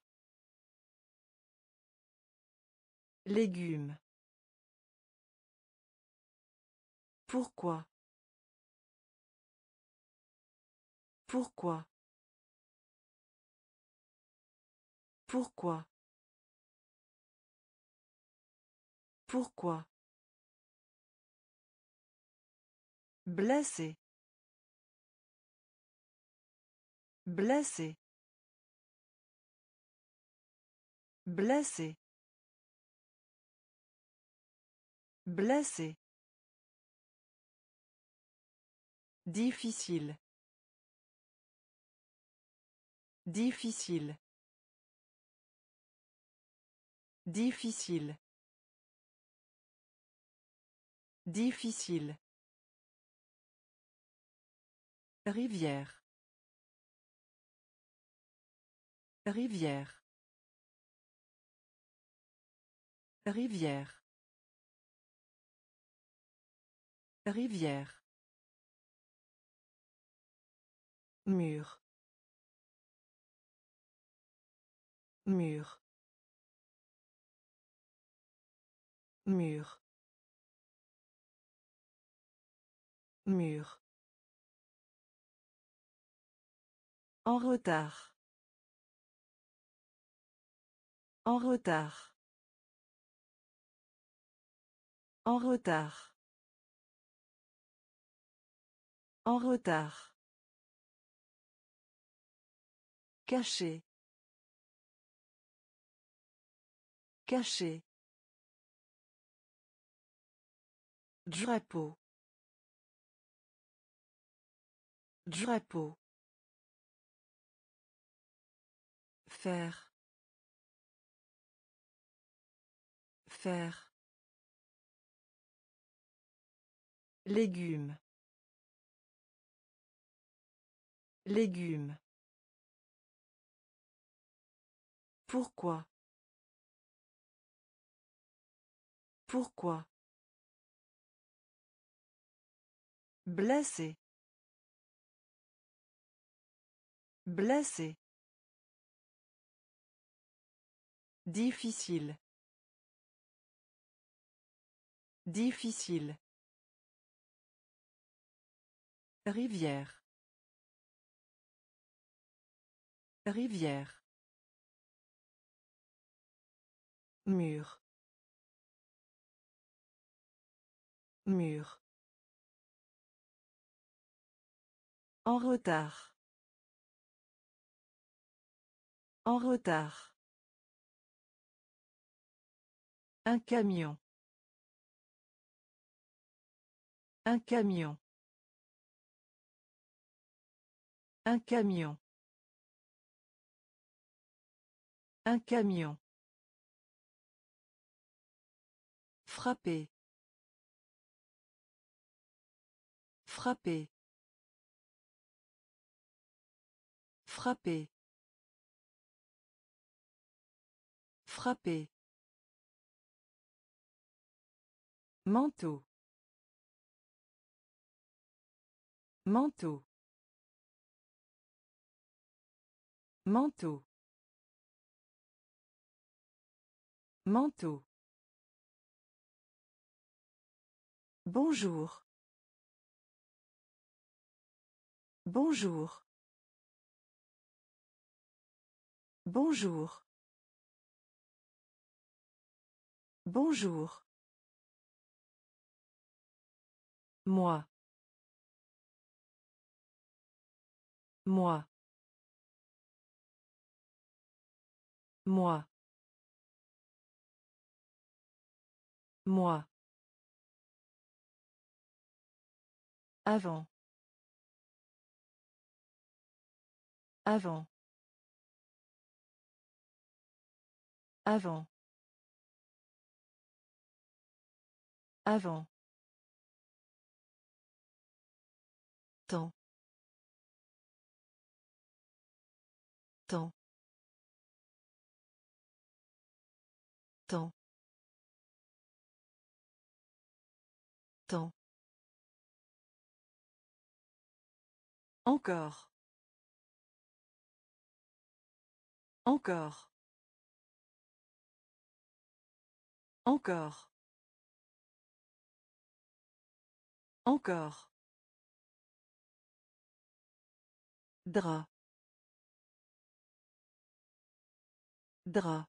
Légumes. Pourquoi? Pourquoi? Pourquoi? Pourquoi? Blessé. Blessé. Blessé. Blessé. Difficile. Difficile. Difficile. Difficile. Rivière. Rivière. Rivière. Rivière. Mur. Mur. Mur. Mur. En retard. En retard. En retard. En retard. Caché. Caché. Drapeau. Drapeau. Faire. Faire. Légumes. Légumes. Pourquoi? Pourquoi? Blessé. Blessé. Difficile. Difficile. Rivière. Rivière. Mur. Mur. En retard. En retard. Un camion. Un camion. Un camion. Un camion. Frapper. Frapper. Frapper. Frapper. Manteau. Manteau. Manteau. Manteau. Bonjour. Bonjour. Bonjour. Bonjour. Moi. Moi. Moi. Moi. Avant. Avant. Avant. Avant. Temps. Temps. Temps. Temps. Encore. Encore. Encore. Encore. Drap. Drap.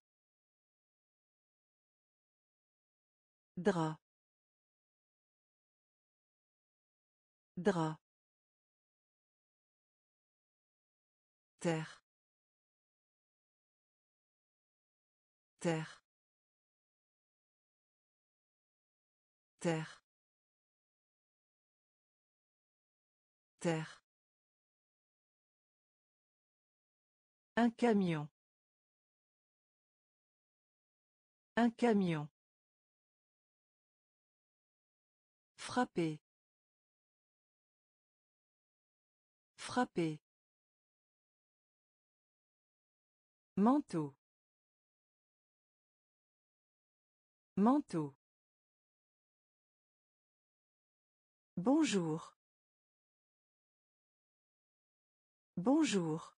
Drap. Drap. Terre. Terre. Terre. Terre. Un camion. Un camion. Frapper. Frapper. Manteau. Manteau. Bonjour. Bonjour.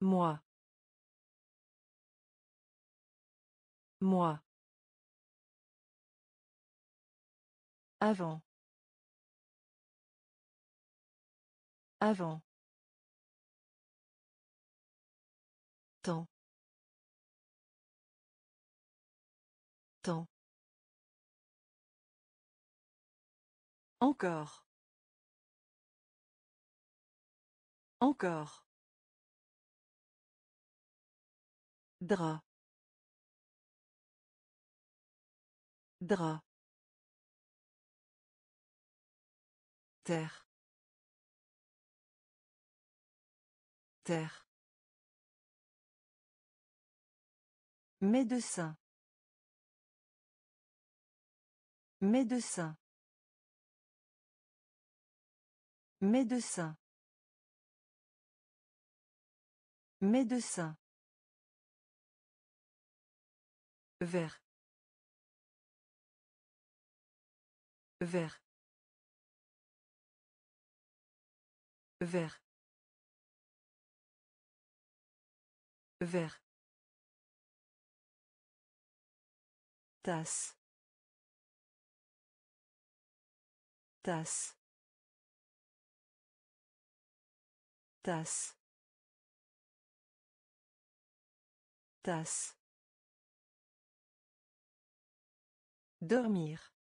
Moi. Moi. Avant. Avant. Temps. Temps. Encore. Encore. Drap. Drap. Terre. Terre. Médecin. Médecin. Médecin. Médecin. Vert. Vert. Vert. Vert. Tasse tasse tasse tasse dormir.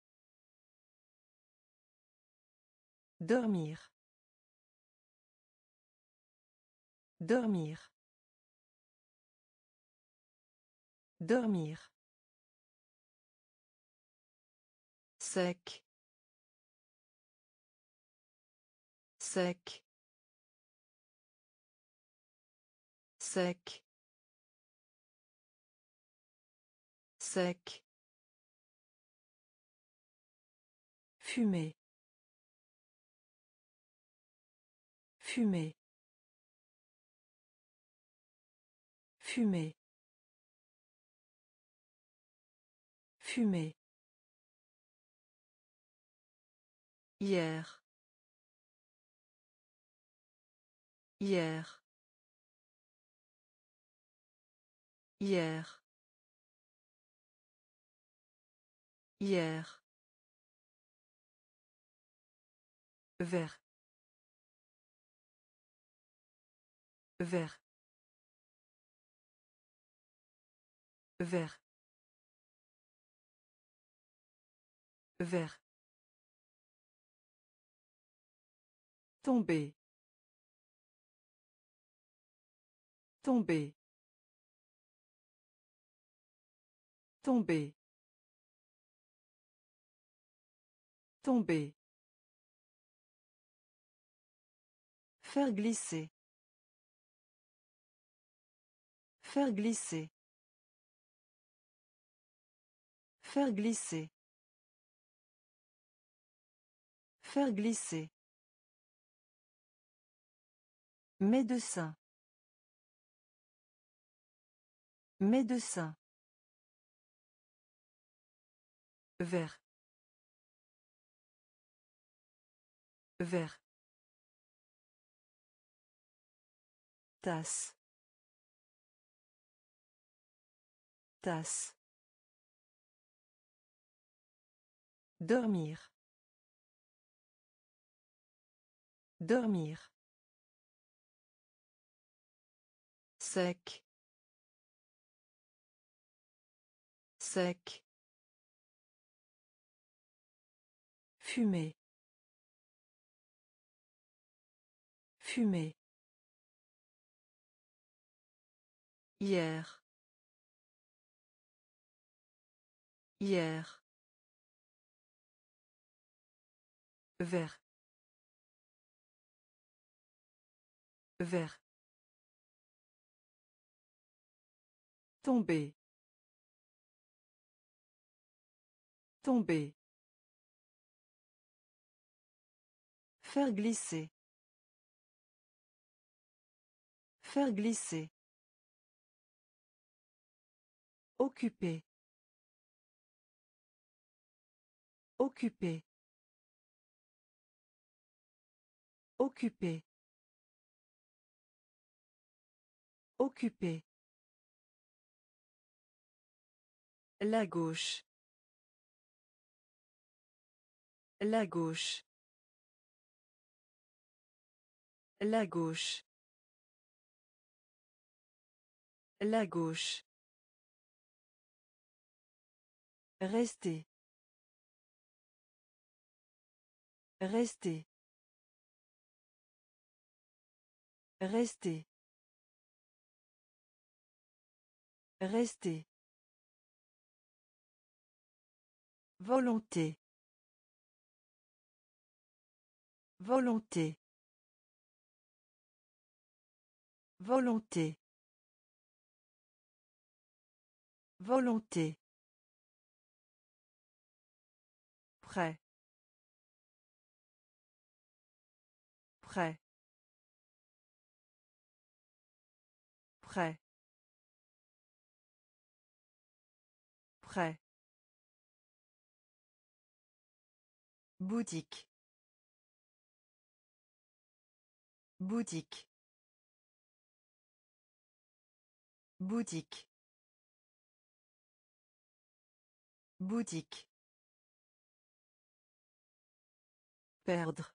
Dormir. Dormir. Dormir sec sec sec sec Fumer. Fumer. Fumer. Fumer. Hier. Hier. Hier. Hier. Vert. Vert. Vert. Vert. Tomber. Tomber. Tomber. Tomber. Faire glisser. Faire glisser. Faire glisser. Faire glisser. Médecin. Médecin. Vert. Vert. Tasse. Tasse. Dormir. Dormir. Sec. Sec. Fumer. Fumer. Hier. Hier. Vert. Vert. Tomber. Tomber. Faire glisser. Faire glisser. Occupé. Occupé. Occupé. Occupé. La gauche. La gauche. La gauche. La gauche. Rester. Rester. Rester. Rester. Volonté. Volonté. Volonté. Volonté. Prêt. Prêt. Prêt. Prêt. Boutique. Boutique. Boutique. Boutique. Perdre.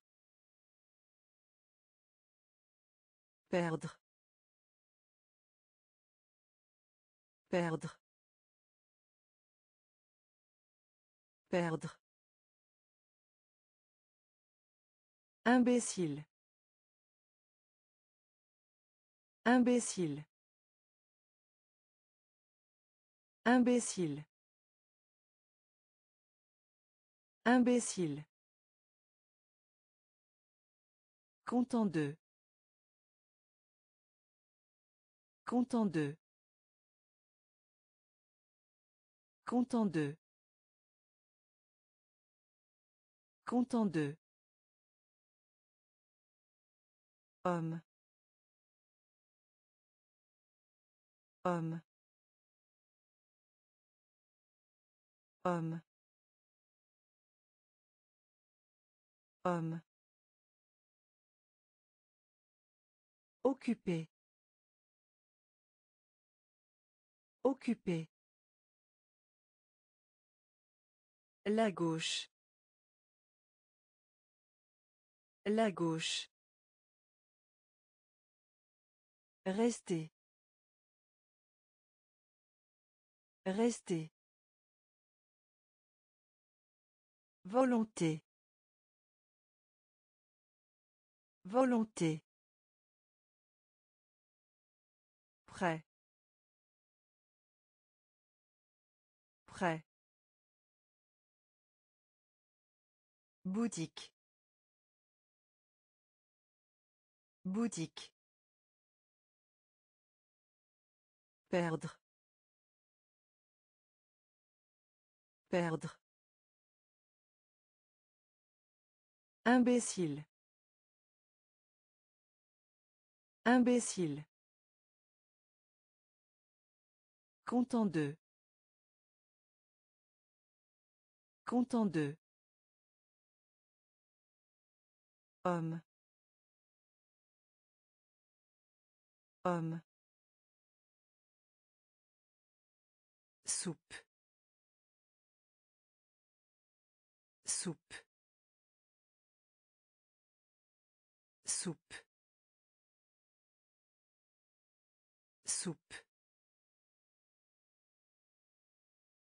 Perdre. Perdre. Perdre. Imbécile. Imbécile. Imbécile. Imbécile. Content de. Content de. Content de. Content de. Homme. Homme. Homme. Homme. Occupé. Occupé. La gauche. La gauche. Rester. Rester. Volonté. Volonté. Prêt. Prêt. Boutique. Boutique. Perdre. Perdre. Imbécile. Imbécile. Content de. Content de. Homme. Homme. Soupe. Soupe. Soupe. Soupe.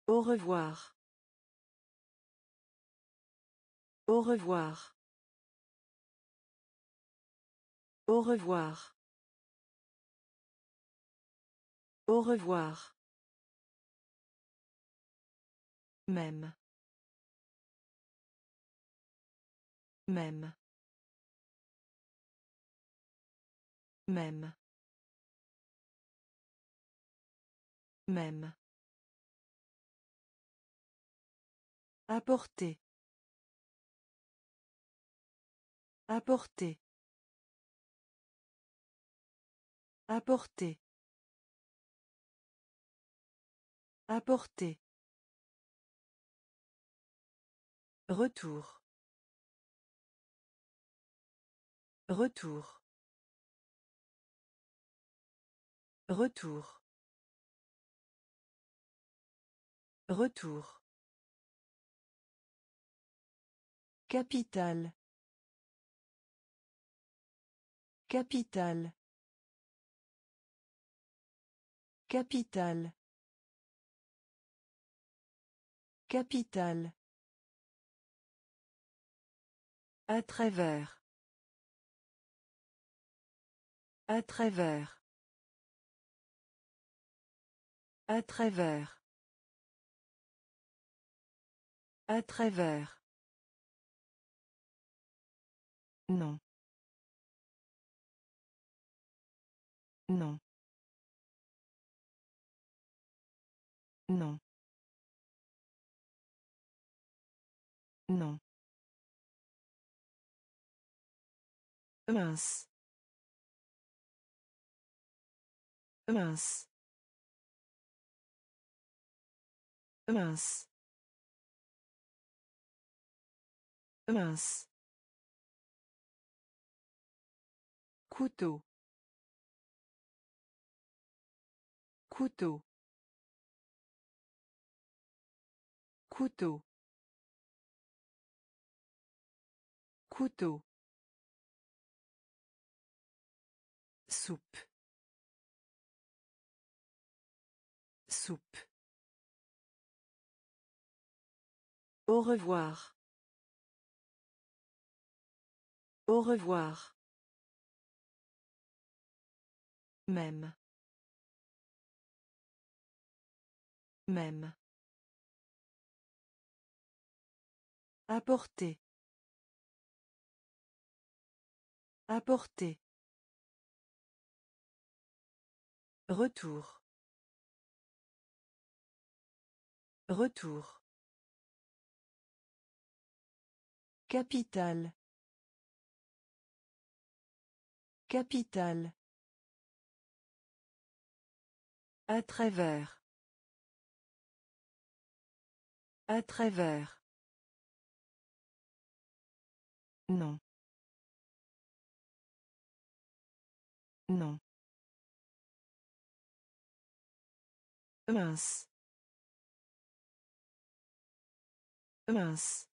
Au revoir. Au revoir. Au revoir. Au revoir. Même. Même. Même. Même. Apporter. Apporter. Apporter. Apporter. Retour. Retour. Retour. Retour. Capital. Capital. Capital. Capital. À travers. À travers. À travers. À travers. Non. Non. Non. Non. Mince. Mince. Mince. Mince. Couteau. Couteau. Couteau. Couteau. Soupe. Soupe. Au revoir. Au revoir. Même. Même. Apporter. Apporter. Retour. Retour. Capital. Capital. À travers. À travers. Non. Non. Mince. Mince.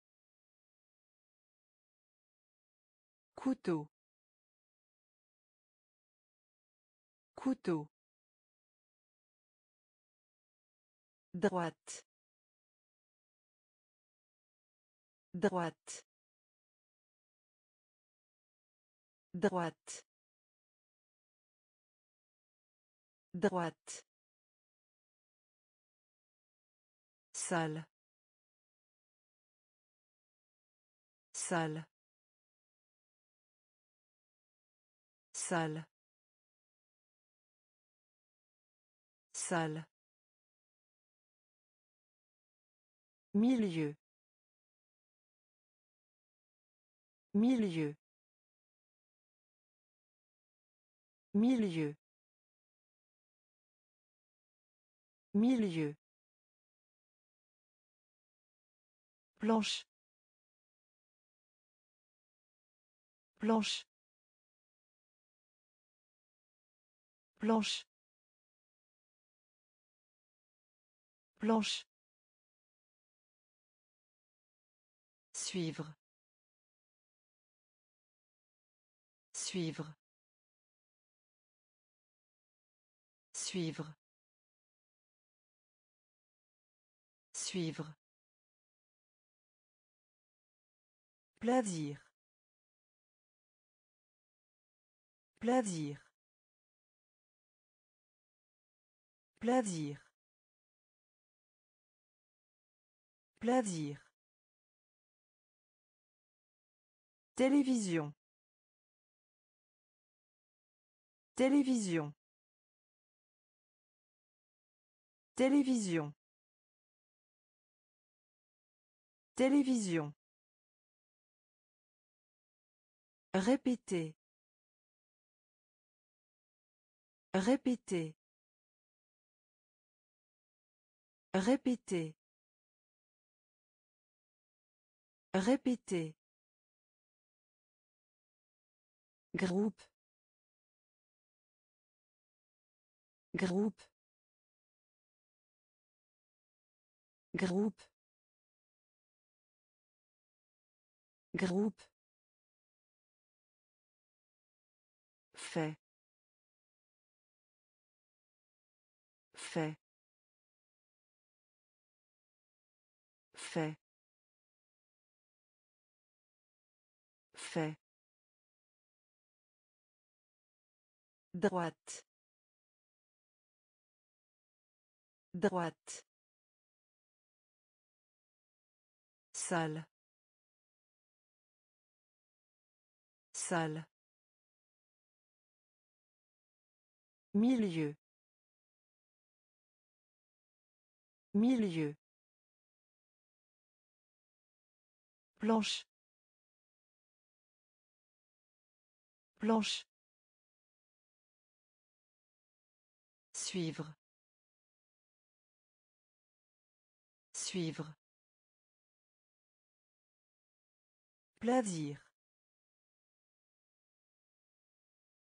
Couteau. Couteau. Droite. Droite. Droite. Droite. Salle. Salle. Salle. Salle. Milieu. Milieu. Milieu. Milieu. Planche. Planche. Planche. Planche. Suivre. Suivre. Suivre. Suivre. Plaisir. Plaisir. Plaisir. Plaisir. Télévision. Télévision. Télévision. Télévision. Répétez. Répétez. Répétez. Répétez. Groupe. Groupe. Groupe. Groupe. Fait. Fait. Fait. Fait. Droite. Droite. Salle. Salle. Milieu. Milieu. Planche. Planche. Suivre. Suivre. Plaisir.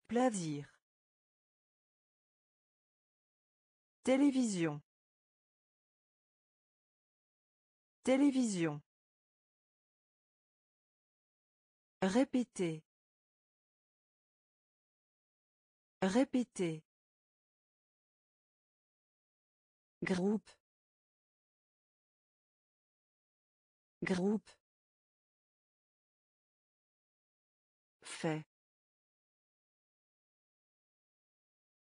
Plaisir. Télévision. Télévision. Répétez. Répétez. Groupe. Groupe. Fait.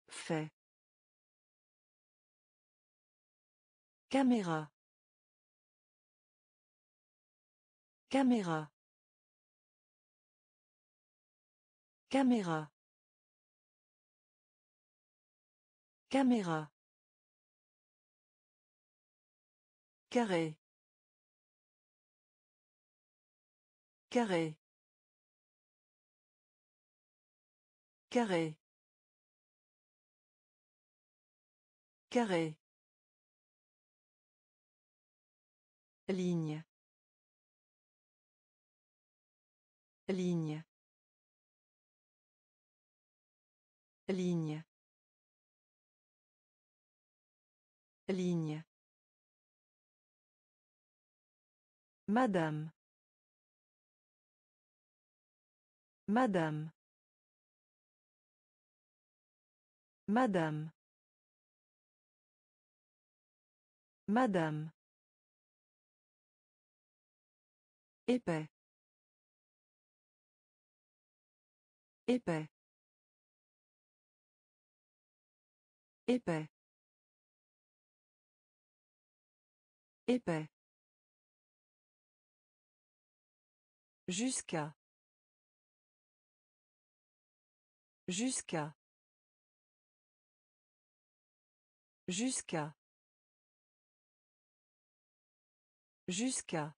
Fait. Caméra. Caméra. Caméra. Caméra. Carré. Carré. Carré. Carré. Ligne. Ligne. Ligne. Ligne. Madame. Madame. Madame. Madame. Épais. Épais. Épais. Épais. Jusqu'à. Jusqu'à. Jusqu'à. Jusqu'à.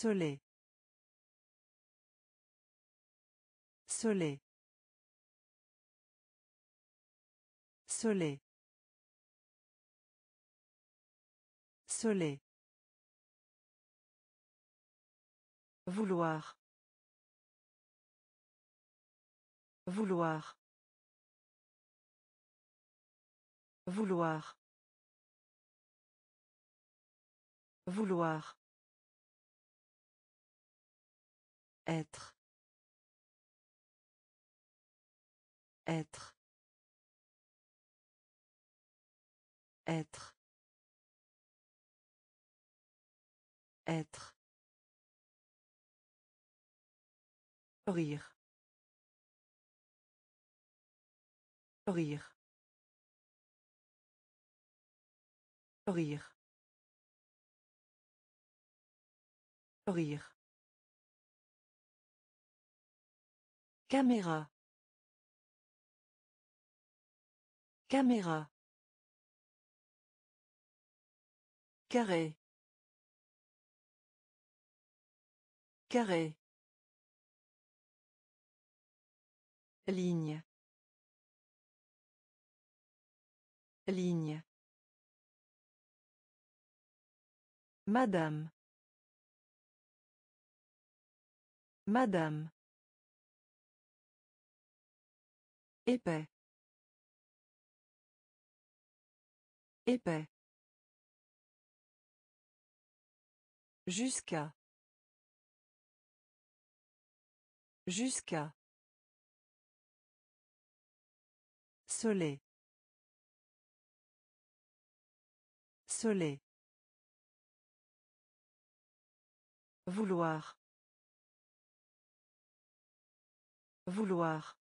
Soleil. Soleil. Soleil. Soleil. Vouloir. Vouloir. Vouloir. Vouloir. Être. Être. Être. Être. Rire. Rire. Rire. Rire. Caméra. Caméra. Carré. Carré. Ligne. Ligne. Madame. Madame. Épais. Épais. Jusqu'à. Jusqu'à. Soleil. Soleil. Vouloir. Vouloir.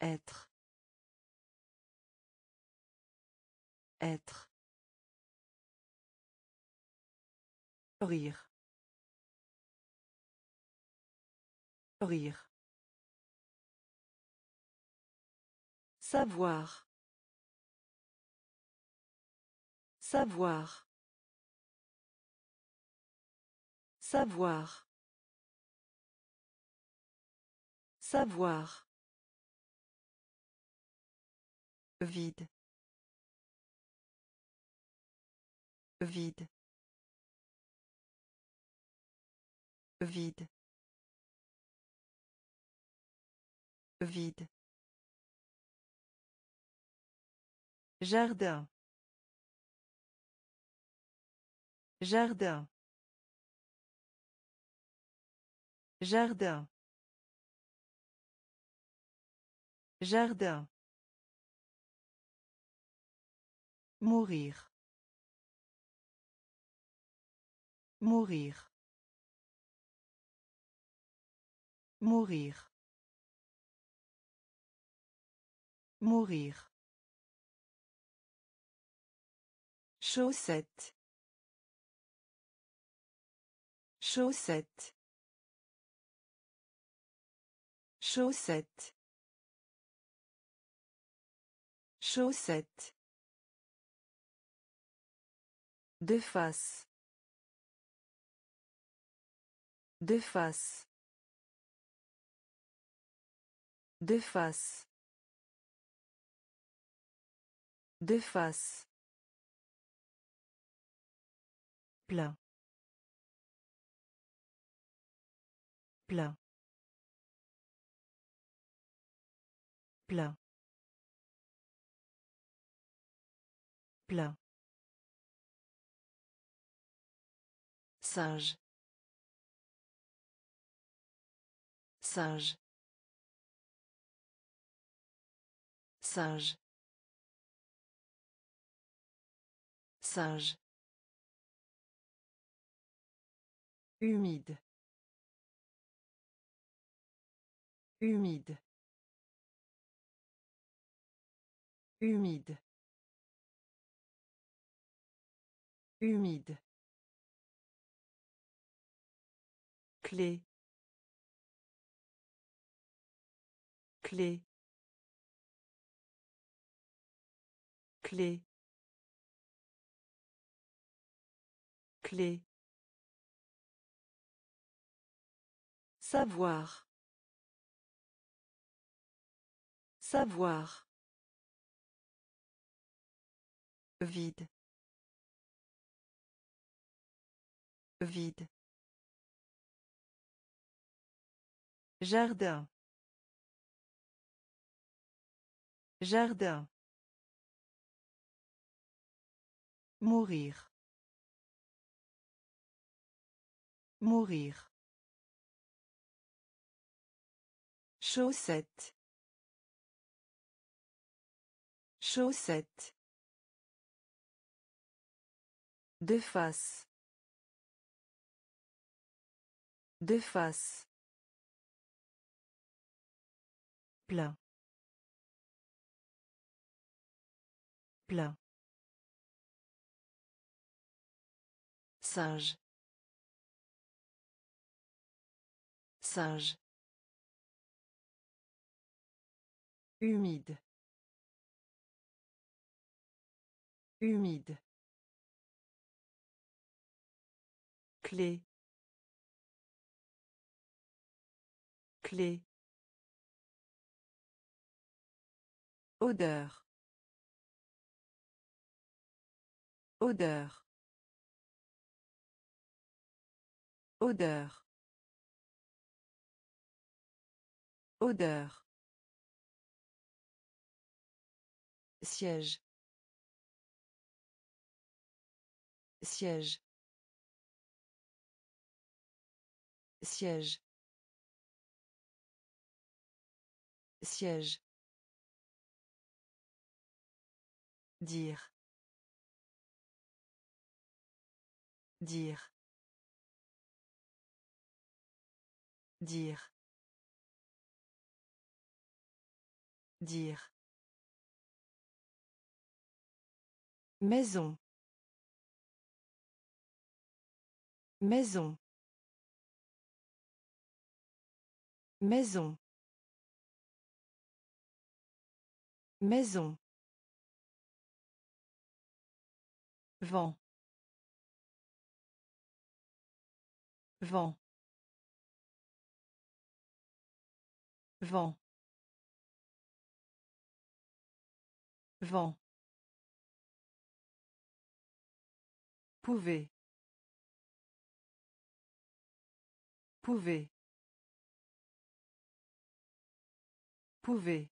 Être. Être. Rire. Rire. Savoir. Savoir. Savoir. Savoir. Vide. Vide. Vide. Vide. Jardin. Jardin. Jardin. Jardin. Mourir. Mourir. Mourir. Mourir. Chaussette. Chaussette. Chaussette. Chaussette. De face. De face. De face. De face. plein plein plein plein singe singe singe singe Humide. Humide. Humide. Humide. Clé. Clé. Clé. Clé. Savoir. Savoir. Vide. Vide. Jardin. Jardin. Mourir. Mourir. Chaussette. Chaussette. De face. De face. Plein. Plein. Singe. Singe. Humide. Humide. Clé. Clé. Odeur. Odeur. Odeur. Odeur. Siège. Siège. Siège. Siège. Dire. Dire. Dire. Dire. Maison. Maison. Maison. Maison. Vent. Vent. Vent. Vent. Pouvez. Pouvez. Pouvez.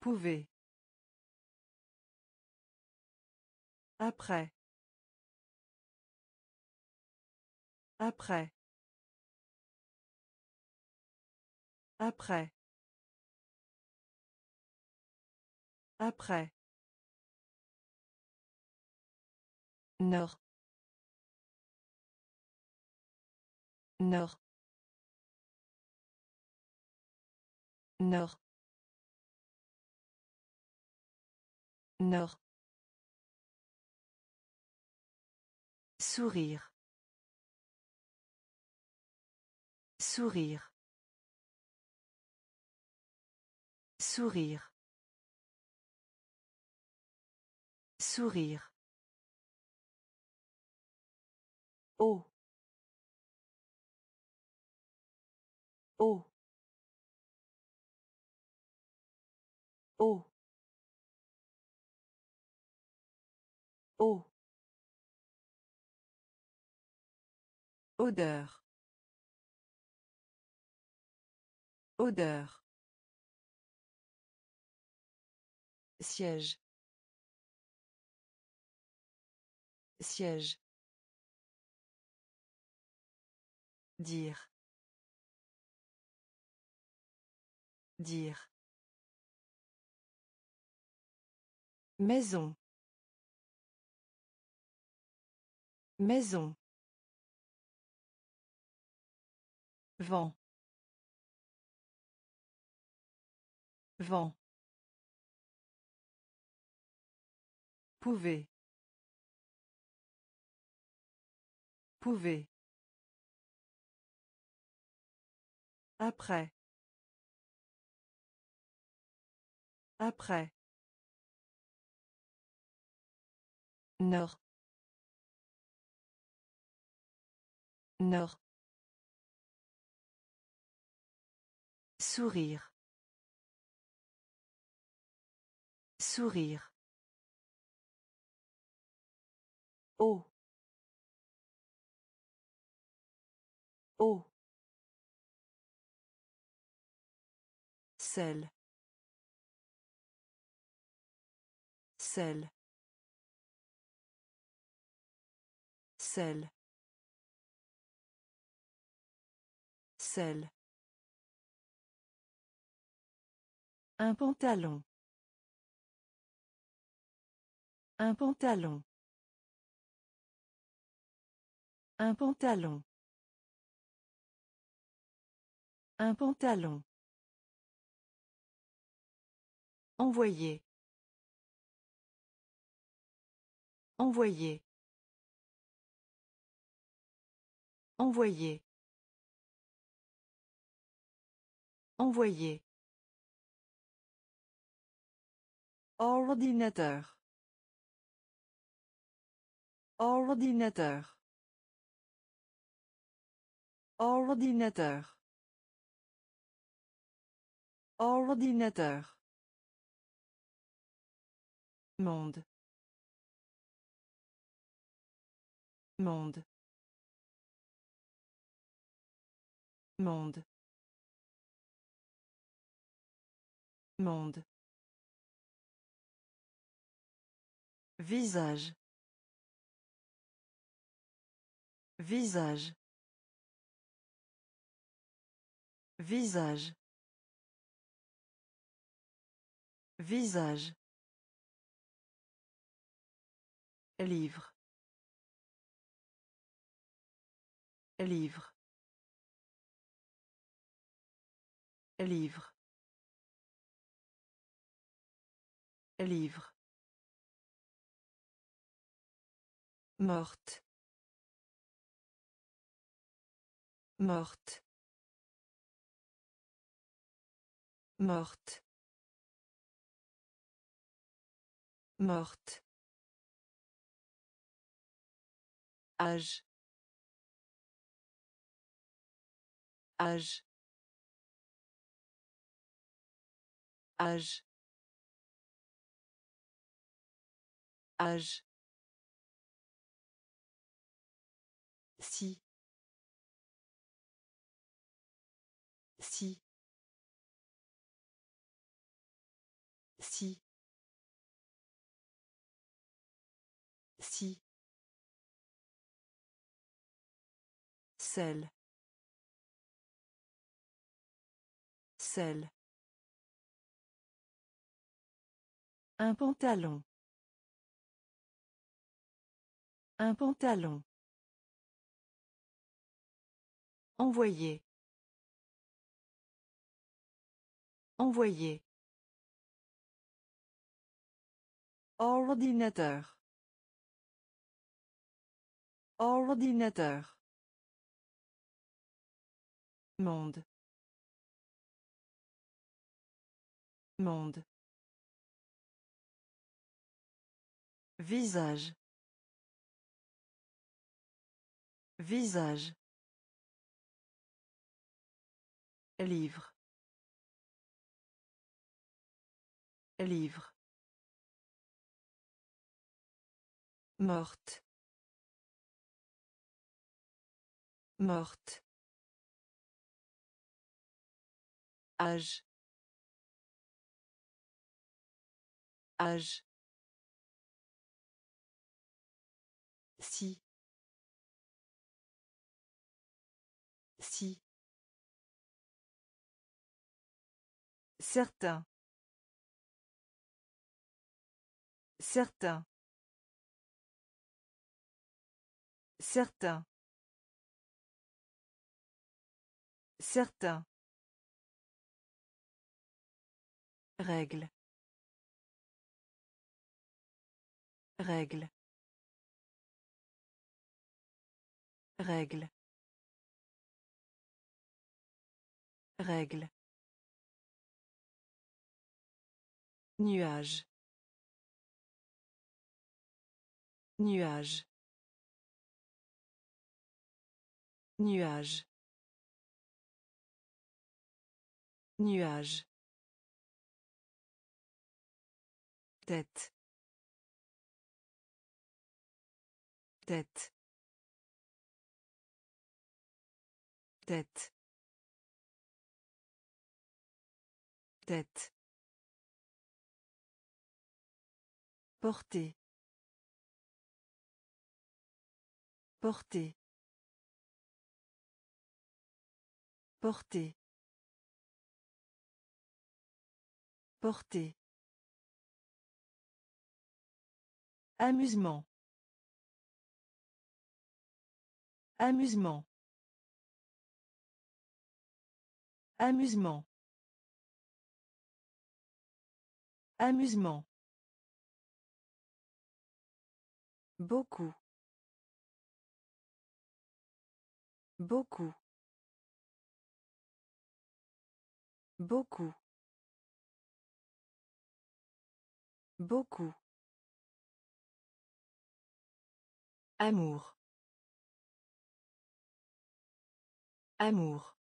Pouvez. Après. Après. Après. Après. Nord. Nord. Nord. Nord. Sourire. Sourire. Sourire. Sourire. Oh. Oh. Oh. Oh. Odeur. Odeur. Siège. Siège. Dire. Dire. Maison. Maison. Vent. Vent. Pouvez. Pouvez. Après. Après. Nord. Nord. Sourire. Sourire. Oh. Oh. Sel. Sel. Sel. Sel. Un pantalon. Un pantalon. Un pantalon. Un pantalon. Envoyer. Envoyer. Envoyer. Envoyer. Ordinateur. Ordinateur. Ordinateur. Ordinateur. Monde. Monde. Monde. Monde. Visage. Visage. Visage. Visage. Livre. Livre. Livre. Livre. Morte. Morte. Morte. Morte. Âge. Âge. Âge. Âge. Sel. Un pantalon. Un pantalon. Envoyer. Envoyer. Ordinateur. Ordinateur. Monde. Monde. Visage. Visage. Livre. Livre. Morte. Morte. Âge. Âge. Si. Si. Certain. Certain. Certain. Certain. Règle. Règle. Règle. Règle. Nuage. Nuage. Nuage. Nuage. Tête. Tête. Tête. Tête. Porter. Porter. Porter. Porter. Amusement. Amusement. Amusement. Amusement. Beaucoup. Beaucoup. Beaucoup. Beaucoup. Amour. Amour.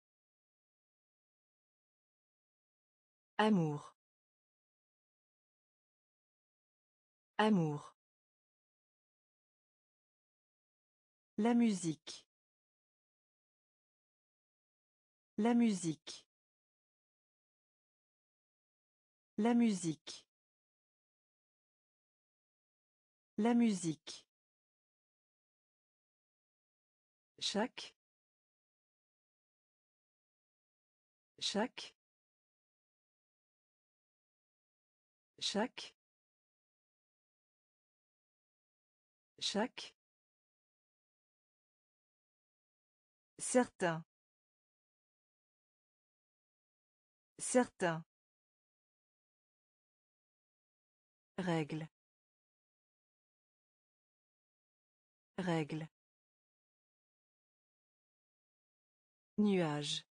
Amour. Amour. La musique. La musique. La musique. La musique. Chaque. Chaque. Chaque. Chaque. Certain. Certain. Règle. Règle. Nuage.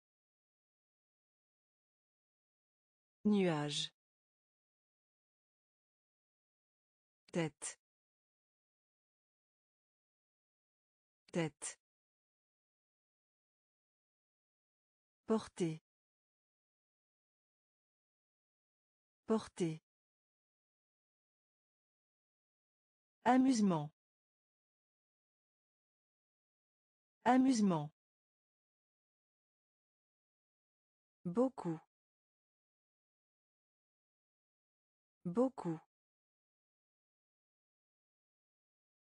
Nuage. Tête. Tête. Porter. Porter. Amusement. Amusement. Beaucoup. Beaucoup.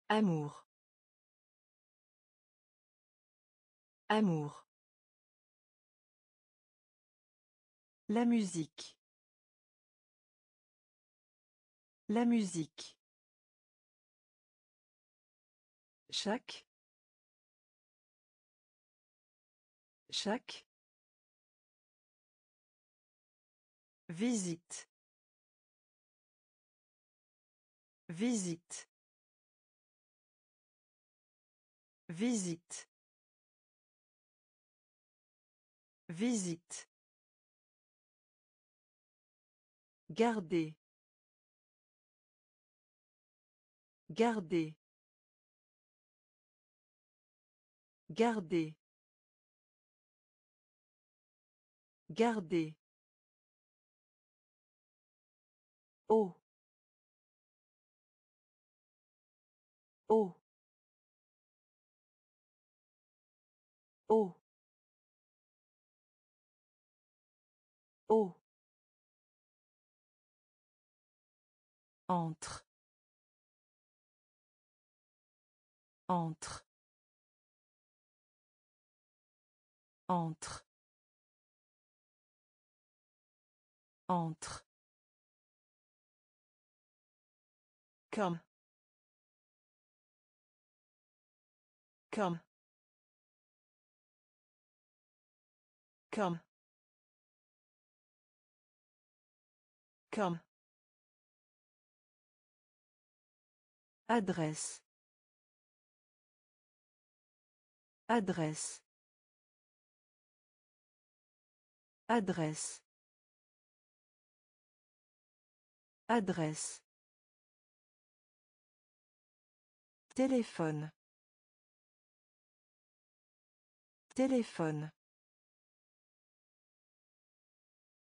Amour. Amour. La musique. La musique. Chaque. Chaque. Visite. Visite. Visite. Visite. Garder. Garder. Garder. Garder. Oh. Oh. Oh. Oh. Entre. Entre. Entre. Entre. Comme. Comme. Comme. Comme. Adresse. Adresse. Adresse. Adresse. Téléphone. Téléphone.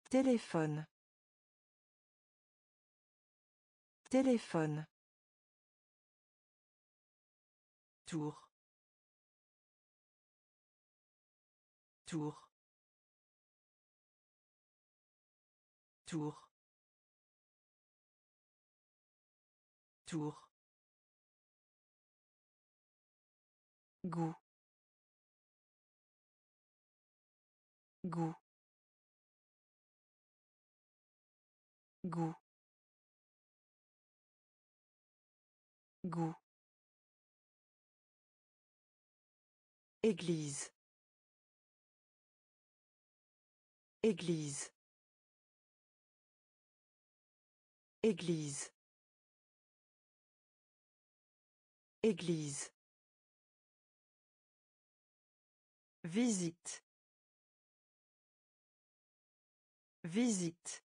Téléphone. Téléphone. Tour. Tour. Tour. Tour. Goût. Goût. Goût. Goût. Église. Église. Église. Église. Visite. Visite.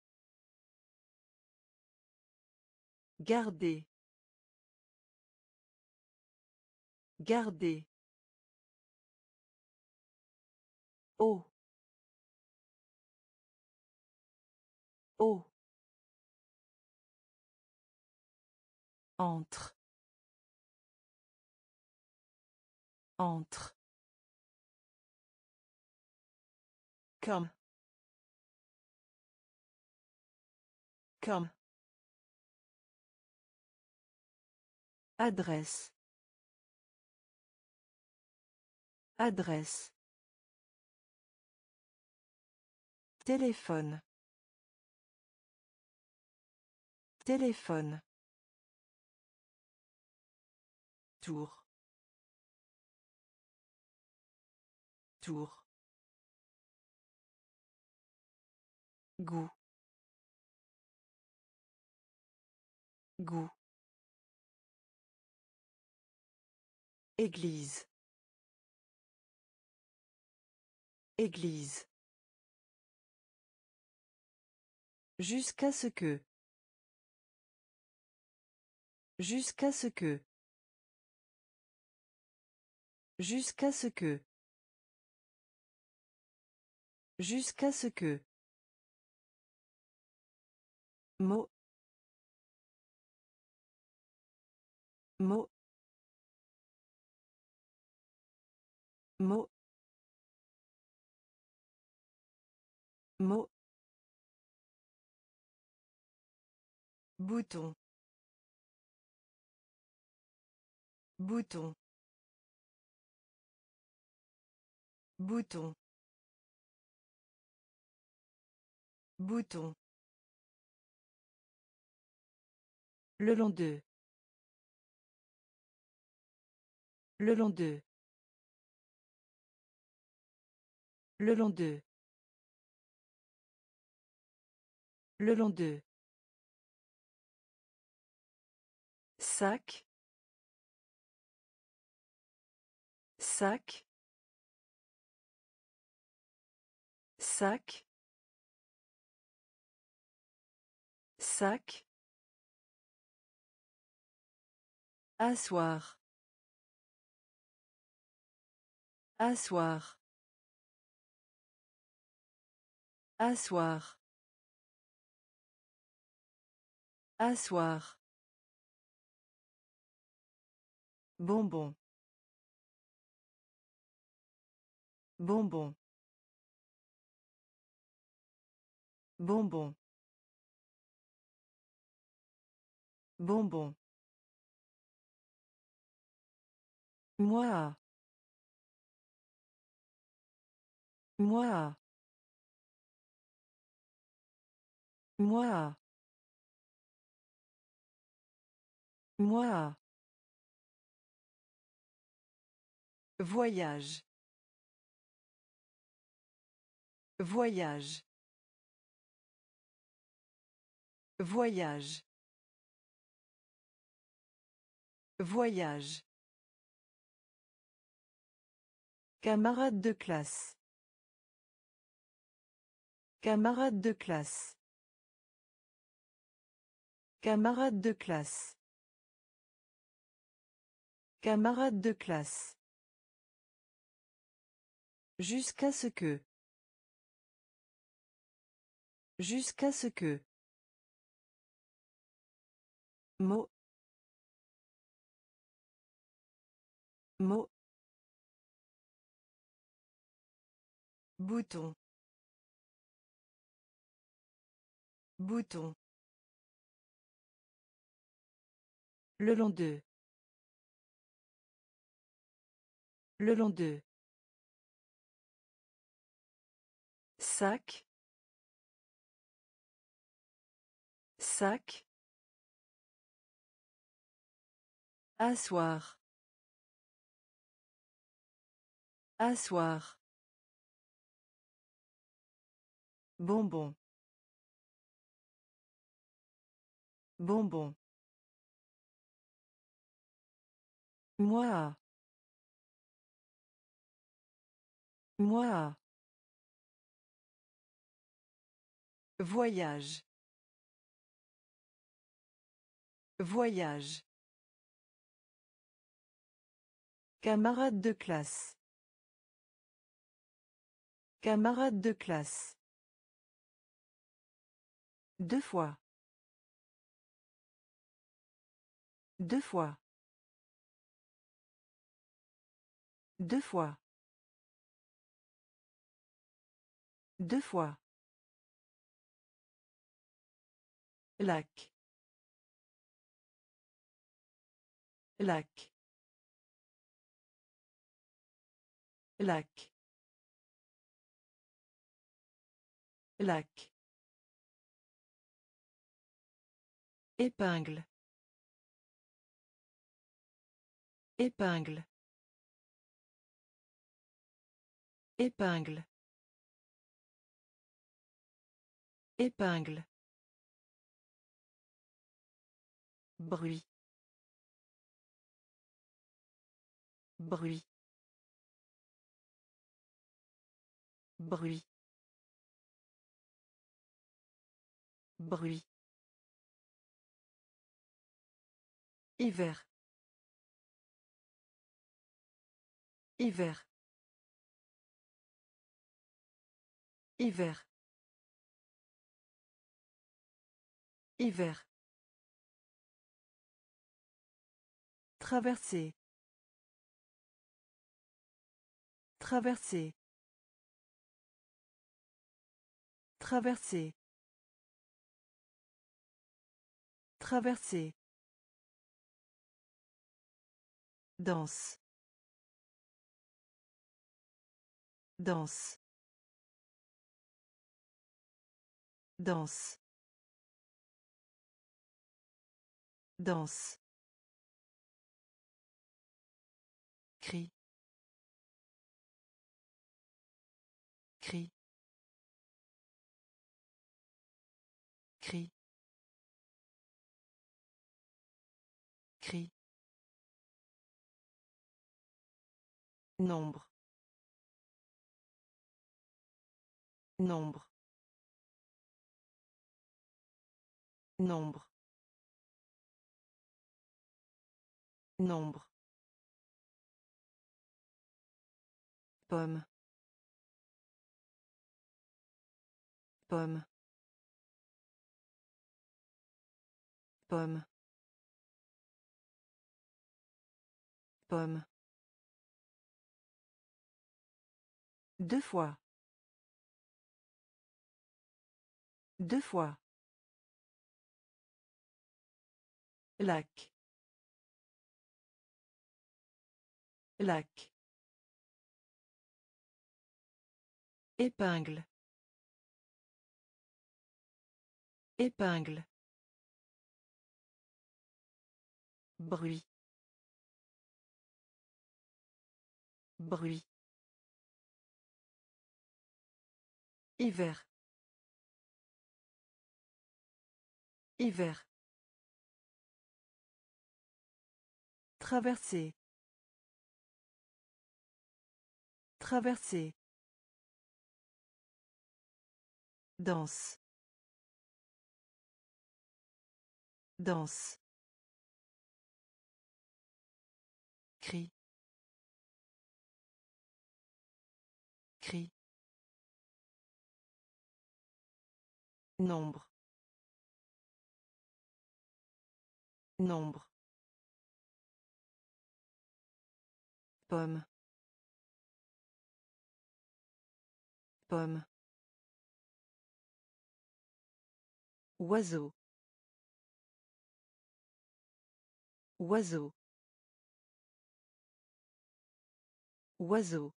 Garder. Garder. Oh. Oh. Entre. Entre. Comme. Comme. Adresse. Adresse. Téléphone. Téléphone. Tour. Tour. Goût. Goût. Église. Église. Jusqu'à ce que. Jusqu'à ce que. Jusqu'à ce que. Jusqu'à ce que. Mot. Mot. Mot. Mot. Bouton. Bouton. Bouton. Bouton. Le long d'eux. Le long d'eux. Le long d'eux. Le long d'eux. Sac. sac sac sac Asseoir. Asseoir. Asseoir. Asseoir. Bonbon. Bonbon. Bonbon. Bonbon. Moi. Moi. Moi. Moi. Voyage. Voyage. Voyage. Voyage. Camarade de classe. Camarade de classe. Camarade de classe. Camarade de classe. Jusqu'à ce que. Jusqu'à ce que. Mot. Mot. Bouton. Bouton. Le long d'eux. Le long d'eux. Sac. Sac. Asseoir. Asseoir. Bonbon. Bonbon. Moi. Moi. Voyage. Voyage. Camarade de classe. Camarade de classe. Deux fois. Deux fois. Deux fois. Deux fois. Lac. Lac. Lac. Lac. Épingle. Épingle. Épingle. Épingle. Bruit. Bruit. Bruit. Bruit. Hiver. Hiver. Hiver. Hiver. Traverser. Traverser. Traverser. Traverser. Danse. Danse. Danse. Danse. Cri. Nombre. Nombre. Nombre. Nombre. Pomme. Pomme. Pomme. Pomme. Deux fois. Deux fois. Lac. Lac. Épingle. Épingle. Bruit. Bruit. Hiver. Hiver. Traverser. Traverser. Danse. Danse. Cri. Nombre. Nombre. Pomme. Pomme. Oiseau. Oiseau. Oiseau.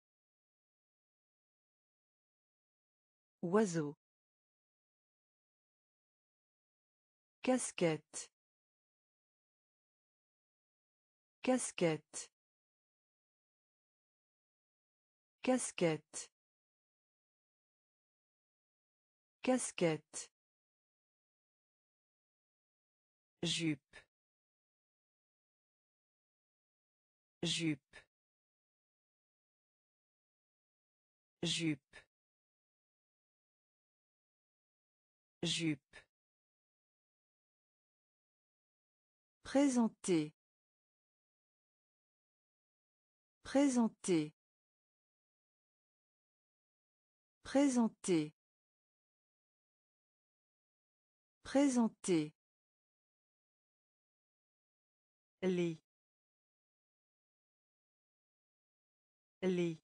Oiseau. Casquette. Casquette. Casquette. Casquette. Jupe. Jupe. Jupe. Jupe. Présenter. Présenter. Présenter. Présenter. Lit. Lit.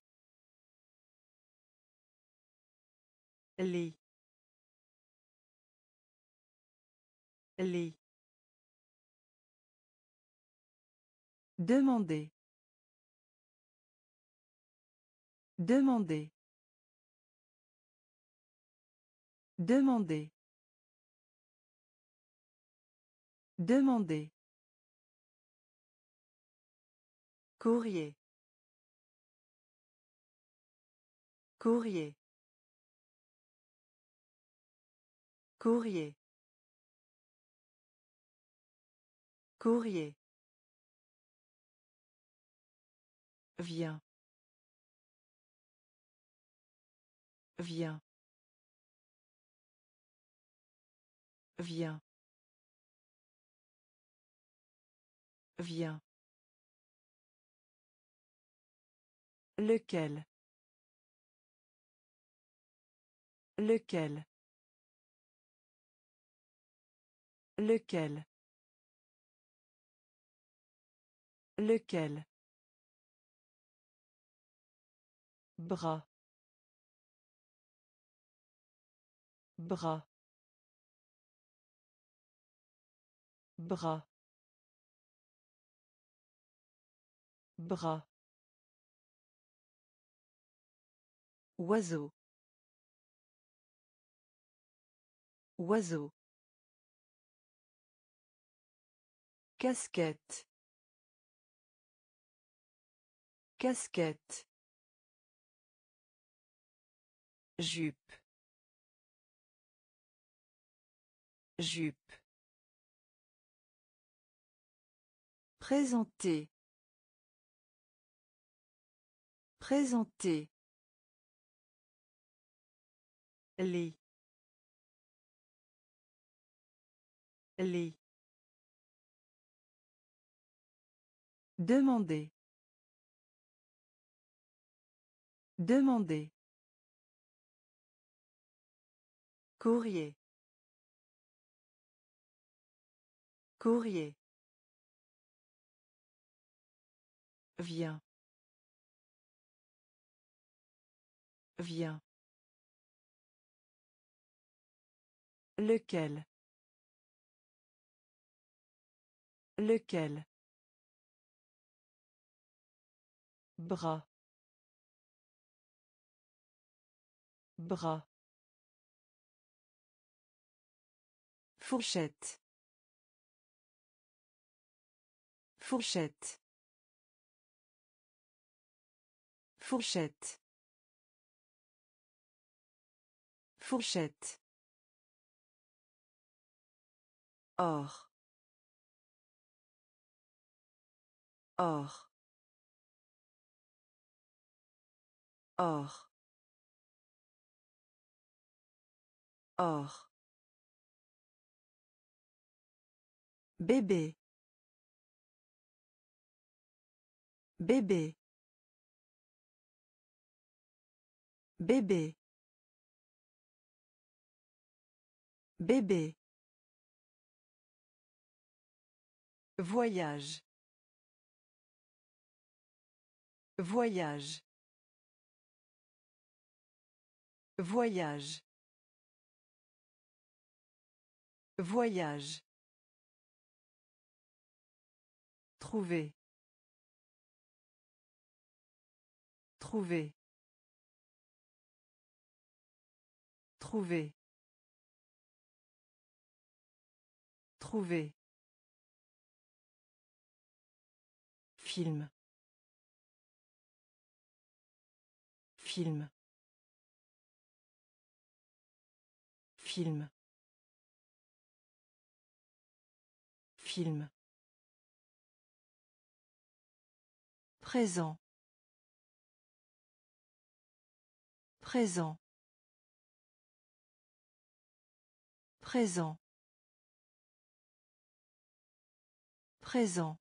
Lit. Lit. Demander. Demander. Demander. Demander. Courrier. Courrier. Courrier. Courrier. Viens. Viens. Viens. Viens. Lequel? Lequel? Lequel? Lequel? Bras. Bras. Bras. Bras. Oiseau. Oiseau. Casquette. Casquette. Jupe. Jupe. Présenter. Présenter. Lit. Lit. Demander. Demander. Courrier. Courrier. Viens. Viens. Lequel? Lequel? Bras. Bras. Fourchette. Fourchette. Fourchette. Fourchette. Or. Or. Or. Or. Bébé. Bébé. Bébé. Bébé. Voyage. Voyage. Voyage. Voyage. Trouver. Trouver. Trouver. Trouver. Film. Film. Film. Film. Présent. Présent. Présent. Présent.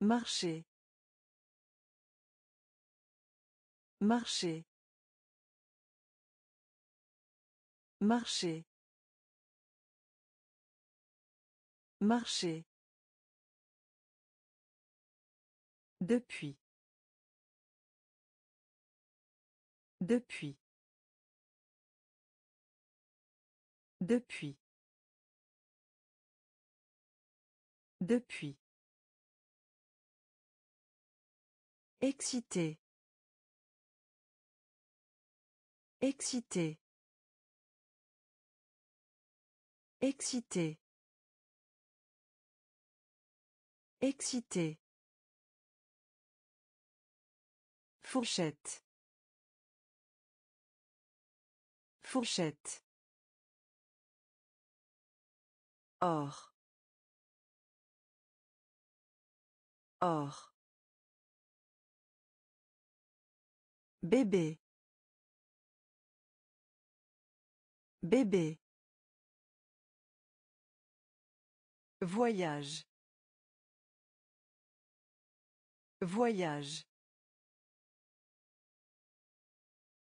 Marcher. Marcher. Marcher. Marcher. Depuis. Depuis. Depuis. Depuis. Excité. Excité. Excité. Excité. Fourchette. Fourchette. Or. Or. Bébé. Bébé. Voyage. Voyage.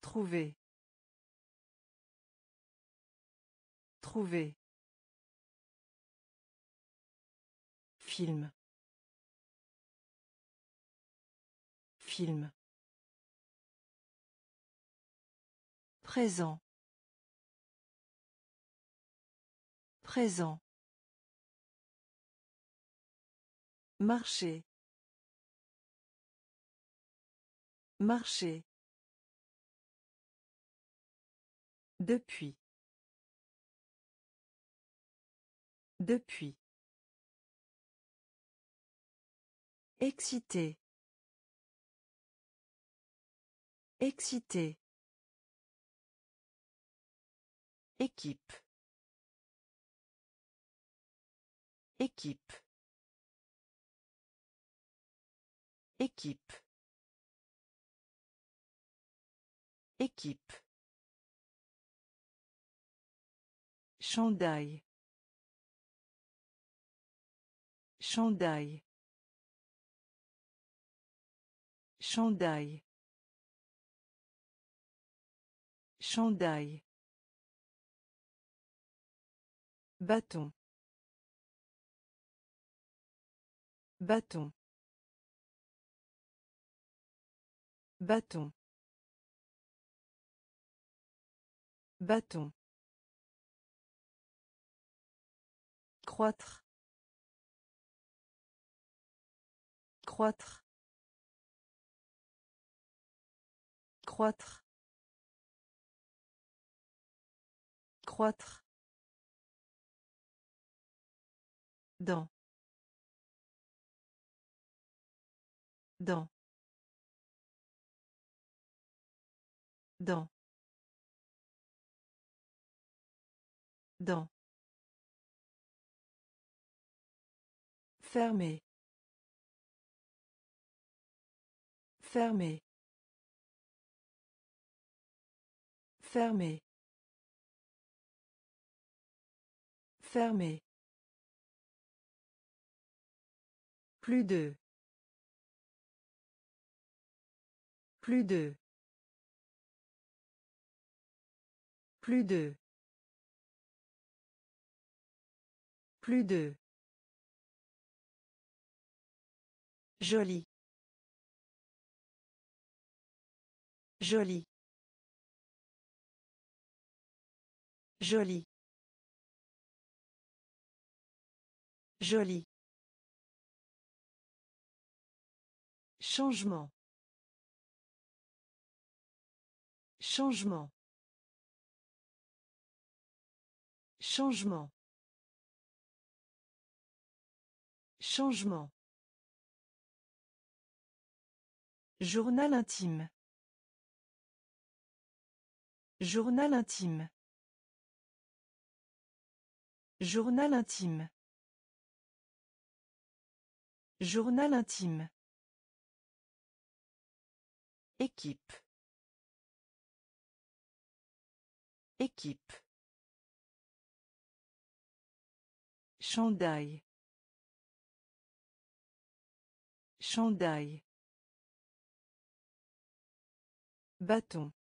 Trouver. Trouver. Film. Film. Présent. Présent. Marcher. Marcher. Depuis. Depuis. Excité. Excité. Équipe. Équipe. Équipe. Équipe. Chandail. Chandail. Chandail. Chandail. Bâton. Bâton. Bâton. Bâton. Croître. Croître. Croître. Croître. Dans. Dans. Dans. Dans. Fermé. Fermé. Fermé. Fermé. Plus de. Plus de. Plus de. Plus de. Joli. Joli. Joli. Joli. Changement. Changement. Changement. Changement. Journal intime. Journal intime. Journal intime. Journal intime. Équipe. Équipe. Chandail. Chandail. Bâton.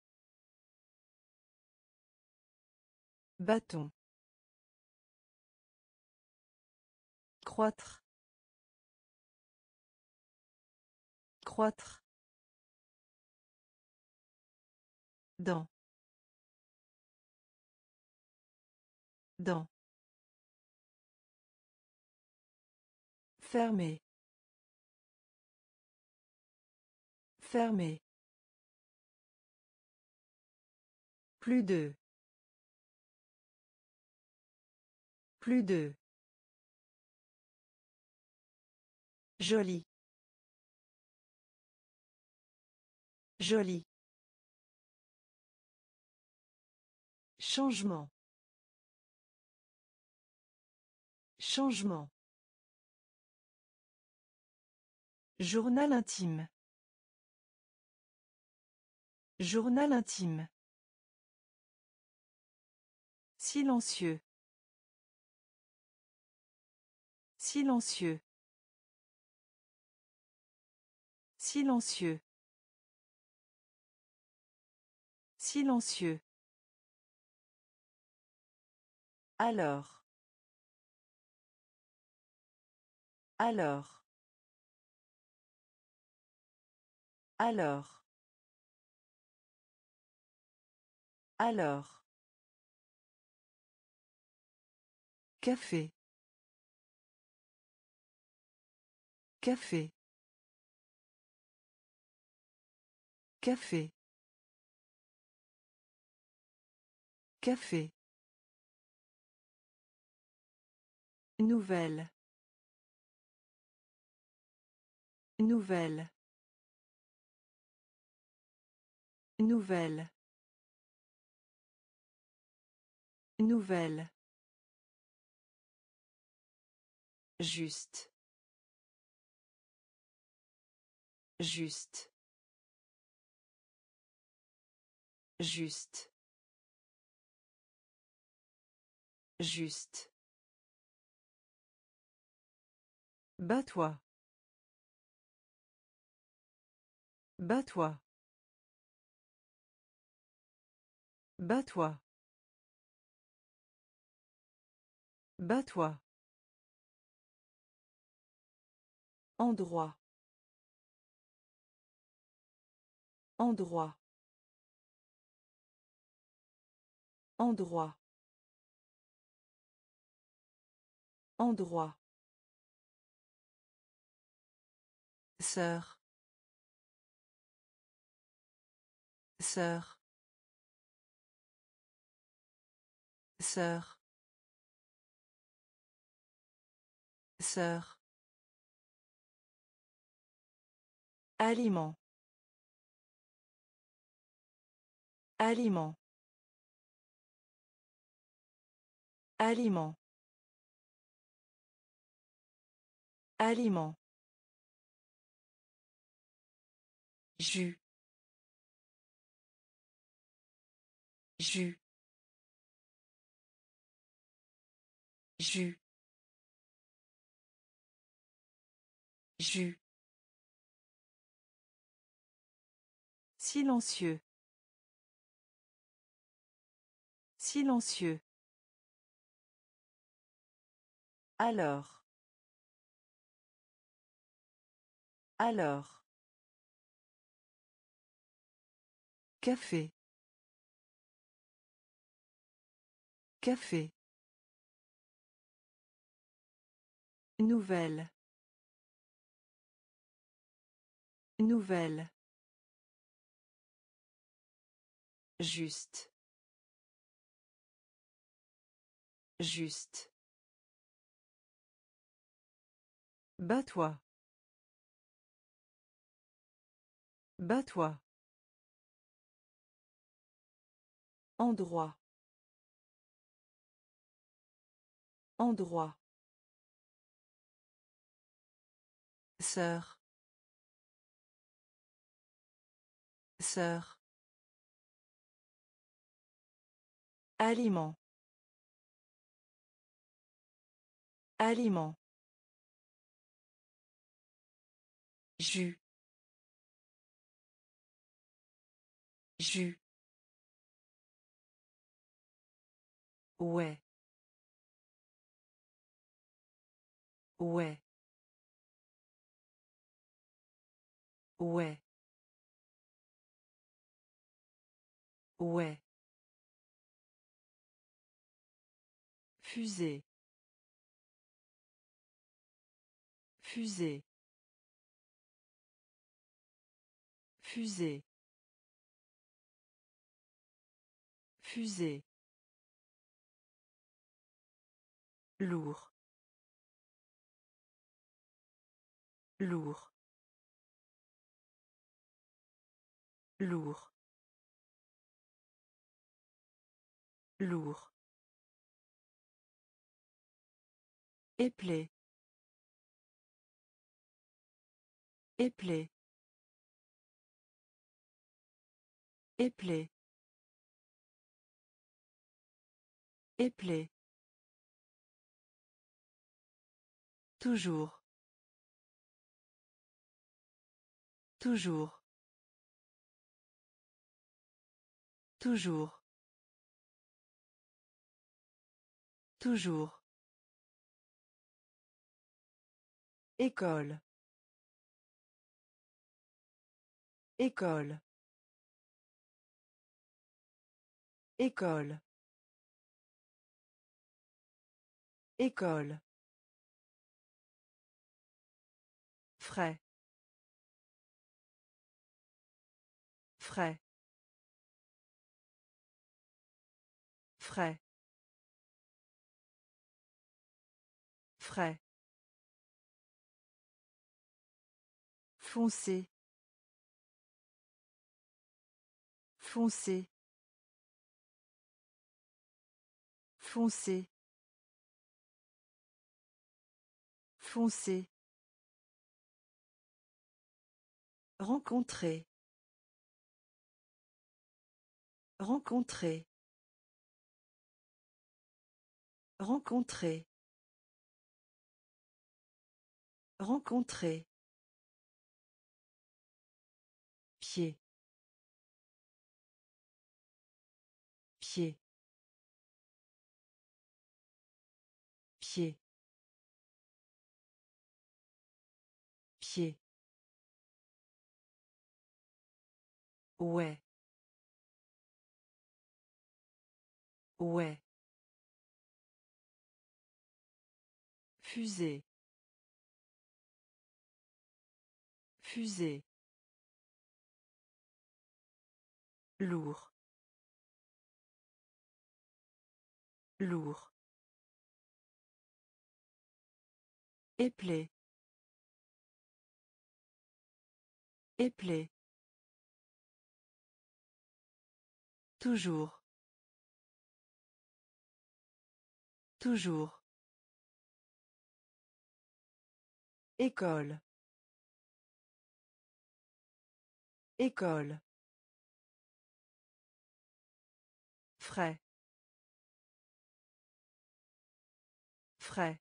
Bâton. Croître. Croître. Dans. Dans. Fermé. Fermé. Plus de. Plus de. Joli. Joli. Changement. Changement. Journal intime. Journal intime. Silencieux. Silencieux. Silencieux. Silencieux. Alors. Alors. Alors. Alors. Café. Café. Café. Café. Nouvelle. Nouvelle. Nouvelle. Nouvelle. Juste. Juste. Juste. Juste. Bats-toi. Bats-toi. Bats-toi. Bats-toi. Endroit. Endroit. Endroit. Endroit. Sœur. Sœur. Sœur. Sœur. Aliment. Aliment. Aliment. Aliment. Jus. Jus. Jus. Jus. Silencieux. Silencieux. Alors. Alors. Café. Café. Nouvelle. Nouvelle. Juste. Juste. Bats-toi. Bats-toi. Endroit. Endroit. Sœur. Sœur. Aliment. Aliment. Jus. Jus. Ouais. Ouais. Ouais. Ouais. Fusée. Fusée. Fusée. Fusée. Lourd. Lourd. Lourd. Lourd. Éplé. Éplé. Éplé. Éplé. Toujours. Toujours. Toujours. Toujours. École. École. École. École. Frais. Frais. Frais. Frais. Foncé. Foncé. Foncé. Foncé. Rencontrer. Rencontrer. Rencontrer. Rencontrer. Pied. Pied. Pied. Pied. Ouais. Ouais. Fusée. Fusée. Lourd. Lourd. Éplé. Éplé. Toujours. Toujours. École. École. Frais. Frais.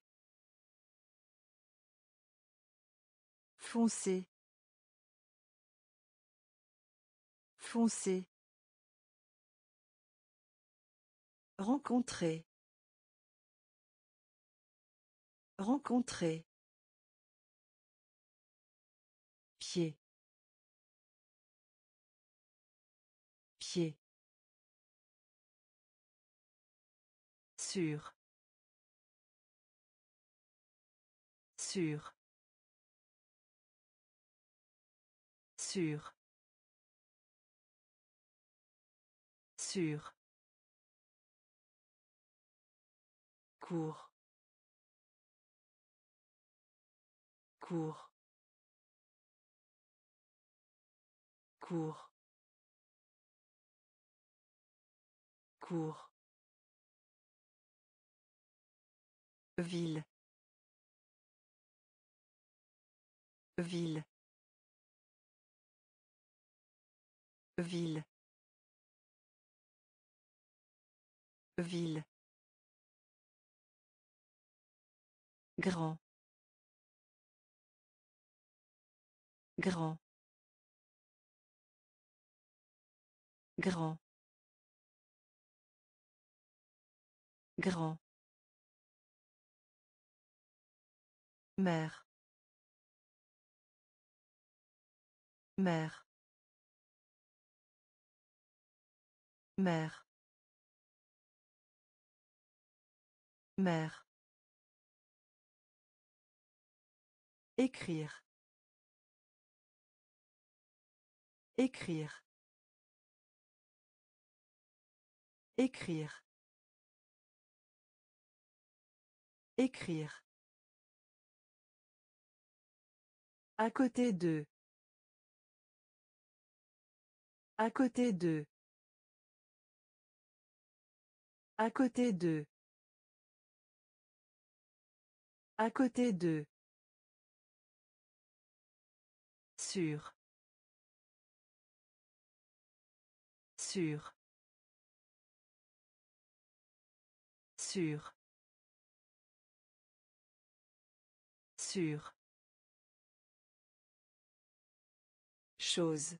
Foncé. Foncé. Rencontrer. Rencontrer. Sûr. Sûr. Sûr. Sûr. Cours. Cours. Cours. Cours. Ville. Ville. Ville. Ville. Grand. Grand. Grand. Grand. Mère. Mère. Mère. Mère. Écrire. Écrire. Écrire. Écrire. À côté d'eux. À côté d'eux. À côté d'eux. À côté d'eux. Sûr. Sûr. Sûr. Sûr. Chose.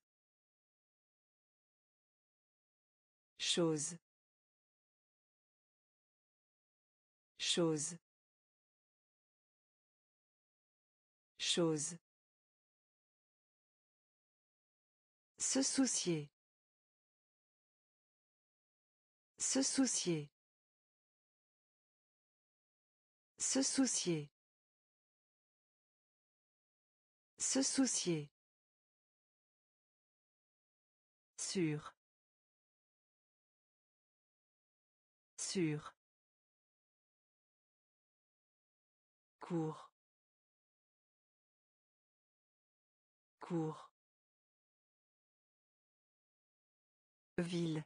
Chose. Chose. Chose. Se soucier. Se soucier. Se soucier. Se soucier. Sûr. Sûr. Cours. Cours. Ville.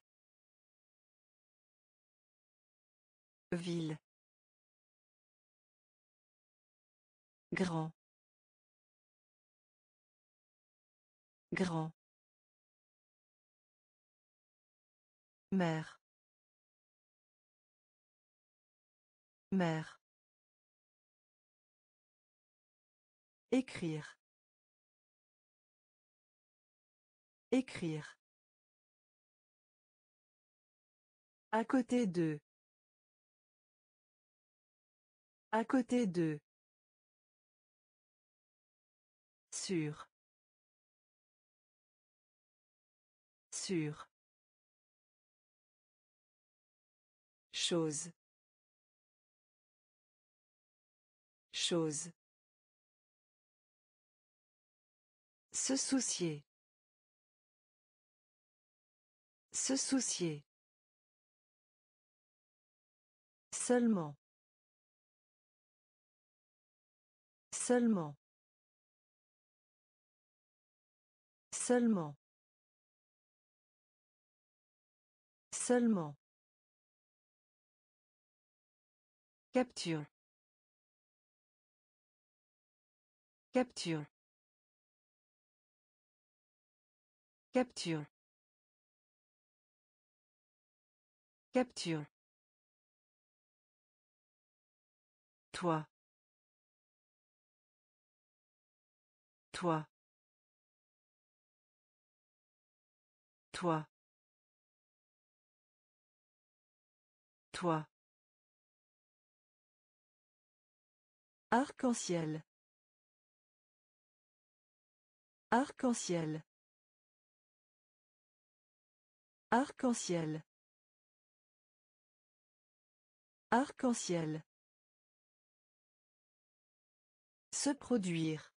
Ville. Grand. Grand. Mère. Mère. Écrire. Écrire. À côté d'eux. À côté d'eux. Sûr. Sûr. Chose. Chose. Se soucier. Se soucier. Seulement. Seulement. Seulement. Seulement. Capture. Capture. Capture. Capture. Toi. Toi. Toi. Toi. Arc-en-ciel. Arc-en-ciel. Arc-en-ciel. Arc-en-ciel. Se produire.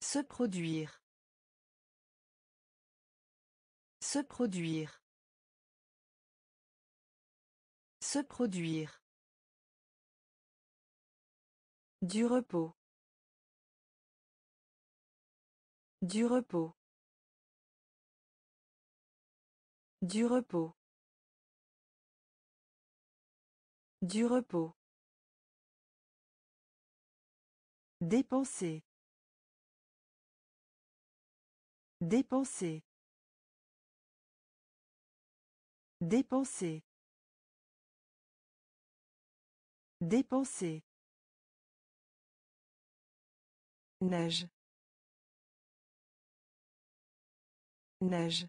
Se produire. Se produire. Se produire. Du repos. Du repos. Du repos. Du repos. Dépenser. Dépenser. Dépenser. Dépenser. Neige. Neige.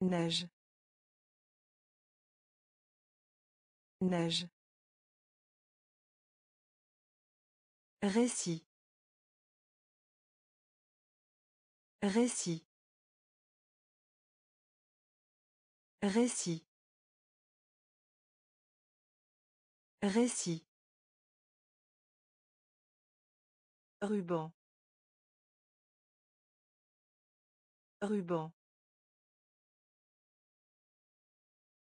Neige. Neige. Récit. Récit. Récit. Récit. Ruban. Ruban.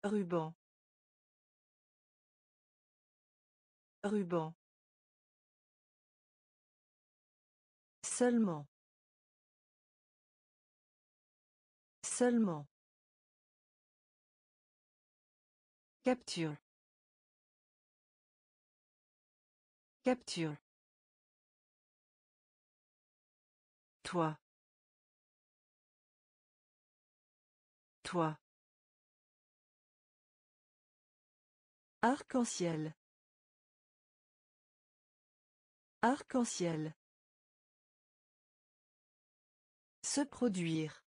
Ruban. Ruban. Seulement. Seulement. Capture. Capture. Toi. Toi. Arc-en-ciel. Arc-en-ciel. Se produire.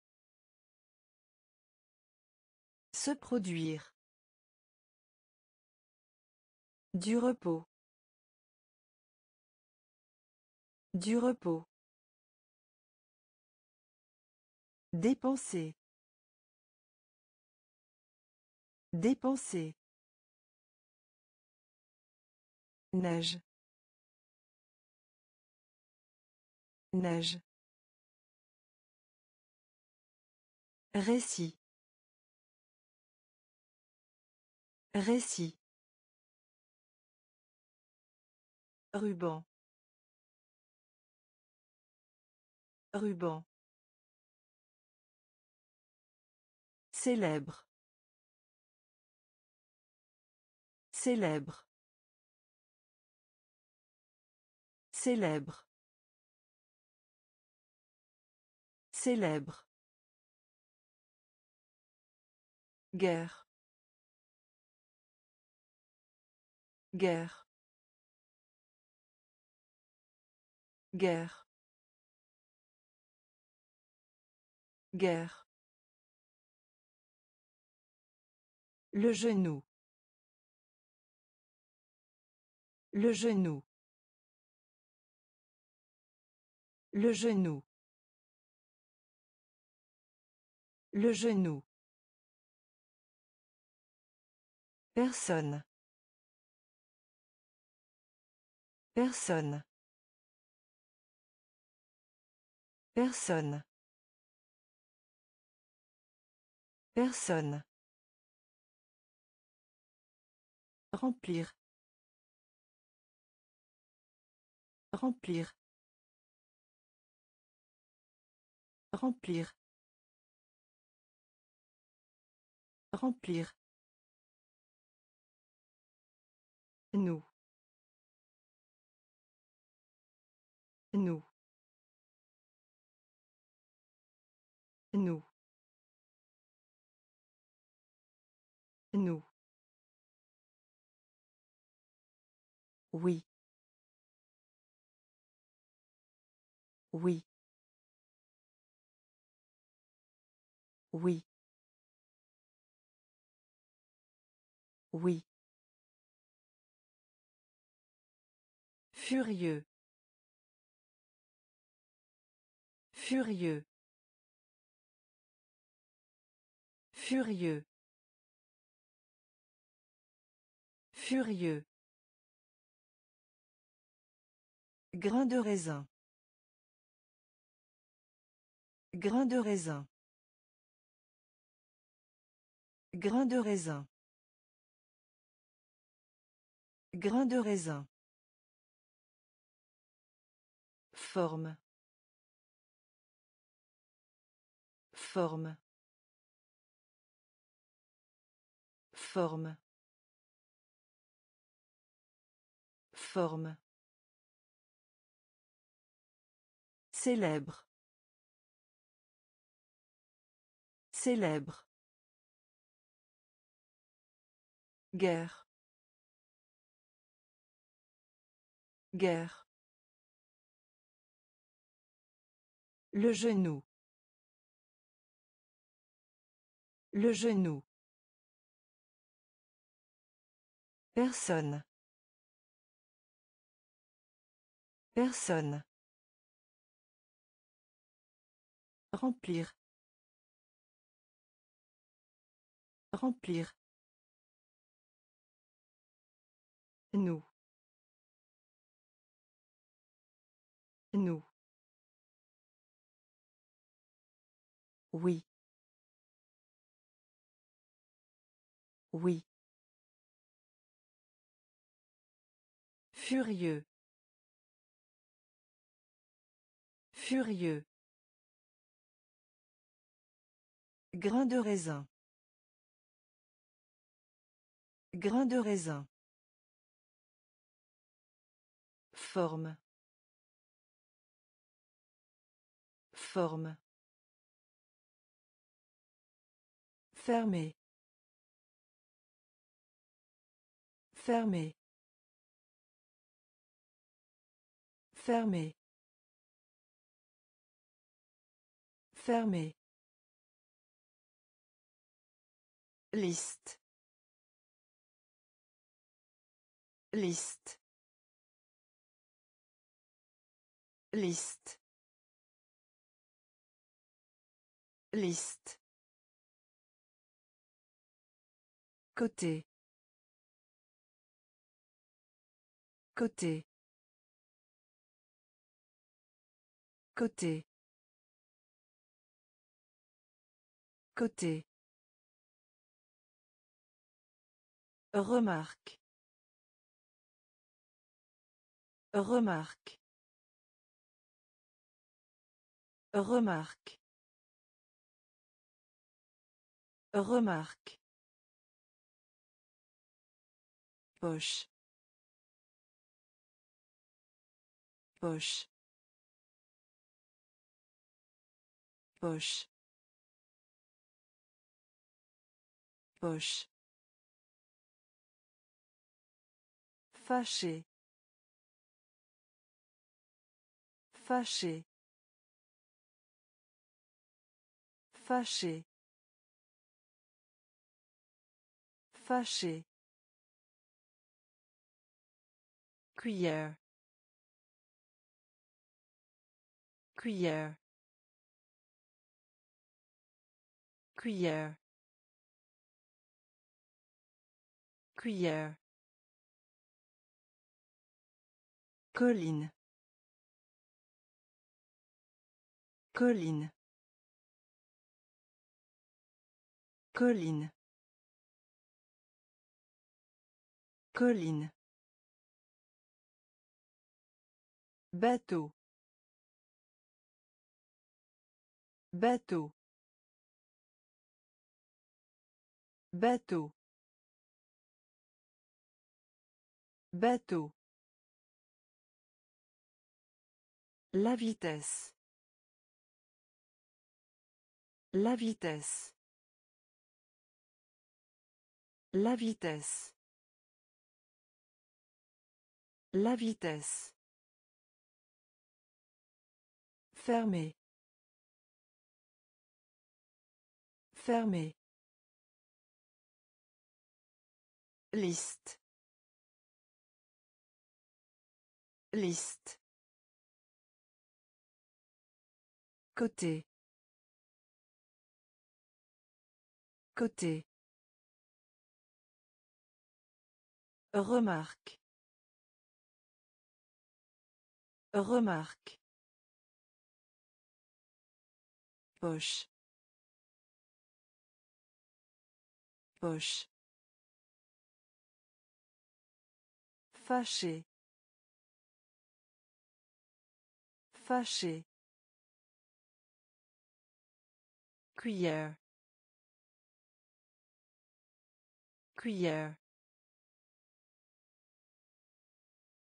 Se produire. Du repos. Du repos. Dépenser. Dépenser. Neige. Neige. Récit. Récit. Ruban. Ruban. Célèbre. Célèbre. Célèbre. Célèbre. Guerre. Guerre. Guerre. Guerre. Le genou. Le genou. Le genou. Le genou. Personne. Personne. Personne. Personne. Remplir. Remplir. Remplir. Remplir. Nous. Nous. Nous. Nous. Oui. Oui. Oui. Oui. Furieux. Furieux. Furieux. Furieux. Grain de raisin. Grain de raisin. Grain de raisin. Grain de raisin. Forme. Forme. Forme. Forme. Célèbre. Célèbre. Guerre. Guerre. Le genou. Le genou. Personne. Personne. Remplir. Remplir. Nous. Nous. Oui. Oui. Furieux. Furieux. Grain de raisin. Grain de raisin. Forme. Forme. Fermé. Fermé. Fermé. Fermé. Liste. Liste. Liste. Liste. Côté. Côté. Côté. Côté. Remarque. Remarque. Remarque. Remarque. Poche. Poche. Poche. Poche. Fâché. Fâché. Fâché. Fâché. Cuillère. Cuillère. Cuillère. Cuillère. Colline. Colline. Colline. Colline. Bateau. Bateau. Bateau. Bateau. La vitesse. La vitesse. La vitesse. La vitesse. Fermé. Fermé. Liste. Liste. Côté. Côté. Remarque. Remarque. Poche. Poche. Fâché. Fâché. Cuillère. Cuillère.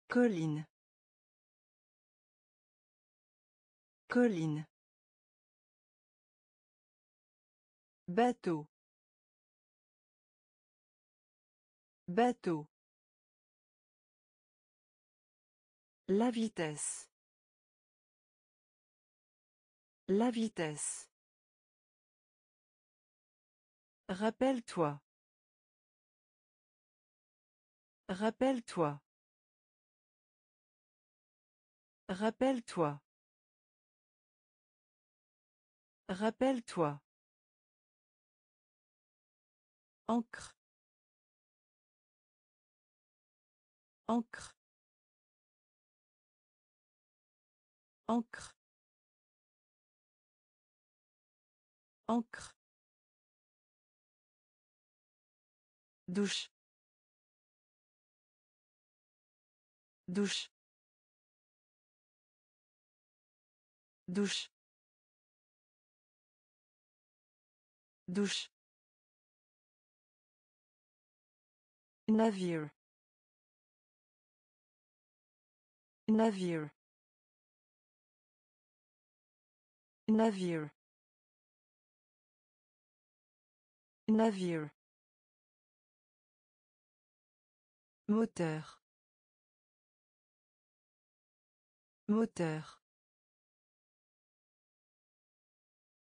Colline. Colline. Bateau. Bateau. La vitesse. La vitesse. Rappelle-toi. Rappelle-toi. Rappelle-toi. Rappelle-toi. Encre. Encre. Encre. Encre. Douche. Douche. Douche. Douche. Navire. Navire. Navire. Navire. Moteur. Moteur.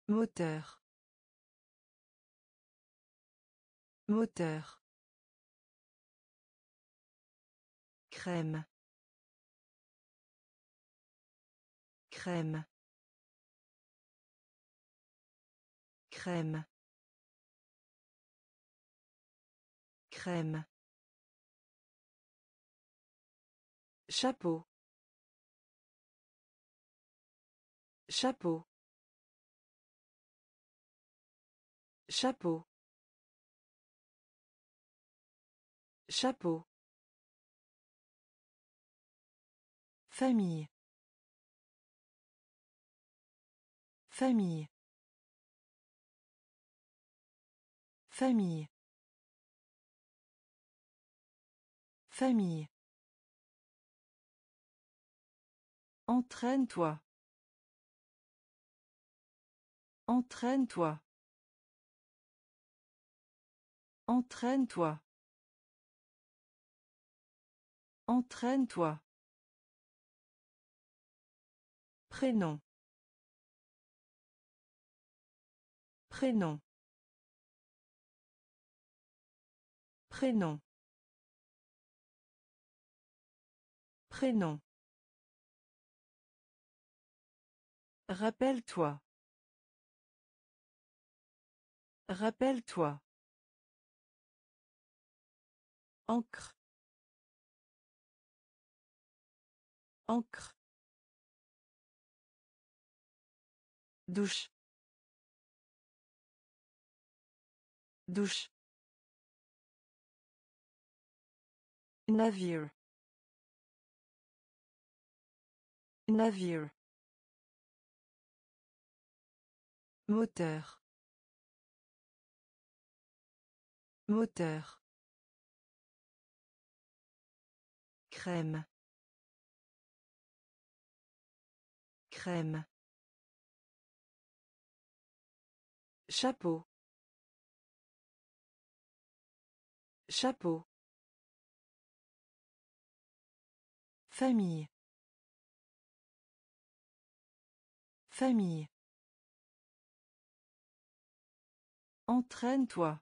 Moteur. Moteur. Crème. Crème. Crème. Crème. Chapeau. Chapeau. Chapeau. Chapeau. Famille. Famille. Famille. Famille. Entraîne-toi. Entraîne-toi. Entraîne-toi. Entraîne-toi. Prénom. Prénom. Prénom. Prénom. Rappelle-toi. Rappelle-toi. Encre. Encre. Douche. Douche. Navire. Navire. Moteur. Moteur. Crème. Crème. Chapeau. Chapeau. Famille. Famille. Entraîne-toi.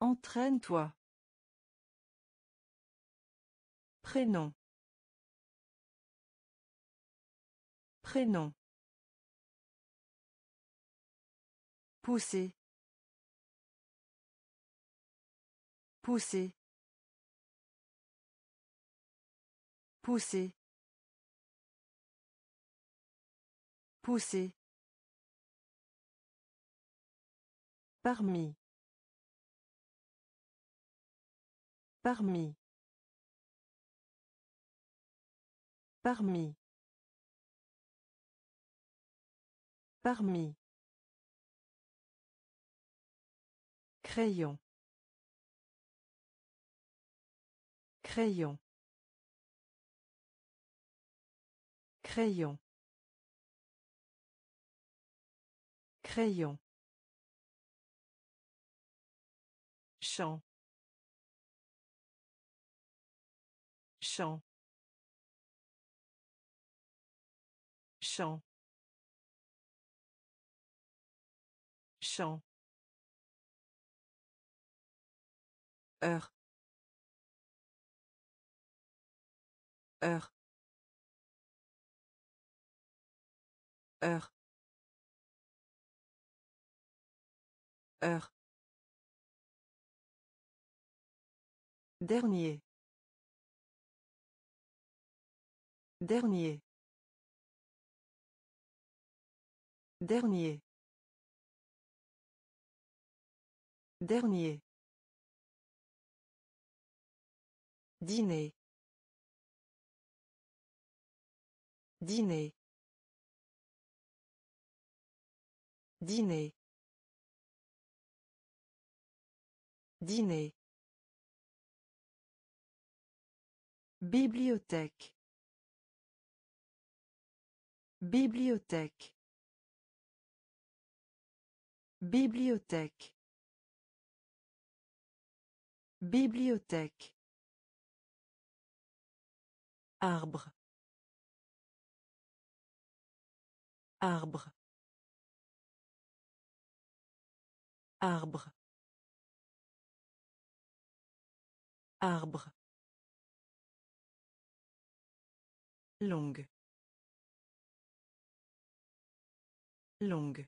Entraîne-toi. Prénom. Prénom. Pousser. Pousser. Pousser. Pousser. Parmi. Parmi. Parmi. Parmi. Crayon. Crayon. Crayon. Crayon. Champ. Champ. Champ. Champ. heure heure heure heure Dernier. Dernier. Dernier. Dernier. Dîner. Dîner. Dîner. Dîner. Bibliothèque. Bibliothèque. Bibliothèque. Bibliothèque. Arbre. Arbre. Arbre. Arbre. Longue. Longue.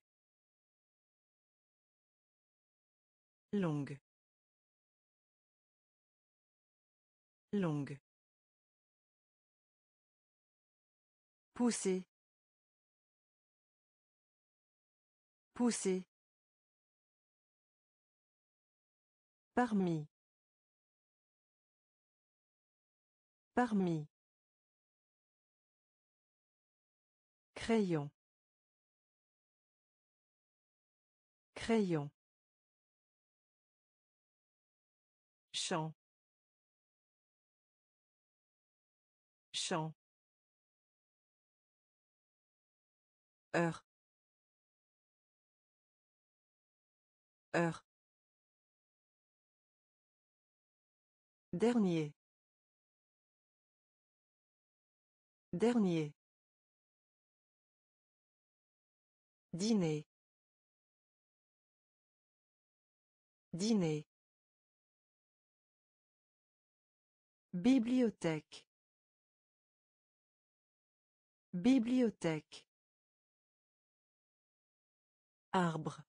Longue. Longue. Pousser. Pousser. Parmi. Parmi. Crayon. Crayon. Champ. Champ. Heure. Heure. Dernier. Dernier. Dîner. Dîner. Bibliothèque. Bibliothèque. Arbre.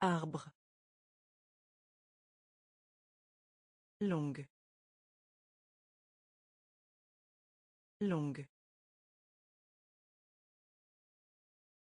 Arbre. Longue. Longue.